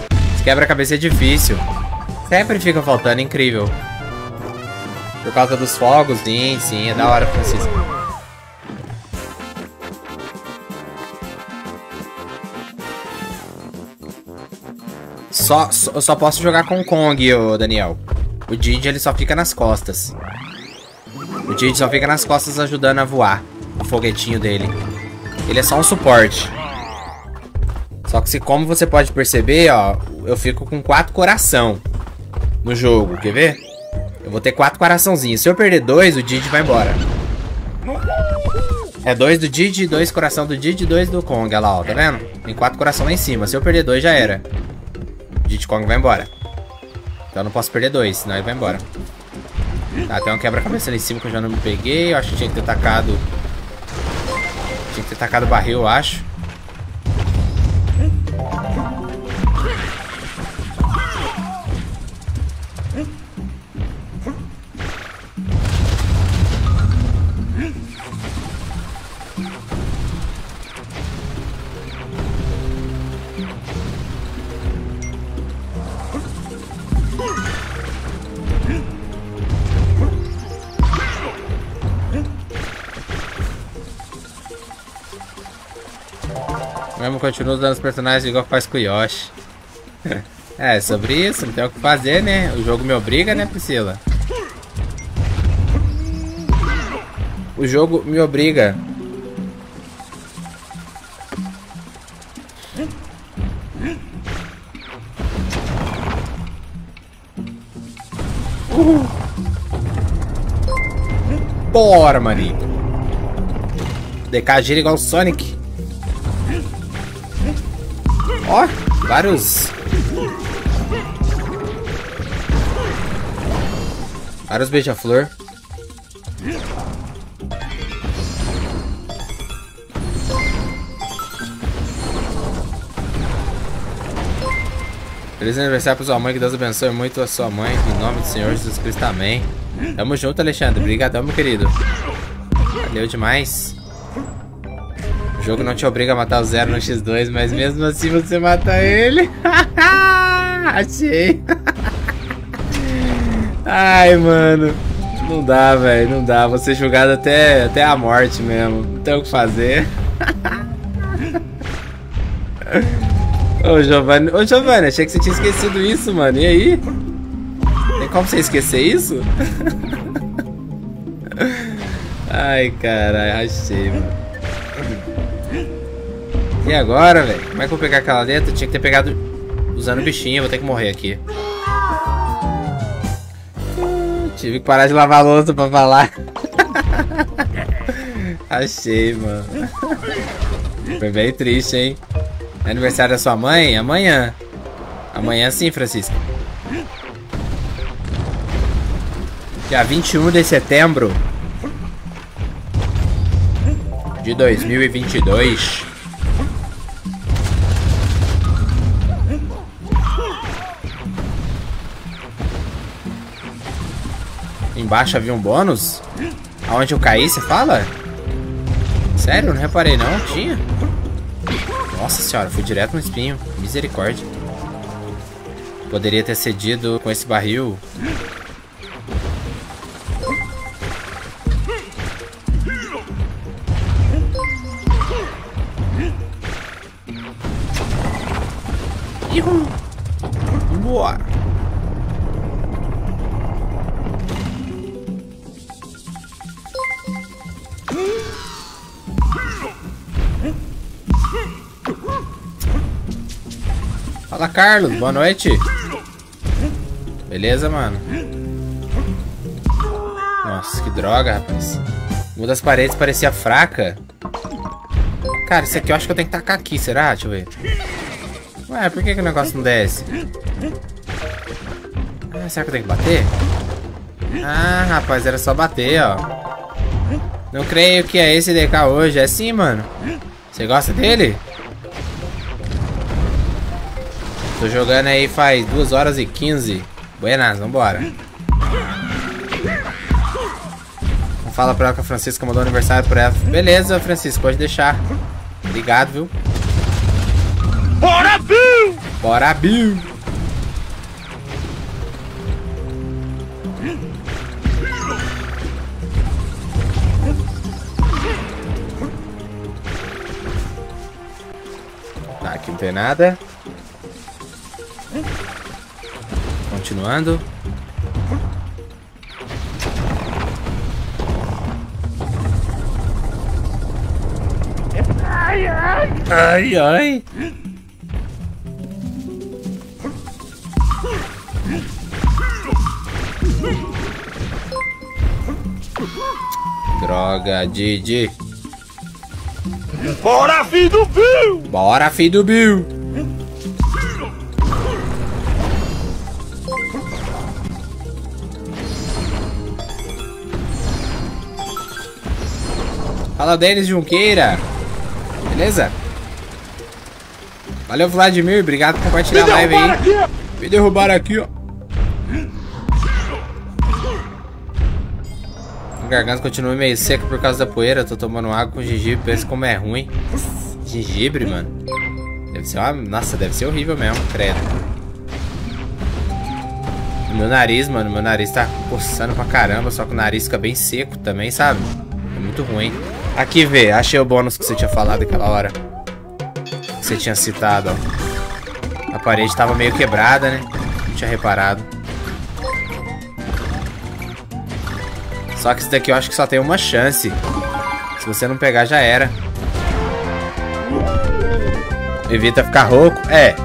Quebra-cabeça é difícil. Sempre fica faltando, incrível. Por causa dos fogos, sim, sim, é da hora, Francisco. Só, só, eu só posso jogar com o Kong, Daniel. O Didi, ele só fica nas costas. O Didi só fica nas costas ajudando a voar. O foguetinho dele. Ele é só um suporte. Só que se como você pode perceber, ó, eu fico com quatro coração no jogo, quer ver? Eu vou ter quatro coraçãozinhos. Se eu perder dois, o Didi vai embora. É dois do Didi, dois coração do Didi e dois do Kong, olha lá, ó, tá vendo? Tem quatro coração lá em cima. Se eu perder dois, já era. Kong vai embora. Então eu não posso perder dois, senão ele vai embora. Tá, tem um quebra-cabeça ali em cima que eu já não me peguei. Eu acho que tinha que ter tacado... Tinha que ter tacado o barril, eu acho. Continua usando os personagens igual faz com o Yoshi. é, sobre isso, não tem o que fazer, né? O jogo me obriga, né, Priscila? O jogo me obriga. Bora, maninho. DK gira igual Sonic. Ó, vários... Vários beija-flor. Feliz aniversário pra sua mãe, que Deus abençoe muito a sua mãe, em nome do Senhor Jesus Cristo, amém. Tamo junto, Alexandre, obrigadão, meu querido. Valeu demais. Jogo não te obriga a matar o Zero no X2, mas mesmo assim você mata ele. Achei. Ai, mano. Não dá, velho, não dá. Vou ser julgado até, até a morte mesmo. Não tem o que fazer. Ô, Giovanni. Ô, Giovanni, achei que você tinha esquecido isso, mano. E aí? Tem como você esquecer isso? Ai, caralho, achei, mano. E agora, velho? Como é que eu vou pegar aquela letra? Tinha que ter pegado usando o bichinho. Vou ter que morrer aqui. Tive que parar de lavar a louça pra falar. Achei, mano. Foi bem triste, hein? É aniversário da sua mãe? Amanhã. Amanhã sim, Francisco. Dia 21 de setembro de 2022. Embaixo havia um bônus? Aonde eu caí, você fala? Sério? Não reparei não, tinha? Nossa senhora, fui direto no espinho. Misericórdia. Poderia ter cedido com esse barril. Carlos. Boa noite. Beleza, mano? Nossa, que droga, rapaz. Uma das paredes parecia fraca. Cara, isso aqui eu acho que eu tenho que tacar aqui, será? Deixa eu ver. Ué, por que, que o negócio não desce? Ah, será que eu tenho que bater? Ah, rapaz, era só bater, ó. Não creio que é esse DK hoje. É sim, mano. Você gosta dele? Tô jogando aí faz 2 horas e 15. Buenas, vambora. Fala pra ela que a Francisca mandou aniversário pra ela. Beleza, Francisco, pode deixar. Obrigado, viu? Bora, Bill! Bora, Bill! Tá, aqui não tem nada. Continuando. Ai, ai! Ai, ai. Droga, Didi. Bora, filho do Bill! Bora, filho do Bill. Fala, Denis Junqueira. Beleza? Valeu, Vladimir. Obrigado por compartilhar a live aí. aqui! Me derrubaram aqui, ó. A garganta continua meio seca por causa da poeira. Tô tomando água com gengibre. Pensa como é ruim. Gengibre, mano. Deve ser uma... Nossa, deve ser horrível mesmo, credo. O meu nariz, mano. Meu nariz tá coçando pra caramba. Só que o nariz fica bem seco também, sabe? É muito ruim. Aqui, vê. Achei o bônus que você tinha falado aquela hora. você tinha citado, ó. A parede tava meio quebrada, né? Não tinha reparado. Só que isso daqui eu acho que só tem uma chance. Se você não pegar, já era. Evita ficar rouco. É.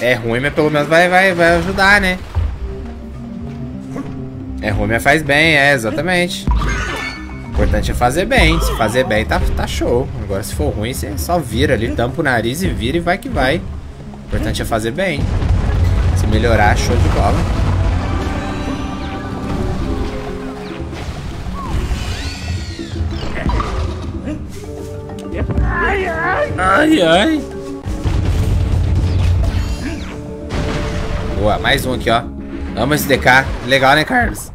É ruim, mas pelo menos vai, vai, vai ajudar, né? É ruim, mas faz bem, é, exatamente. Importante é fazer bem. Se fazer bem, tá, tá show. Agora, se for ruim, você só vira ali, tampa o nariz e vira e vai que vai. O importante é fazer bem. Se melhorar, show de bola. Ai, ai. Boa, mais um aqui, ó. Amo esse DK. Legal, né, Carlos?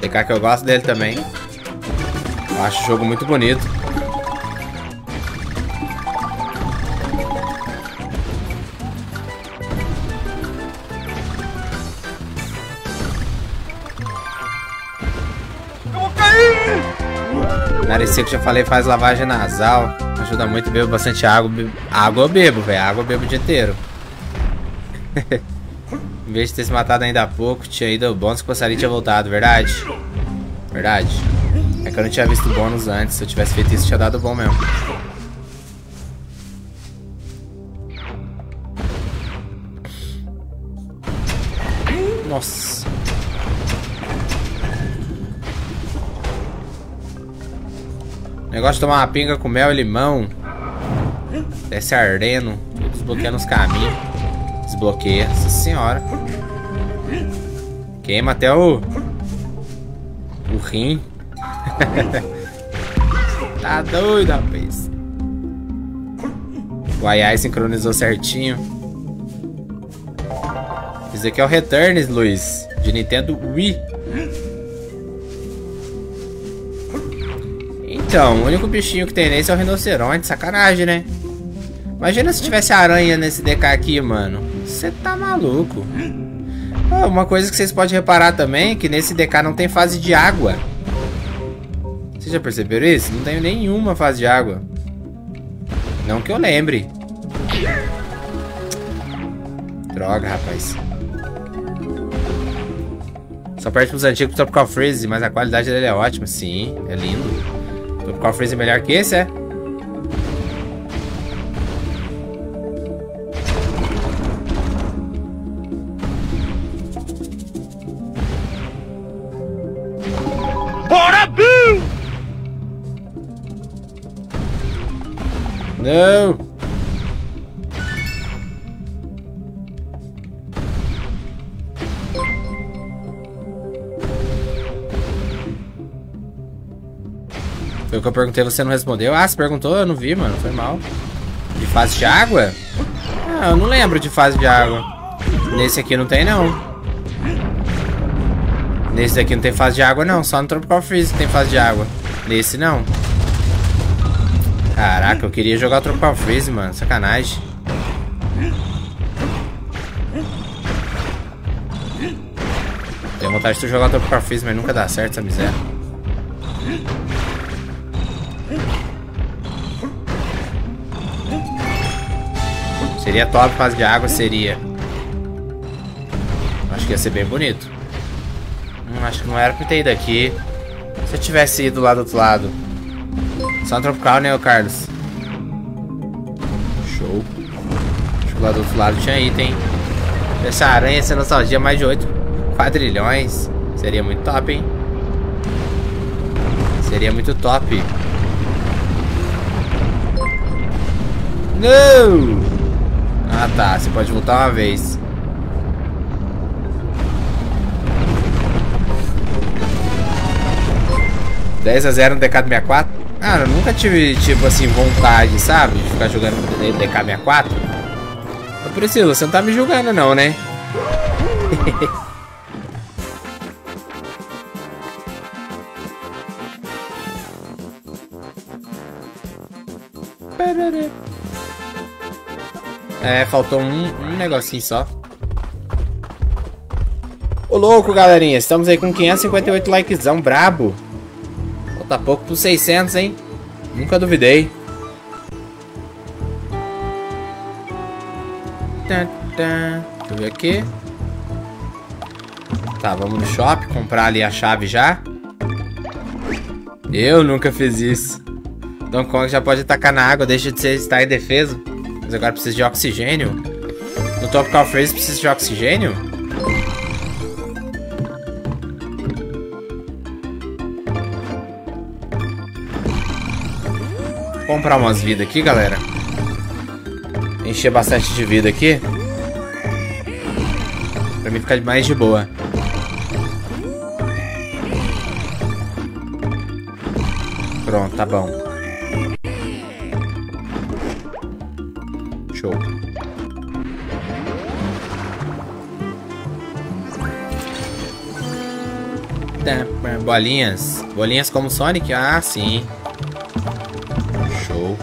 DK que eu gosto dele também. Acho o jogo muito bonito. Nariz seco, já falei, faz lavagem nasal. Ajuda muito, bebo bastante água. Água eu bebo, velho. Água eu bebo o dia inteiro. em vez de ter se matado ainda há pouco, tinha ido bônus que o passarinho tinha voltado, verdade? Verdade. É que eu não tinha visto o bônus antes. Se eu tivesse feito isso, tinha dado bom mesmo. Nossa. Negócio de tomar uma pinga com mel e limão. Desce ardendo. Desbloqueando os caminhos. Desbloqueia. Nossa senhora. Queima até o... O rim. tá doido, rapaz. O AI sincronizou certinho. Esse aqui é o Returns, Luiz. De Nintendo Wii. Então, o único bichinho que tem nesse é o rinoceronte. Sacanagem, né? Imagina se tivesse aranha nesse DK aqui, mano. Você tá maluco. Uma coisa que vocês podem reparar também é que nesse DK não tem fase de água. Vocês já perceberam isso? Não tem nenhuma fase de água. Não que eu lembre. Droga, rapaz. Só perde pros antigos Tropical Freeze, mas a qualidade dele é ótima. Sim, é lindo. Tropical Freeze é melhor que esse, é? Que eu perguntei, você não respondeu. Ah, você perguntou? Eu não vi, mano. Foi mal. De fase de água? Ah, eu não lembro de fase de água. Nesse aqui não tem, não. Nesse daqui não tem fase de água, não. Só no Tropical Freeze tem fase de água. Nesse, não. Caraca, eu queria jogar o Tropical Freeze, mano. Sacanagem. Tenho vontade de jogar o Tropical Freeze, mas nunca dá certo essa miséria. Seria top fase de água, seria. Acho que ia ser bem bonito. Hum, acho que não era pra ter ido aqui. Se eu tivesse ido lá do outro lado. Só no tropical, né, Carlos? Show. Acho que lá do outro lado tinha item. Essa aranha, essa nostalgia, mais de 8 quadrilhões. Seria muito top, hein? Seria muito top. Não! Ah tá, você pode voltar uma vez. Dez a 0 no DK64? Ah, eu nunca tive, tipo assim, vontade, sabe? De ficar jogando DK64. Ô Priscila, você não tá me julgando não, né? É, faltou um, um negocinho só. Ô louco, galerinha. Estamos aí com 558 likezão brabo. Falta pouco pro 600, hein? Nunca duvidei. Tá, tá. Deixa eu ver aqui. Tá, vamos no shopping comprar ali a chave já. Eu nunca fiz isso. Donkey Kong já pode atacar na água, deixa de ser estar indefeso. Mas agora precisa de oxigênio. No Tropical Freeze precisa de oxigênio? Vou comprar umas vidas aqui, galera. Encher bastante de vida aqui. Pra mim ficar mais de boa. Pronto, tá bom. Bolinhas. Bolinhas como Sonic? Ah, sim. Show.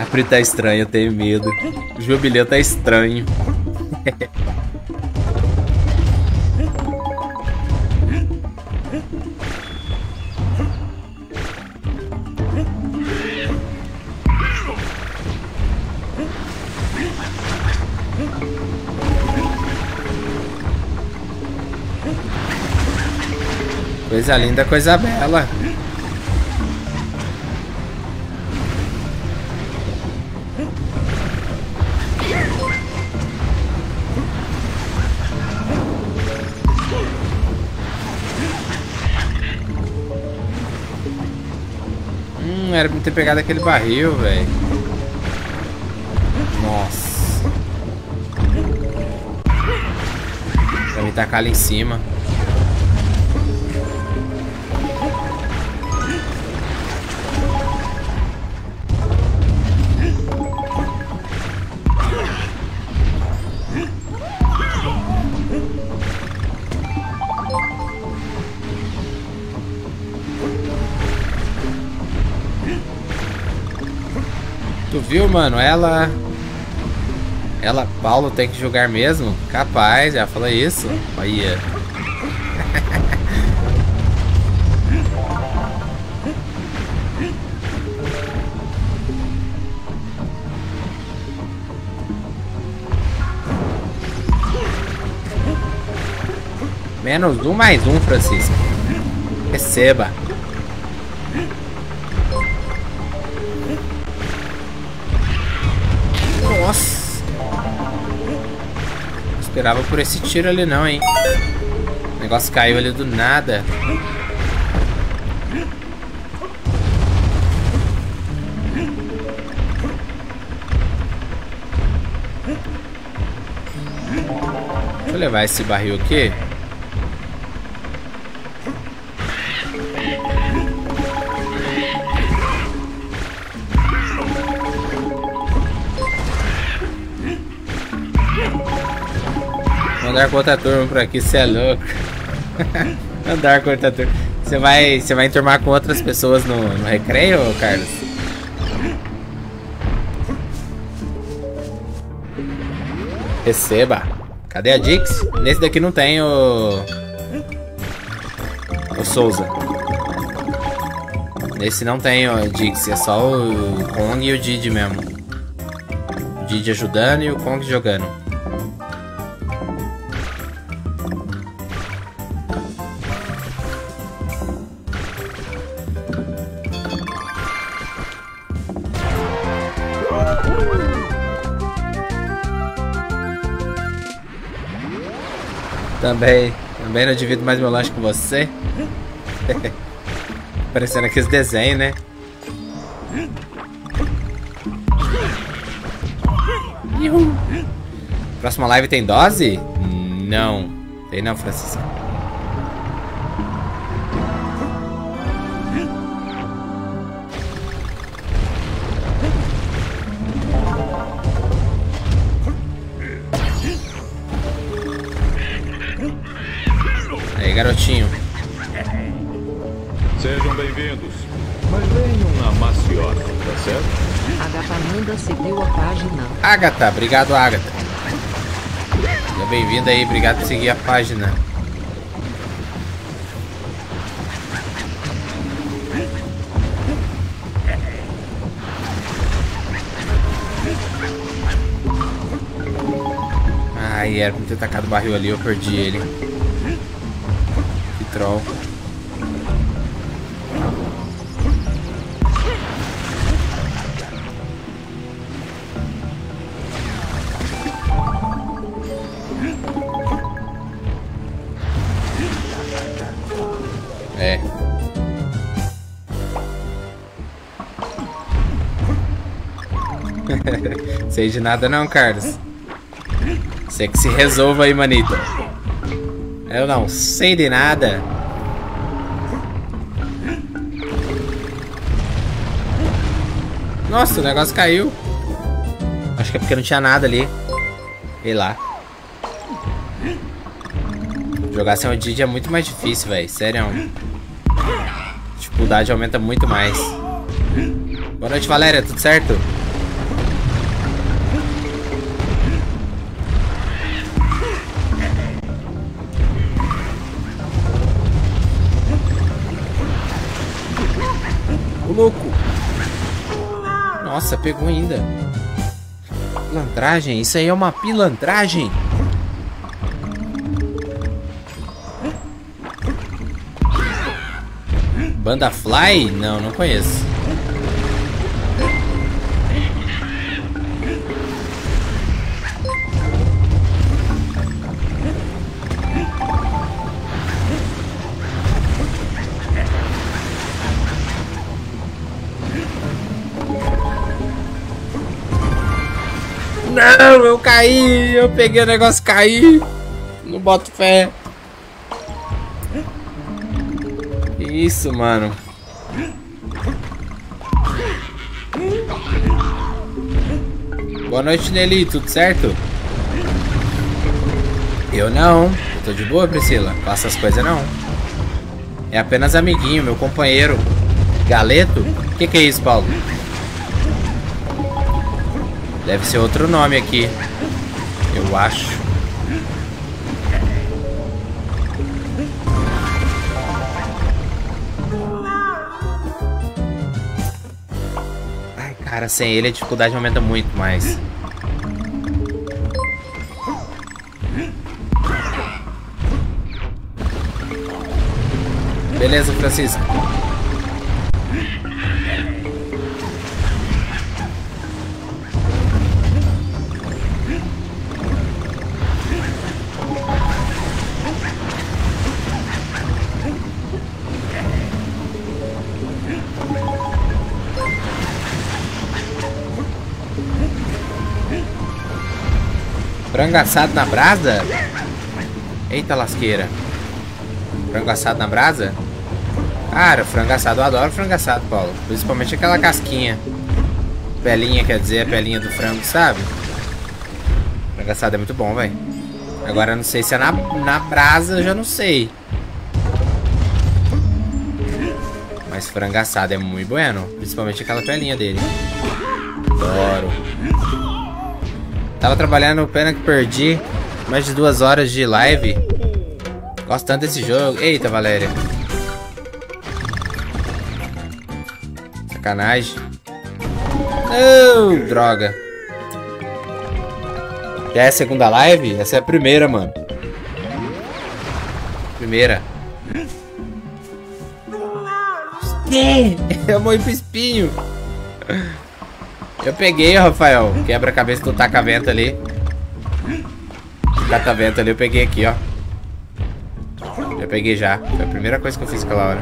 A Pri tá estranho, eu tenho medo. O jubileu tá estranho. Coisa linda, coisa bela. Hum, era pra ter pegado aquele barril, velho. Nossa. Pra me tacar ali em cima. Viu, mano? Ela. Ela, Paulo, tem que jogar mesmo? Capaz, já falou isso. Olha. Menos um mais um, Francisco. Receba. Esperava por esse tiro ali não, hein. O negócio caiu ali do nada. Deixa eu levar esse barril aqui. Andar com outra turma por aqui, você é louco. Andar com outra turma. Você vai, você vai enturmar com outras pessoas no, no recreio, Carlos? Receba. Cadê a Dix? Nesse daqui não tem o... O Souza. Nesse não tem o Dix, é só o Kong e o Didi mesmo. O Didi ajudando e o Kong jogando. Também, também não divido mais meu lanche com você. Parecendo aqueles desenhos, né? Próxima live tem dose? Não. Tem não, Francisco. Garotinho. Sejam bem-vindos. Mas venham na maciota, tá certo? A Gatamanda seguiu a página. Agatha, obrigado, Agatha. Seja bem-vindo aí, obrigado por seguir a página. Ai, era pra ter tacado o barril ali, eu perdi ele. Troll. É. Sei de nada não, Carlos. Você que se resolva aí, manito. Eu não sei de nada. Nossa, o negócio caiu. Acho que é porque não tinha nada ali. Sei lá. Jogar sem o Didi é muito mais difícil, velho. Sério. A dificuldade aumenta muito mais. Boa noite, Valéria. Tudo certo? Nossa, pegou ainda. Pilantragem? Isso aí é uma pilantragem? Banda Fly? Não, não conheço. Eu peguei o negócio caí. Não boto fé. Isso, mano. Boa noite, Nelly. Tudo certo? Eu não. Eu tô de boa, Priscila. Faça as coisas não. É apenas amiguinho, meu companheiro. Galeto? O que, que é isso, Paulo? Deve ser outro nome aqui. Acho. Ai, cara, sem ele a dificuldade aumenta muito mais. Beleza, Francisco. Frango assado na brasa? Eita lasqueira. Frango assado na brasa? Cara, frango assado, eu adoro frango assado, Paulo. Principalmente aquela casquinha. Pelinha, quer dizer, a pelinha do frango, sabe? Frango assado é muito bom, velho. Agora, eu não sei se é na, na brasa, eu já não sei. Mas frango assado é muito bueno. Principalmente aquela pelinha dele. Adoro. Tava trabalhando, pena que perdi. Mais de duas horas de live. Gosto tanto desse jogo. Eita, Valéria. Sacanagem. Oh, droga. Já é a segunda live? Essa é a primeira, mano. Primeira. Eu morri pro espinho. Eu peguei, Rafael. Quebra-cabeça do taca-vento ali. Taca-vento ali, eu peguei aqui, ó. Eu peguei já. Foi a primeira coisa que eu fiz aquela hora.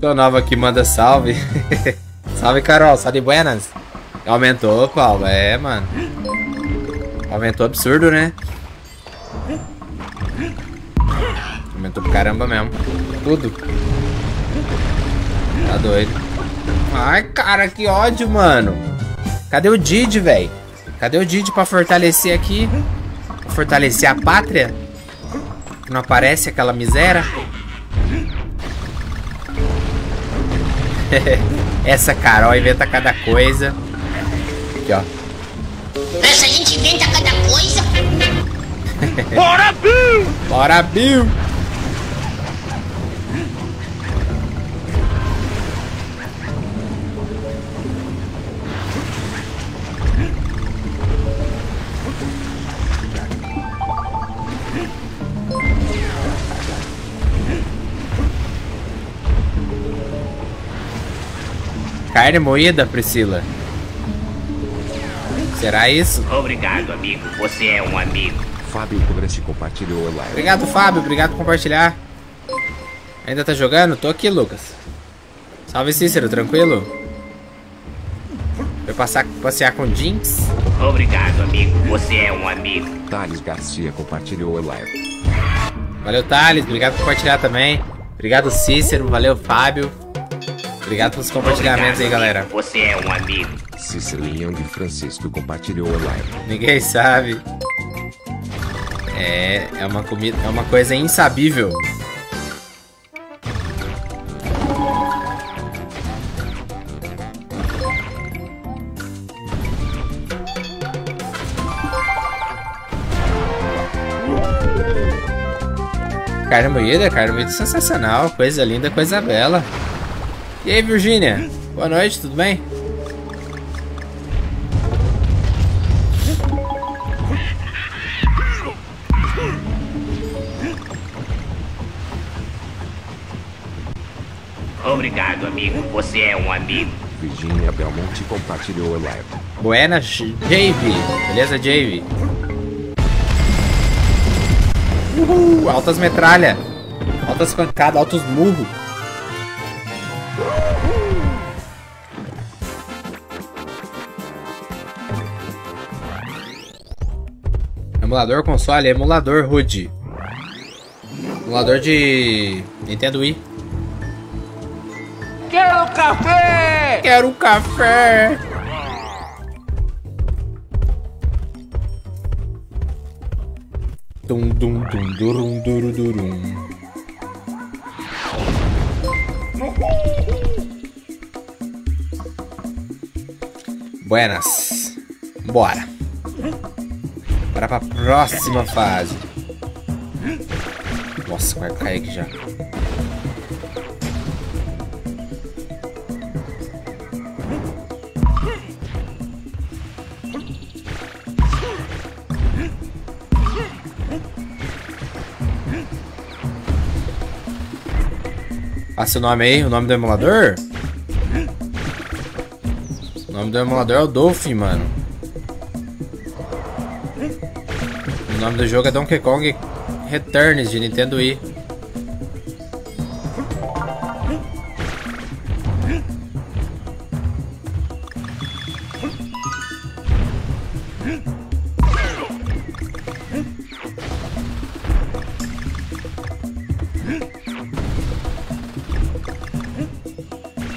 Tô nova aqui, manda salve. salve, Carol. Salve, buenas. Aumentou, Paulo. É, mano. Aumentou absurdo, né? Aumentou pro caramba mesmo. Tudo. Tá doido. Ai, cara, que ódio, mano. Cadê o Didi, velho? Cadê o Didi pra fortalecer aqui? fortalecer a pátria. Que não aparece aquela miséria. Essa Carol inventa cada coisa. Aqui, ó. Essa gente inventa cada coisa. Bora, Bill! Bora, Bill! Carne moída, Priscila. Será isso? Obrigado, amigo. Você é um amigo. Fábio Cobrança compartilhou a live. Obrigado, Fábio. Obrigado por compartilhar. Ainda tá jogando? Tô aqui, Lucas. Salve, Cícero. Tranquilo? Foi passar, passear com Jinx? Obrigado, amigo. Você é um amigo. Thales Garcia compartilhou a live. Valeu, Thales. Obrigado por compartilhar também. Obrigado, Cícero. Valeu, Fábio. Obrigado pelos compartilhamentos aí, galera. Você é um amigo. Cicelinhão de Francisco compartilhou a live. Ninguém sabe. É, é uma comida, é uma coisa insabível. Carne moída, carne moída sensacional, coisa linda, coisa bela. E aí, Virgínia? Boa noite, tudo bem? Obrigado, amigo. Você é um amigo. Virginia Belmonte compartilhou a live. Buenas, Jave. Beleza, Jave? Uhul, altas metralha. Altas pancadas, altos murros. Emulador console, emulador HUD. Emulador de Nintendo Wii. Quero café! Quero café! Dum dum dum durum duru durum. Buenas. Bora. Bora pra próxima fase. Nossa, vai cair aqui já. Passa o nome aí, o nome do emulador? O nome do emulador é o Dolphin, mano. Nome do jogo é Donkey Kong Returns de Nintendo Wii.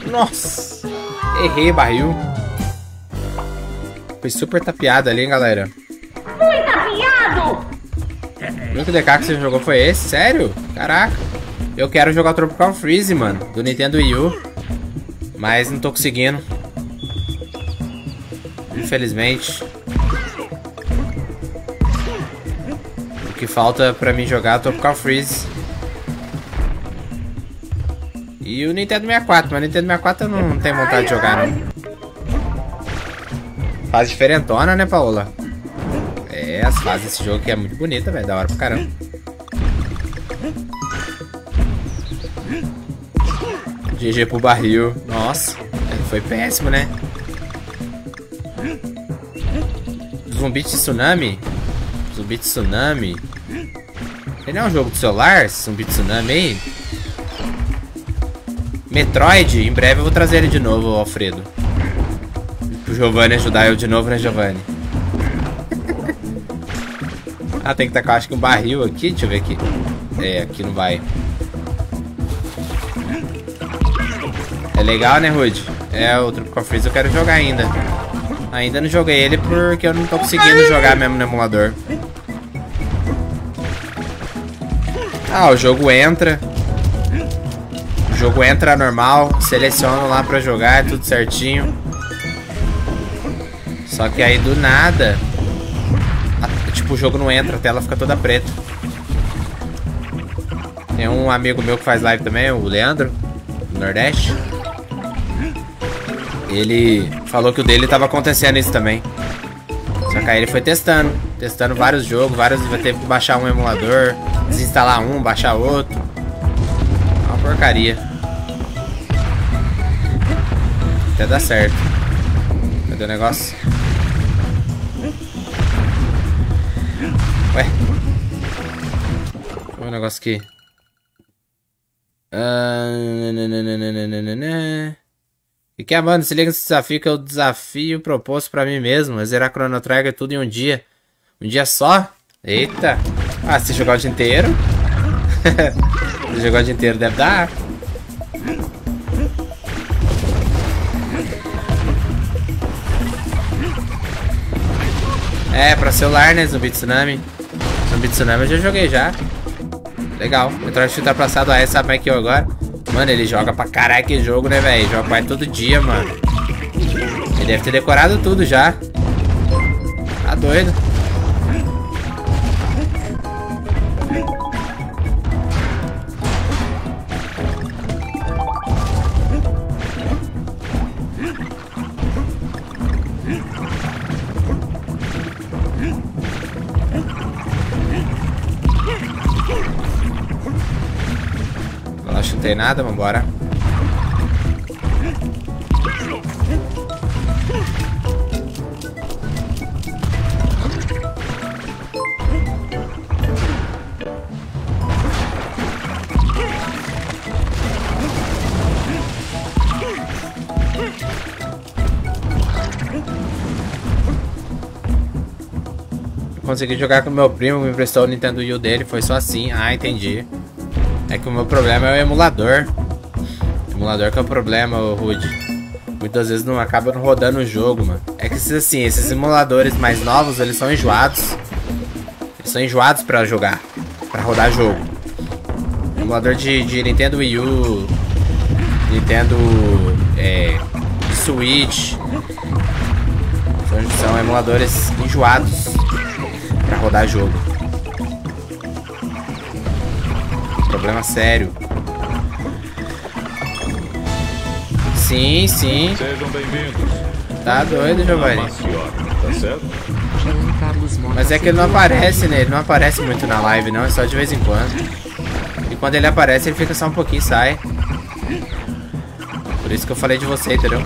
Nossa! Errei, barril. Foi super tapeado ali, hein, galera. O único DK que você jogou foi esse? Sério? Caraca. Eu quero jogar Tropical Freeze, mano. Do Nintendo Wii U. Mas não tô conseguindo. Infelizmente. O que falta pra mim jogar é Tropical Freeze. E o Nintendo 64, mas o Nintendo 64 eu não tenho vontade de jogar, não. Fase diferentona, né, Paola? É, as fases desse jogo aqui é muito bonita, velho. Da hora pra caramba. GG pro barril. Nossa, foi péssimo, né? Zumbi de Tsunami? Zumbi de Tsunami? Ele é um jogo de celular? Zumbi de Tsunami aí? Metroid, em breve eu vou trazer ele de novo, Alfredo. Pro Giovanni ajudar eu de novo, né, Giovanni? Ah, tem que tacar, acho que um barril aqui. Deixa eu ver aqui. É, aqui não vai. É legal, né, Rude? É, o Tropical Freeze eu quero jogar ainda. Ainda não joguei ele porque eu não tô conseguindo jogar mesmo no emulador. Ah, o jogo entra. O jogo entra normal, seleciono lá pra jogar, tudo certinho. Só que aí do nada, tipo, o jogo não entra, a tela fica toda preta. Tem um amigo meu que faz live também, o Leandro, do Nordeste. Ele falou que o dele tava acontecendo isso também. Só que aí ele foi testando, testando vários jogos, vários, ter que baixar um emulador, desinstalar um, baixar outro. Uma porcaria. Até dá certo. Cadê o negócio? Ué? Olha o negócio aqui. Ah. E que é, mano, se liga nesse desafio que é o desafio proposto pra mim mesmo. É zerar Chrono Trigger tudo em um dia. Um dia só? Eita. Ah, se jogar o dia inteiro? se jogar o dia inteiro deve dar. É, pra celular, né, Zumbi Tsunami. Zumbi Tsunami eu já joguei já. Legal. Metroid Future passado a essa como é agora. Mano, ele joga pra caralho que jogo, né, velho? Joga quase todo dia, mano. Ele deve ter decorado tudo já. Tá doido. Chutei nada, vambora. Consegui jogar com meu primo, me emprestou o Nintendo Wii dele, foi só assim. Ah, entendi. É que o meu problema é o emulador. Emulador que é o problema, Rude. Muitas vezes não acaba rodando o jogo, mano. É que assim, esses emuladores mais novos, eles são enjoados. Eles são enjoados pra jogar, pra rodar jogo. Emulador de, de Nintendo Wii U, Nintendo é, Switch. São, são emuladores enjoados pra rodar jogo. Problema sério. Sim, sim. Sejam bem-vindos. Tá doido, Giovanni. tá certo? Mas é que ele não aparece, né? Ele não aparece muito na live, não. É só de vez em quando. E quando ele aparece, ele fica só um pouquinho e sai. Por isso que eu falei de você, entendeu?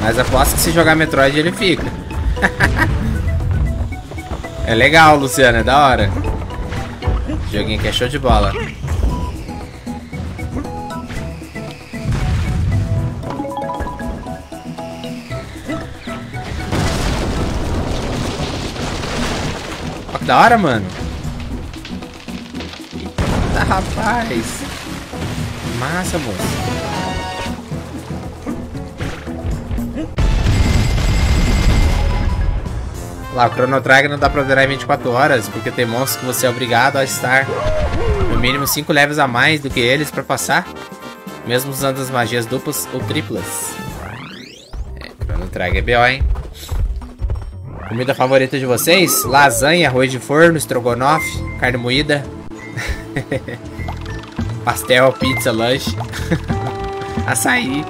Mas aposto que se jogar Metroid, ele fica. é legal, Luciano. É da hora. Joguinho que é show de bola. Que da hora, mano. Eita, rapaz. Massa, moço. Lá, o Chrono Trigger não dá pra zerar em 24 horas, porque tem monstros que você é obrigado a estar no mínimo 5 levels a mais do que eles pra passar, mesmo usando as magias duplas ou triplas. É, Chrono Trigger é B.O., hein? Comida favorita de vocês? Lasanha, arroz de forno, estrogonofe, carne moída, pastel, pizza, lanche, açaí.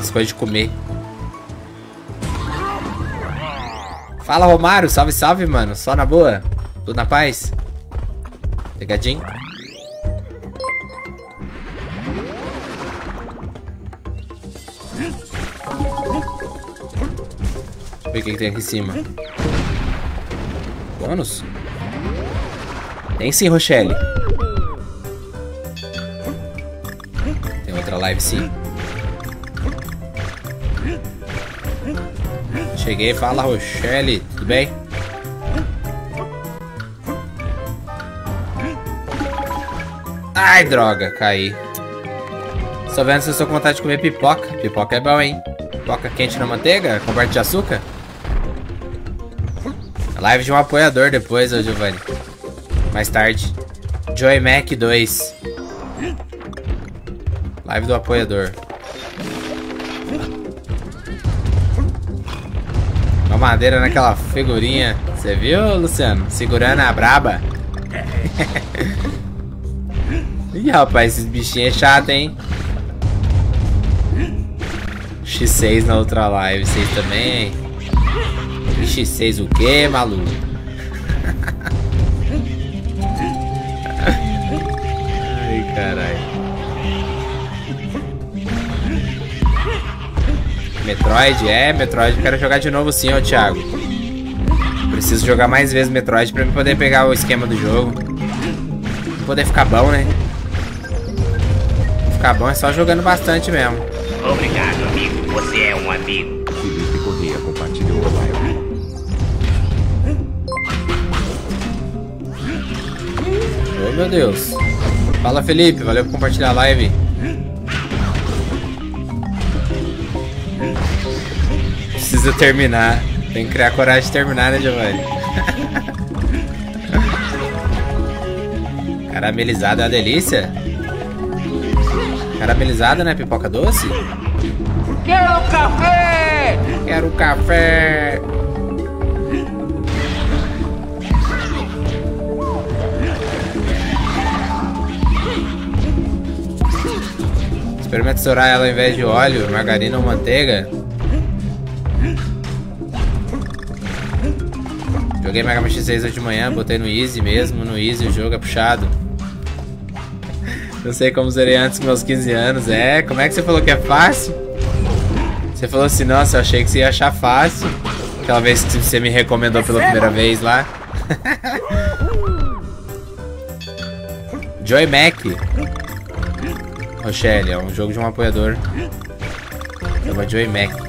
As coisas de comer. Fala Romário, salve, salve, mano. Só na boa? Tudo na paz? Pegadinho? Ver o que, que tem aqui em cima. Bônus? Tem sim, Rochelle. Tem outra live sim. Cheguei, fala Rochelle, tudo bem? Ai, droga, caí. Só vendo se eu estou com vontade de comer pipoca. Pipoca é bom, hein? Pipoca quente na manteiga, coberta de açúcar. Live de um apoiador depois, ô Giovanni. Mais tarde. Joy Mac 2. Live do apoiador. Madeira naquela figurinha. Você viu, Luciano? Segurando a braba. Ih, rapaz, esses bichinhos é chato, hein? X6 na outra live, vocês também, hein? X6 o que, maluco? Metroid? É, Metroid eu quero jogar de novo sim, ô Thiago. Preciso jogar mais vezes Metroid pra poder pegar o esquema do jogo. Pra poder ficar bom, né? Ficar bom é só jogando bastante mesmo. Obrigado, amigo. Você é um amigo. Felipe Correia compartilhou a live. Oh meu Deus. Fala Felipe, valeu por compartilhar a live. Precisa terminar. Tem que criar coragem de terminar, né, Giovanni? Caramelizada é uma delícia. Caramelizada, né? Pipoca doce? Quero café! Quero café! Experimenta estourar ela ao invés de óleo, margarina ou manteiga. Joguei Mega Man X6 hoje de manhã, botei no Easy mesmo, no Easy o jogo é puxado. Não sei como zerei antes dos meus 15 anos. É, como é que você falou que é fácil? Você falou assim, nossa, eu achei que você ia achar fácil. Aquela vez que você me recomendou pela primeira vez lá. Joy Mac. Rochelle, é um jogo de um apoiador. Chama Joy Mac.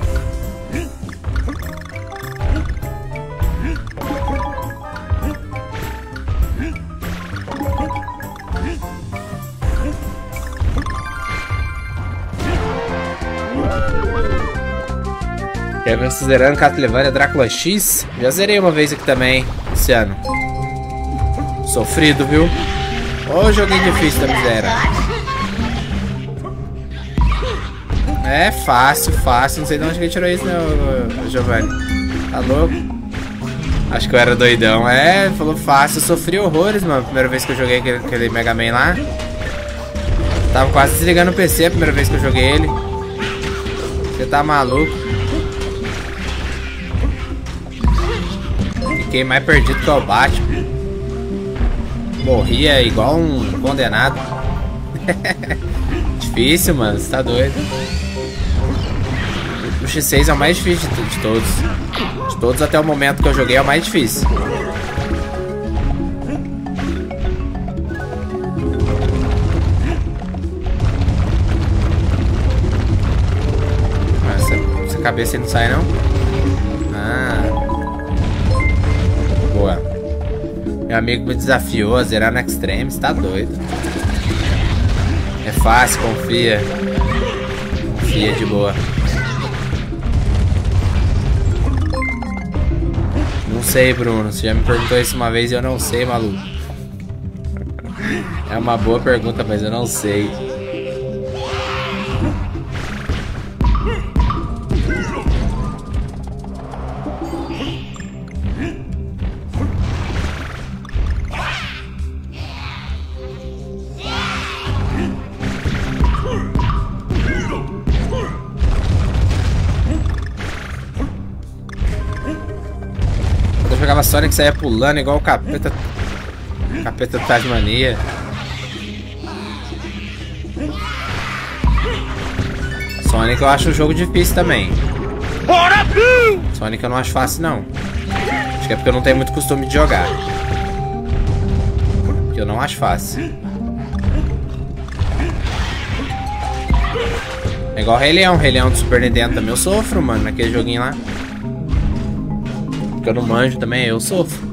Kevin zerando Castlevania Drácula X. Já zerei uma vez aqui também, Luciano. Sofrido, viu? Ô, joguinho difícil da miséria. É fácil, fácil. Não sei de onde que tirou isso, né, Giovanni? Tá louco? Acho que eu era doidão. É, falou fácil. Eu sofri horrores, mano. Primeira vez que eu joguei aquele, aquele Mega Man lá. Tava quase desligando o PC a primeira vez que eu joguei ele. Você tá maluco? Fiquei mais perdido que o Batman. Morria igual um condenado. difícil, mano. Você tá doido. O X6 é o mais difícil de, de todos. De todos até o momento que eu joguei é o mais difícil. Essa, essa cabeça não sai não? Meu amigo me desafiou a zerar no Extreme, você tá doido. É fácil, confia. Confia de boa. Não sei, Bruno. Você já me perguntou isso uma vez e eu não sei, maluco. É uma boa pergunta, mas eu não sei. Sonic, saía pulando igual o capeta. Capeta Tasmania. Sonic eu acho um jogo difícil também. Sonic eu não acho fácil não. Acho que é porque eu não tenho muito costume de jogar. Que eu não acho fácil. É igual Rei Leão, Rei Leão do Super Nintendo também eu sofro, mano, naquele joguinho lá. Porque eu não manjo também, eu sofro.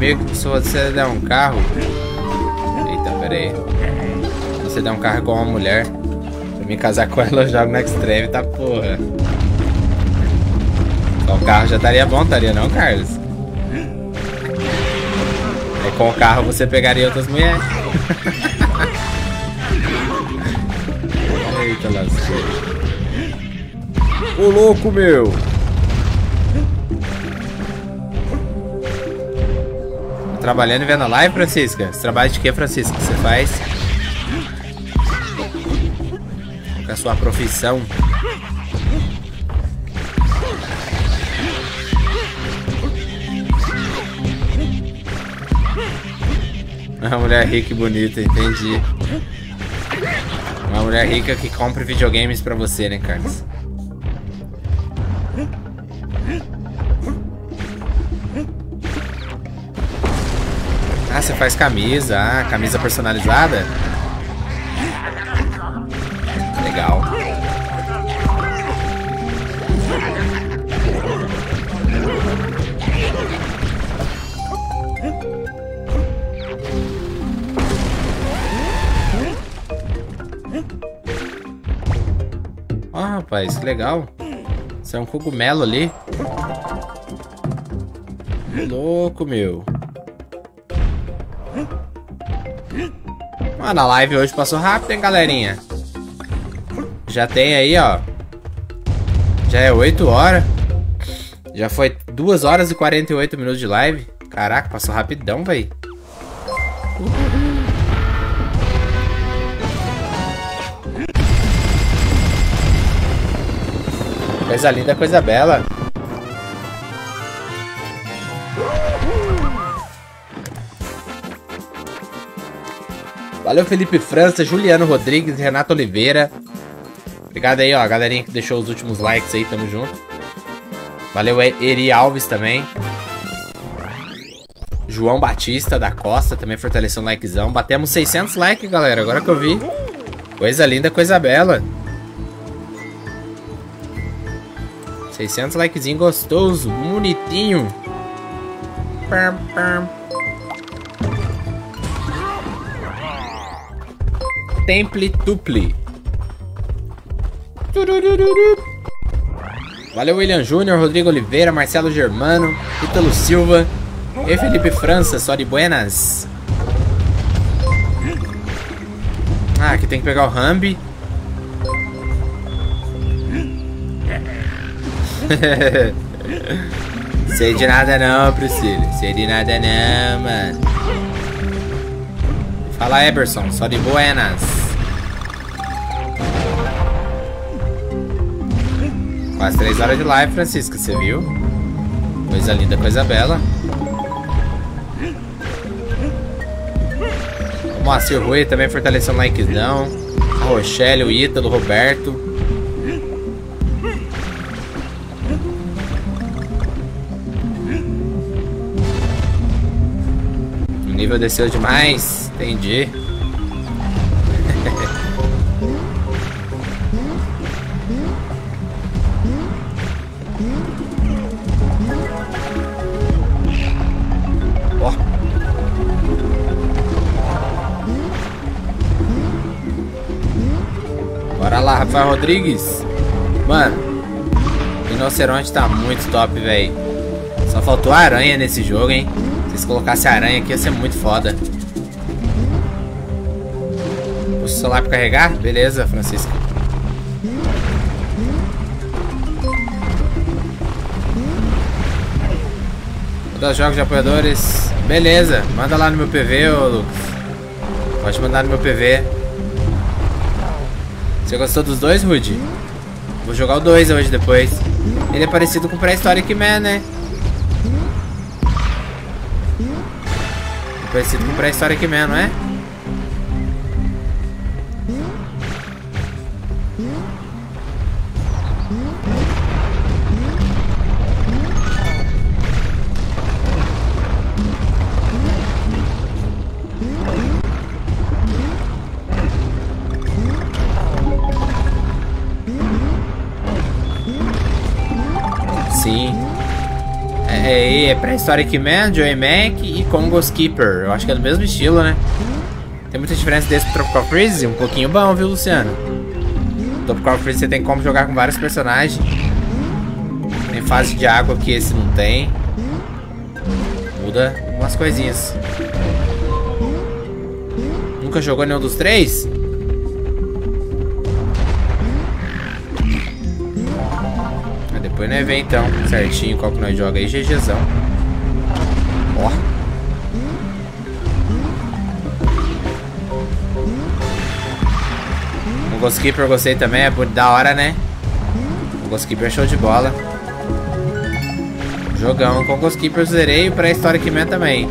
Amigo que se você der um carro. Eita, pera aí. Se você der um carro com uma mulher. Pra me casar com ela, eu jogo no Extreme, tá porra. Só o carro já estaria bom, estaria não, Carlos? Aí com o carro você pegaria outras mulheres. Eita lasqueira. Ô louco, meu! Trabalhando e vendo a live, Francisca? Você trabalha de quê, Francisca? que você faz? É a sua profissão? Uma mulher rica e bonita, entendi. Uma mulher rica que compra videogames pra você, né, Carlos? Você faz camisa. Ah, camisa personalizada? Legal. Ó, rapaz, que legal. Isso é um cogumelo ali. Louco, meu. Mano, a live hoje passou rápido, hein, galerinha? Já tem aí, ó. Já é 8 horas. Já foi 2 horas e 48 minutos de live. Caraca, passou rapidão, véi. Coisa linda, coisa bela. Valeu, Felipe França, Juliano Rodrigues, Renato Oliveira. Obrigado aí, ó, a galerinha que deixou os últimos likes aí, tamo junto. Valeu, Eri Alves também. João Batista da Costa também fortaleceu um likezão. Batemos 600 likes, galera, agora que eu vi. Coisa linda, coisa bela. 600 likezinho gostoso, bonitinho. Pam, pam. Temple Tuple. Valeu, William Júnior, Rodrigo Oliveira, Marcelo Germano, Ítalo Silva e Felipe França, só de buenas. Ah, aqui tem que pegar o Rambi. Sei de nada não, Priscila. Sei de nada não, mano. Fala, Eberson. Só de buenas. Quase 3 horas de live, Francisca. Você viu? Coisa linda, coisa bela. O Moacir Rui também fortaleceu um likezão. A Rochelle, o Ítalo, o Roberto. O nível desceu demais. Entendi. Rodrigues. Mano, rinoceronte tá muito top, velho. Só faltou aranha nesse jogo, hein? Se eles colocassem aranha aqui, ia ser muito foda. Puxa o celular pra carregar? Beleza, Francisco. Dos jogos de apoiadores. Beleza, manda lá no meu PV, ô Lucas. Pode mandar no meu PV. Você gostou dos dois, Rudy? Vou jogar o 2 hoje depois. Ele é parecido com Prehistoric Man, né? É parecido com Prehistoric Man, não é? É, Prehistoric Man, Joey Mac e Congo Skipper. Eu acho que é do mesmo estilo, né? Tem muita diferença desse pro Tropical Freeze? Um pouquinho bom, viu, Luciano? Tropical Freeze você tem como jogar com vários personagens. Tem fase de água que esse não tem. Muda umas coisinhas. Nunca jogou nenhum dos três? Vê então certinho qual que nós joga aí, GGzão. Ó. O Ghost Keeper eu gostei também, é da hora, né? O Ghost Keeper é show de bola. Jogão com Ghost Keeper eu zerei para Historic Man também.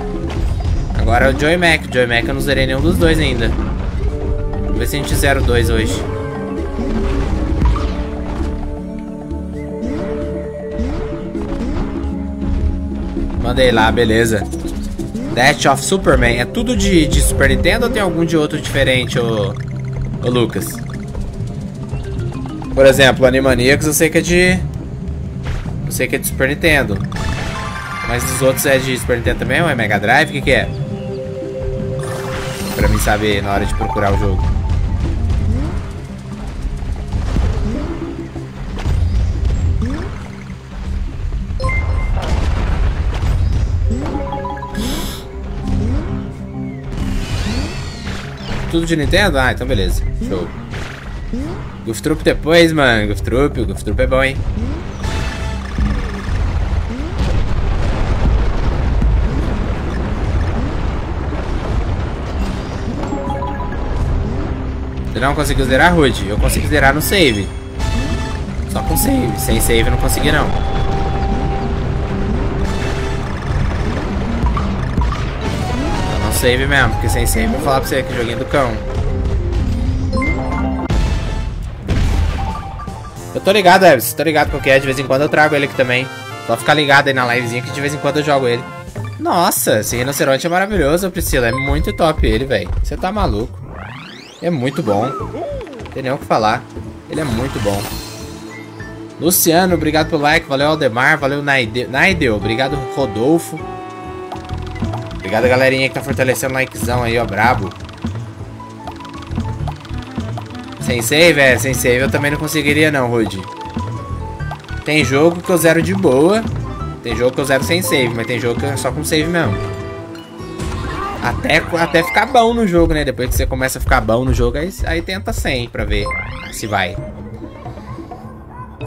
Agora o Joy Mac. Joy Mac eu não zerei nenhum dos dois ainda. Vamos ver se a gente zera o dois hoje. Mandei lá, beleza. Death of Superman. É tudo de, de Super Nintendo ou tem algum de outro diferente, ô, ô Lucas? Por exemplo, Animaniacs eu sei que é de... Eu sei que é de Super Nintendo. Mas os outros é de Super Nintendo também ou é Mega Drive? O que, que é? Pra mim saber na hora de procurar o jogo. Tudo de Nintendo? Ah, então beleza. Show. Goof Troop depois, mano. Goof Troop, Goof Troop é bom, hein? Você não conseguiu zerar, Rude? Eu consegui zerar no save. Só com save. Sem save eu não consegui, não. Save mesmo, porque sem save eu vou falar pra você que joguinho do cão. Eu tô ligado, Eves. Tô ligado qual que é. De vez em quando eu trago ele aqui também. Só ficar ligado aí na livezinha que de vez em quando eu jogo ele. Nossa, esse rinoceronte é maravilhoso, Priscila. É muito top ele, velho. Você tá maluco. É muito bom. Tem nem o que falar. Ele é muito bom. Luciano, obrigado pelo like. Valeu, Aldemar. Valeu, Naideu. Naideu. Obrigado, Rodolfo. Obrigado, galerinha que tá fortalecendo o likezão aí, ó. Brabo. Sem save, velho. Sem save eu também não conseguiria, não, Rudy. Tem jogo que eu zero de boa. Tem jogo que eu zero sem save, mas tem jogo que é só com save mesmo. Até, até ficar bom no jogo, né? Depois que você começa a ficar bom no jogo, aí, aí tenta 100 pra ver se vai.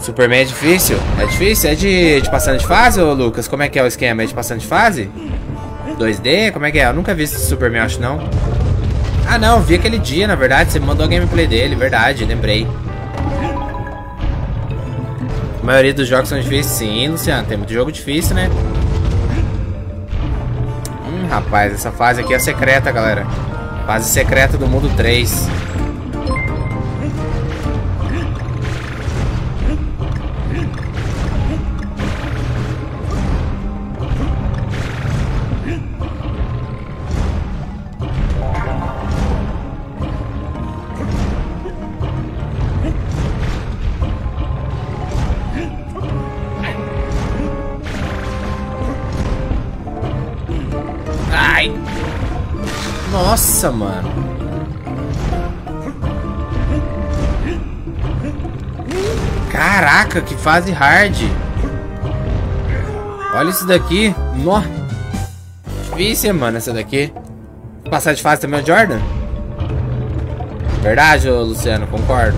Superman é difícil? É difícil? É de, de passando de fase, ô Lucas? Como é que é o esquema? É de passando de fase? 2D? Como é que é? Eu nunca vi esse Superman, acho não. Ah não, vi aquele dia, na verdade. Você mandou a gameplay dele, verdade, lembrei. A maioria dos jogos são difíceis, sim, Luciano. Tem muito jogo difícil, né? rapaz. Essa fase aqui é secreta, galera. Fase secreta do mundo 3. Nossa, mano. Caraca, que fase hard. Olha isso daqui. Nó. Difícil, mano, essa daqui. Passar de fase também é o Jordan? Verdade, Luciano, concordo.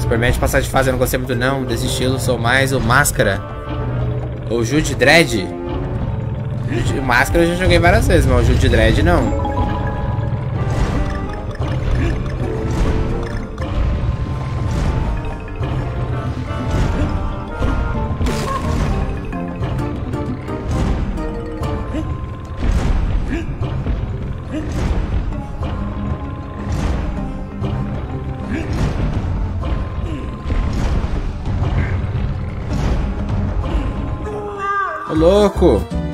Superman de passar de fase eu não gostei muito não. Desse estilo, sou mais o Máscara. Ou Jude Dredd. Máscara eu já joguei várias vezes, mas o Jude Dredd não.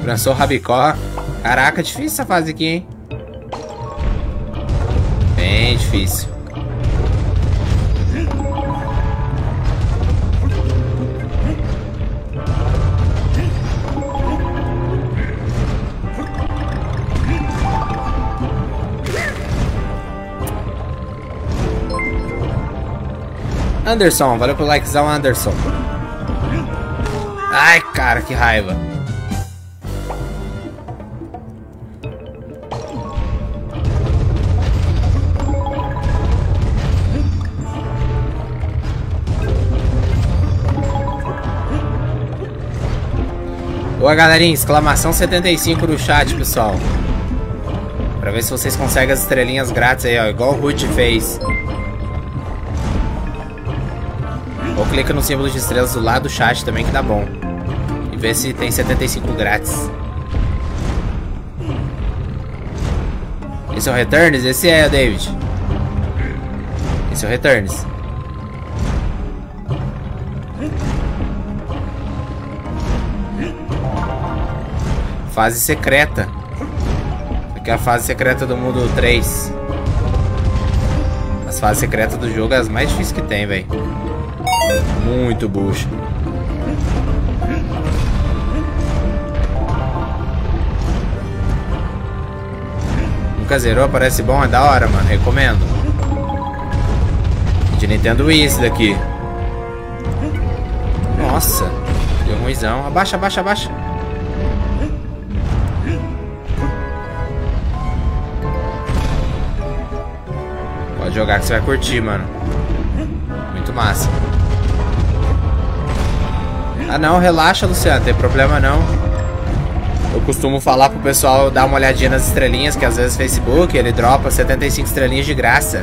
Lançou o Rabicó. Caraca, difícil essa fase aqui, hein? Bem difícil. Anderson, valeu pelo likezão, Anderson. Ai, cara, que raiva. Boa, galerinha. Exclamação 75 no chat, pessoal. Pra ver se vocês conseguem as estrelinhas grátis aí, ó. Igual o Ruth fez. Ou clica no símbolo de estrelas do lado do chat também que dá bom. E vê se tem 75 grátis. Esse é o Returns? Esse é, David. Esse é o Returns. Fase secreta. Aqui é a fase secreta do mundo 3. As fases secretas do jogo é as mais difíceis que tem, velho. Muito bucho. Nunca zerou? Parece bom, é da hora, mano. Recomendo. De Nintendo Wii esse daqui. Nossa. Deu ruimzão. Abaixa, abaixa, abaixa. Jogar que você vai curtir, mano. Muito massa. Ah não, relaxa, Luciano, tem problema não. Eu costumo falar pro pessoal dar uma olhadinha nas estrelinhas, que às vezes Facebook ele dropa 75 estrelinhas de graça.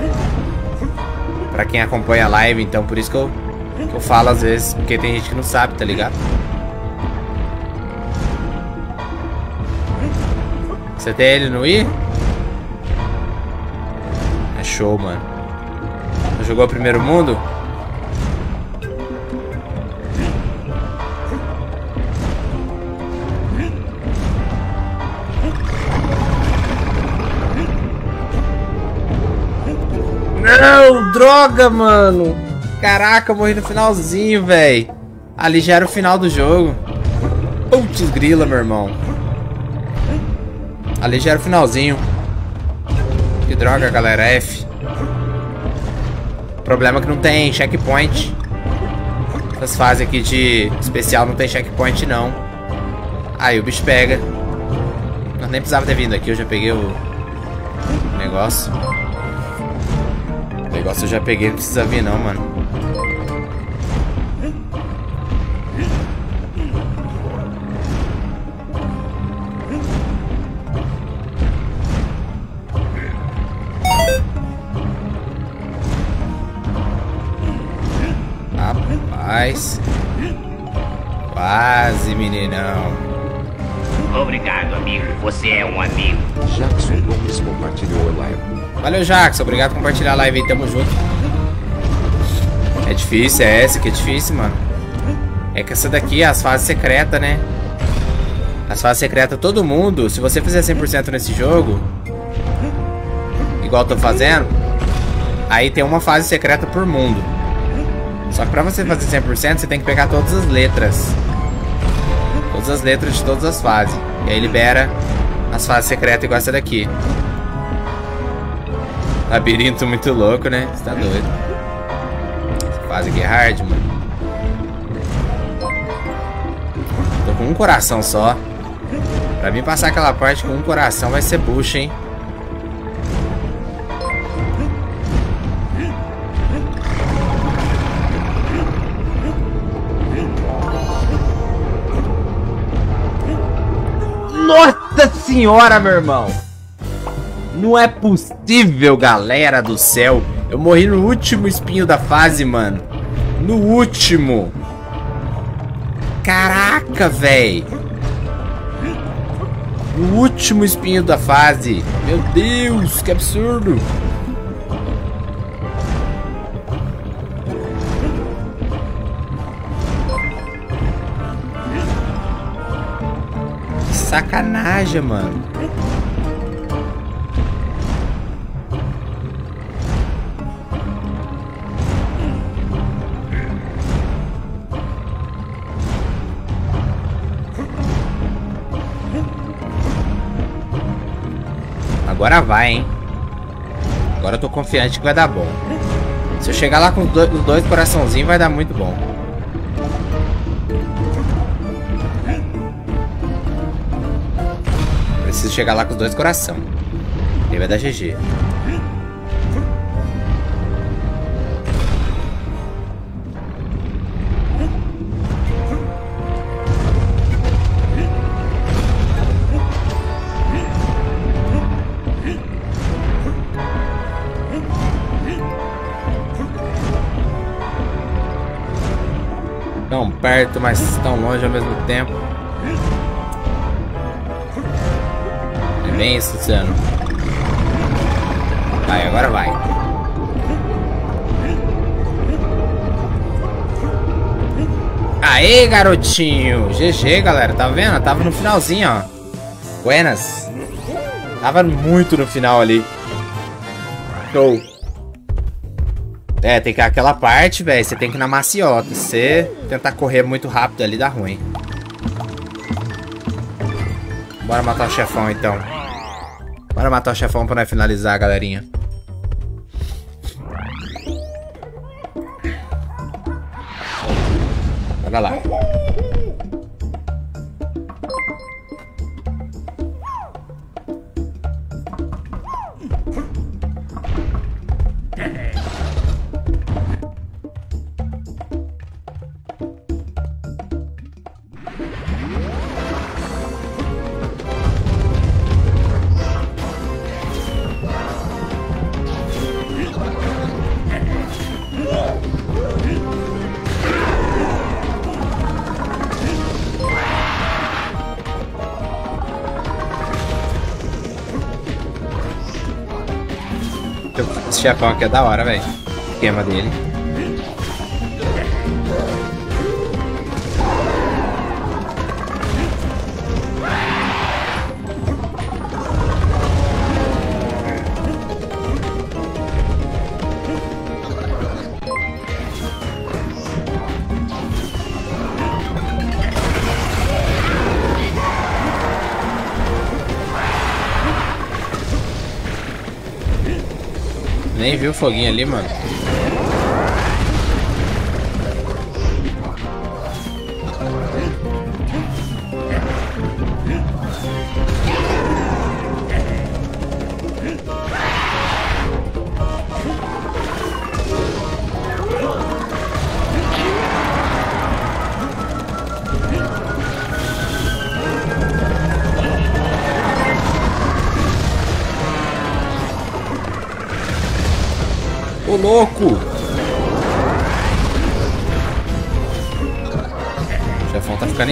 Pra quem acompanha a live, então por isso que eu, que eu falo às vezes, porque tem gente que não sabe, tá ligado? Você tem ele no I? Show, mano. Jogou o primeiro mundo? Não, droga, mano. Caraca, morri no finalzinho, velho. Ali já era o final do jogo. Putz grila, meu irmão. Ali já era o finalzinho. Que droga, galera. F. Problema é que não tem checkpoint. Essas fases aqui de especial não tem checkpoint, não. Aí o bicho pega. Nós nem precisava ter vindo aqui, eu já peguei o negócio. O negócio eu já peguei, não precisa vir não, mano. Jackson. Obrigado por compartilhar a live aí. Tamo junto. É difícil, é essa que é difícil, mano. É que essa daqui as fases secretas, né? As fases secretas, todo mundo, se você fizer 100% nesse jogo, igual eu tô fazendo, aí tem uma fase secreta por mundo. Só que pra você fazer 100%, você tem que pegar todas as letras. Todas as letras de todas as fases. E aí libera as fases secretas igual essa daqui. Labirinto muito louco, né? Você tá doido. Essa fase aqui é hard, mano. Tô com um coração só. Pra mim passar aquela parte com um coração vai ser bucha, hein? Nossa senhora, meu irmão! Não é possível, galera do céu. Eu morri no último espinho da fase, mano. No último. Caraca, véi. No último espinho da fase. Meu Deus, que absurdo. Que sacanagem, mano. Agora vai, hein? Agora eu tô confiante que vai dar bom. Se eu chegar lá com os dois, os dois coraçãozinhos, vai dar muito bom. Preciso chegar lá com os dois coração. Aí vai dar GG. Perto, mas tão longe ao mesmo tempo. É bem isso, Luciano. Vai, agora vai. Aê, garotinho! GG, galera. Tá vendo? Tava no finalzinho, ó. Buenas. Tava muito no final ali. Show. É, tem que aquela parte, velho. Você tem que ir na maciota. Você tentar correr muito rápido ali, dá ruim. Bora matar o chefão, então. Bora matar o chefão pra nós finalizar, galerinha. Bora lá. Chefão aqui é da hora, velho. Esquema dele. Viu o foguinho ali, mano.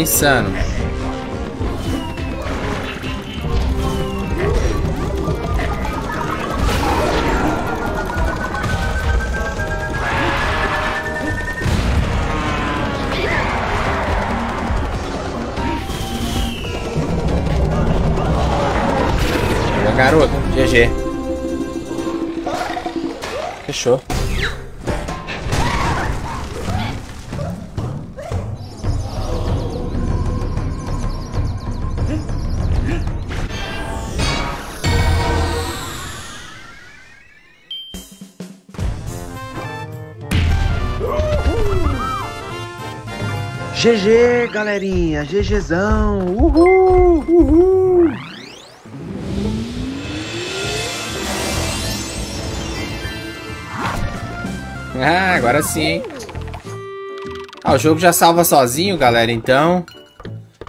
Insano. GG, galerinha. GGzão. Uhul, uhul. Ah, agora sim, hein? Ah, o jogo já salva sozinho, galera, então...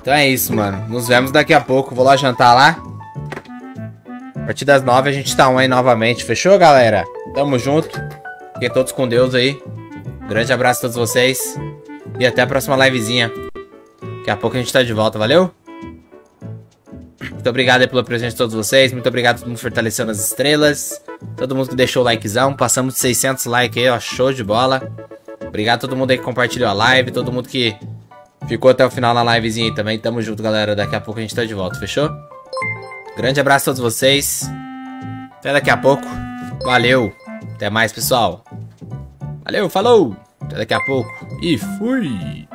Então é isso, mano. Nos vemos daqui a pouco. Vou lá jantar lá. A partir das nove a gente tá on aí novamente. Fechou, galera? Tamo junto. Fiquem todos com Deus aí. Grande abraço a todos vocês. E até a próxima livezinha. Daqui a pouco a gente tá de volta, valeu? Muito obrigado pela presença de todos vocês. Muito obrigado a todo mundo fortalecendo as estrelas. Todo mundo que deixou o likezão. Passamos de 600 likes aí, ó. Show de bola. Obrigado a todo mundo aí que compartilhou a live. Todo mundo que ficou até o final na livezinha aí também. Tamo junto, galera. Daqui a pouco a gente tá de volta, fechou? Grande abraço a todos vocês. Até daqui a pouco. Valeu. Até mais, pessoal. Valeu, falou. Até daqui a pouco. E fui.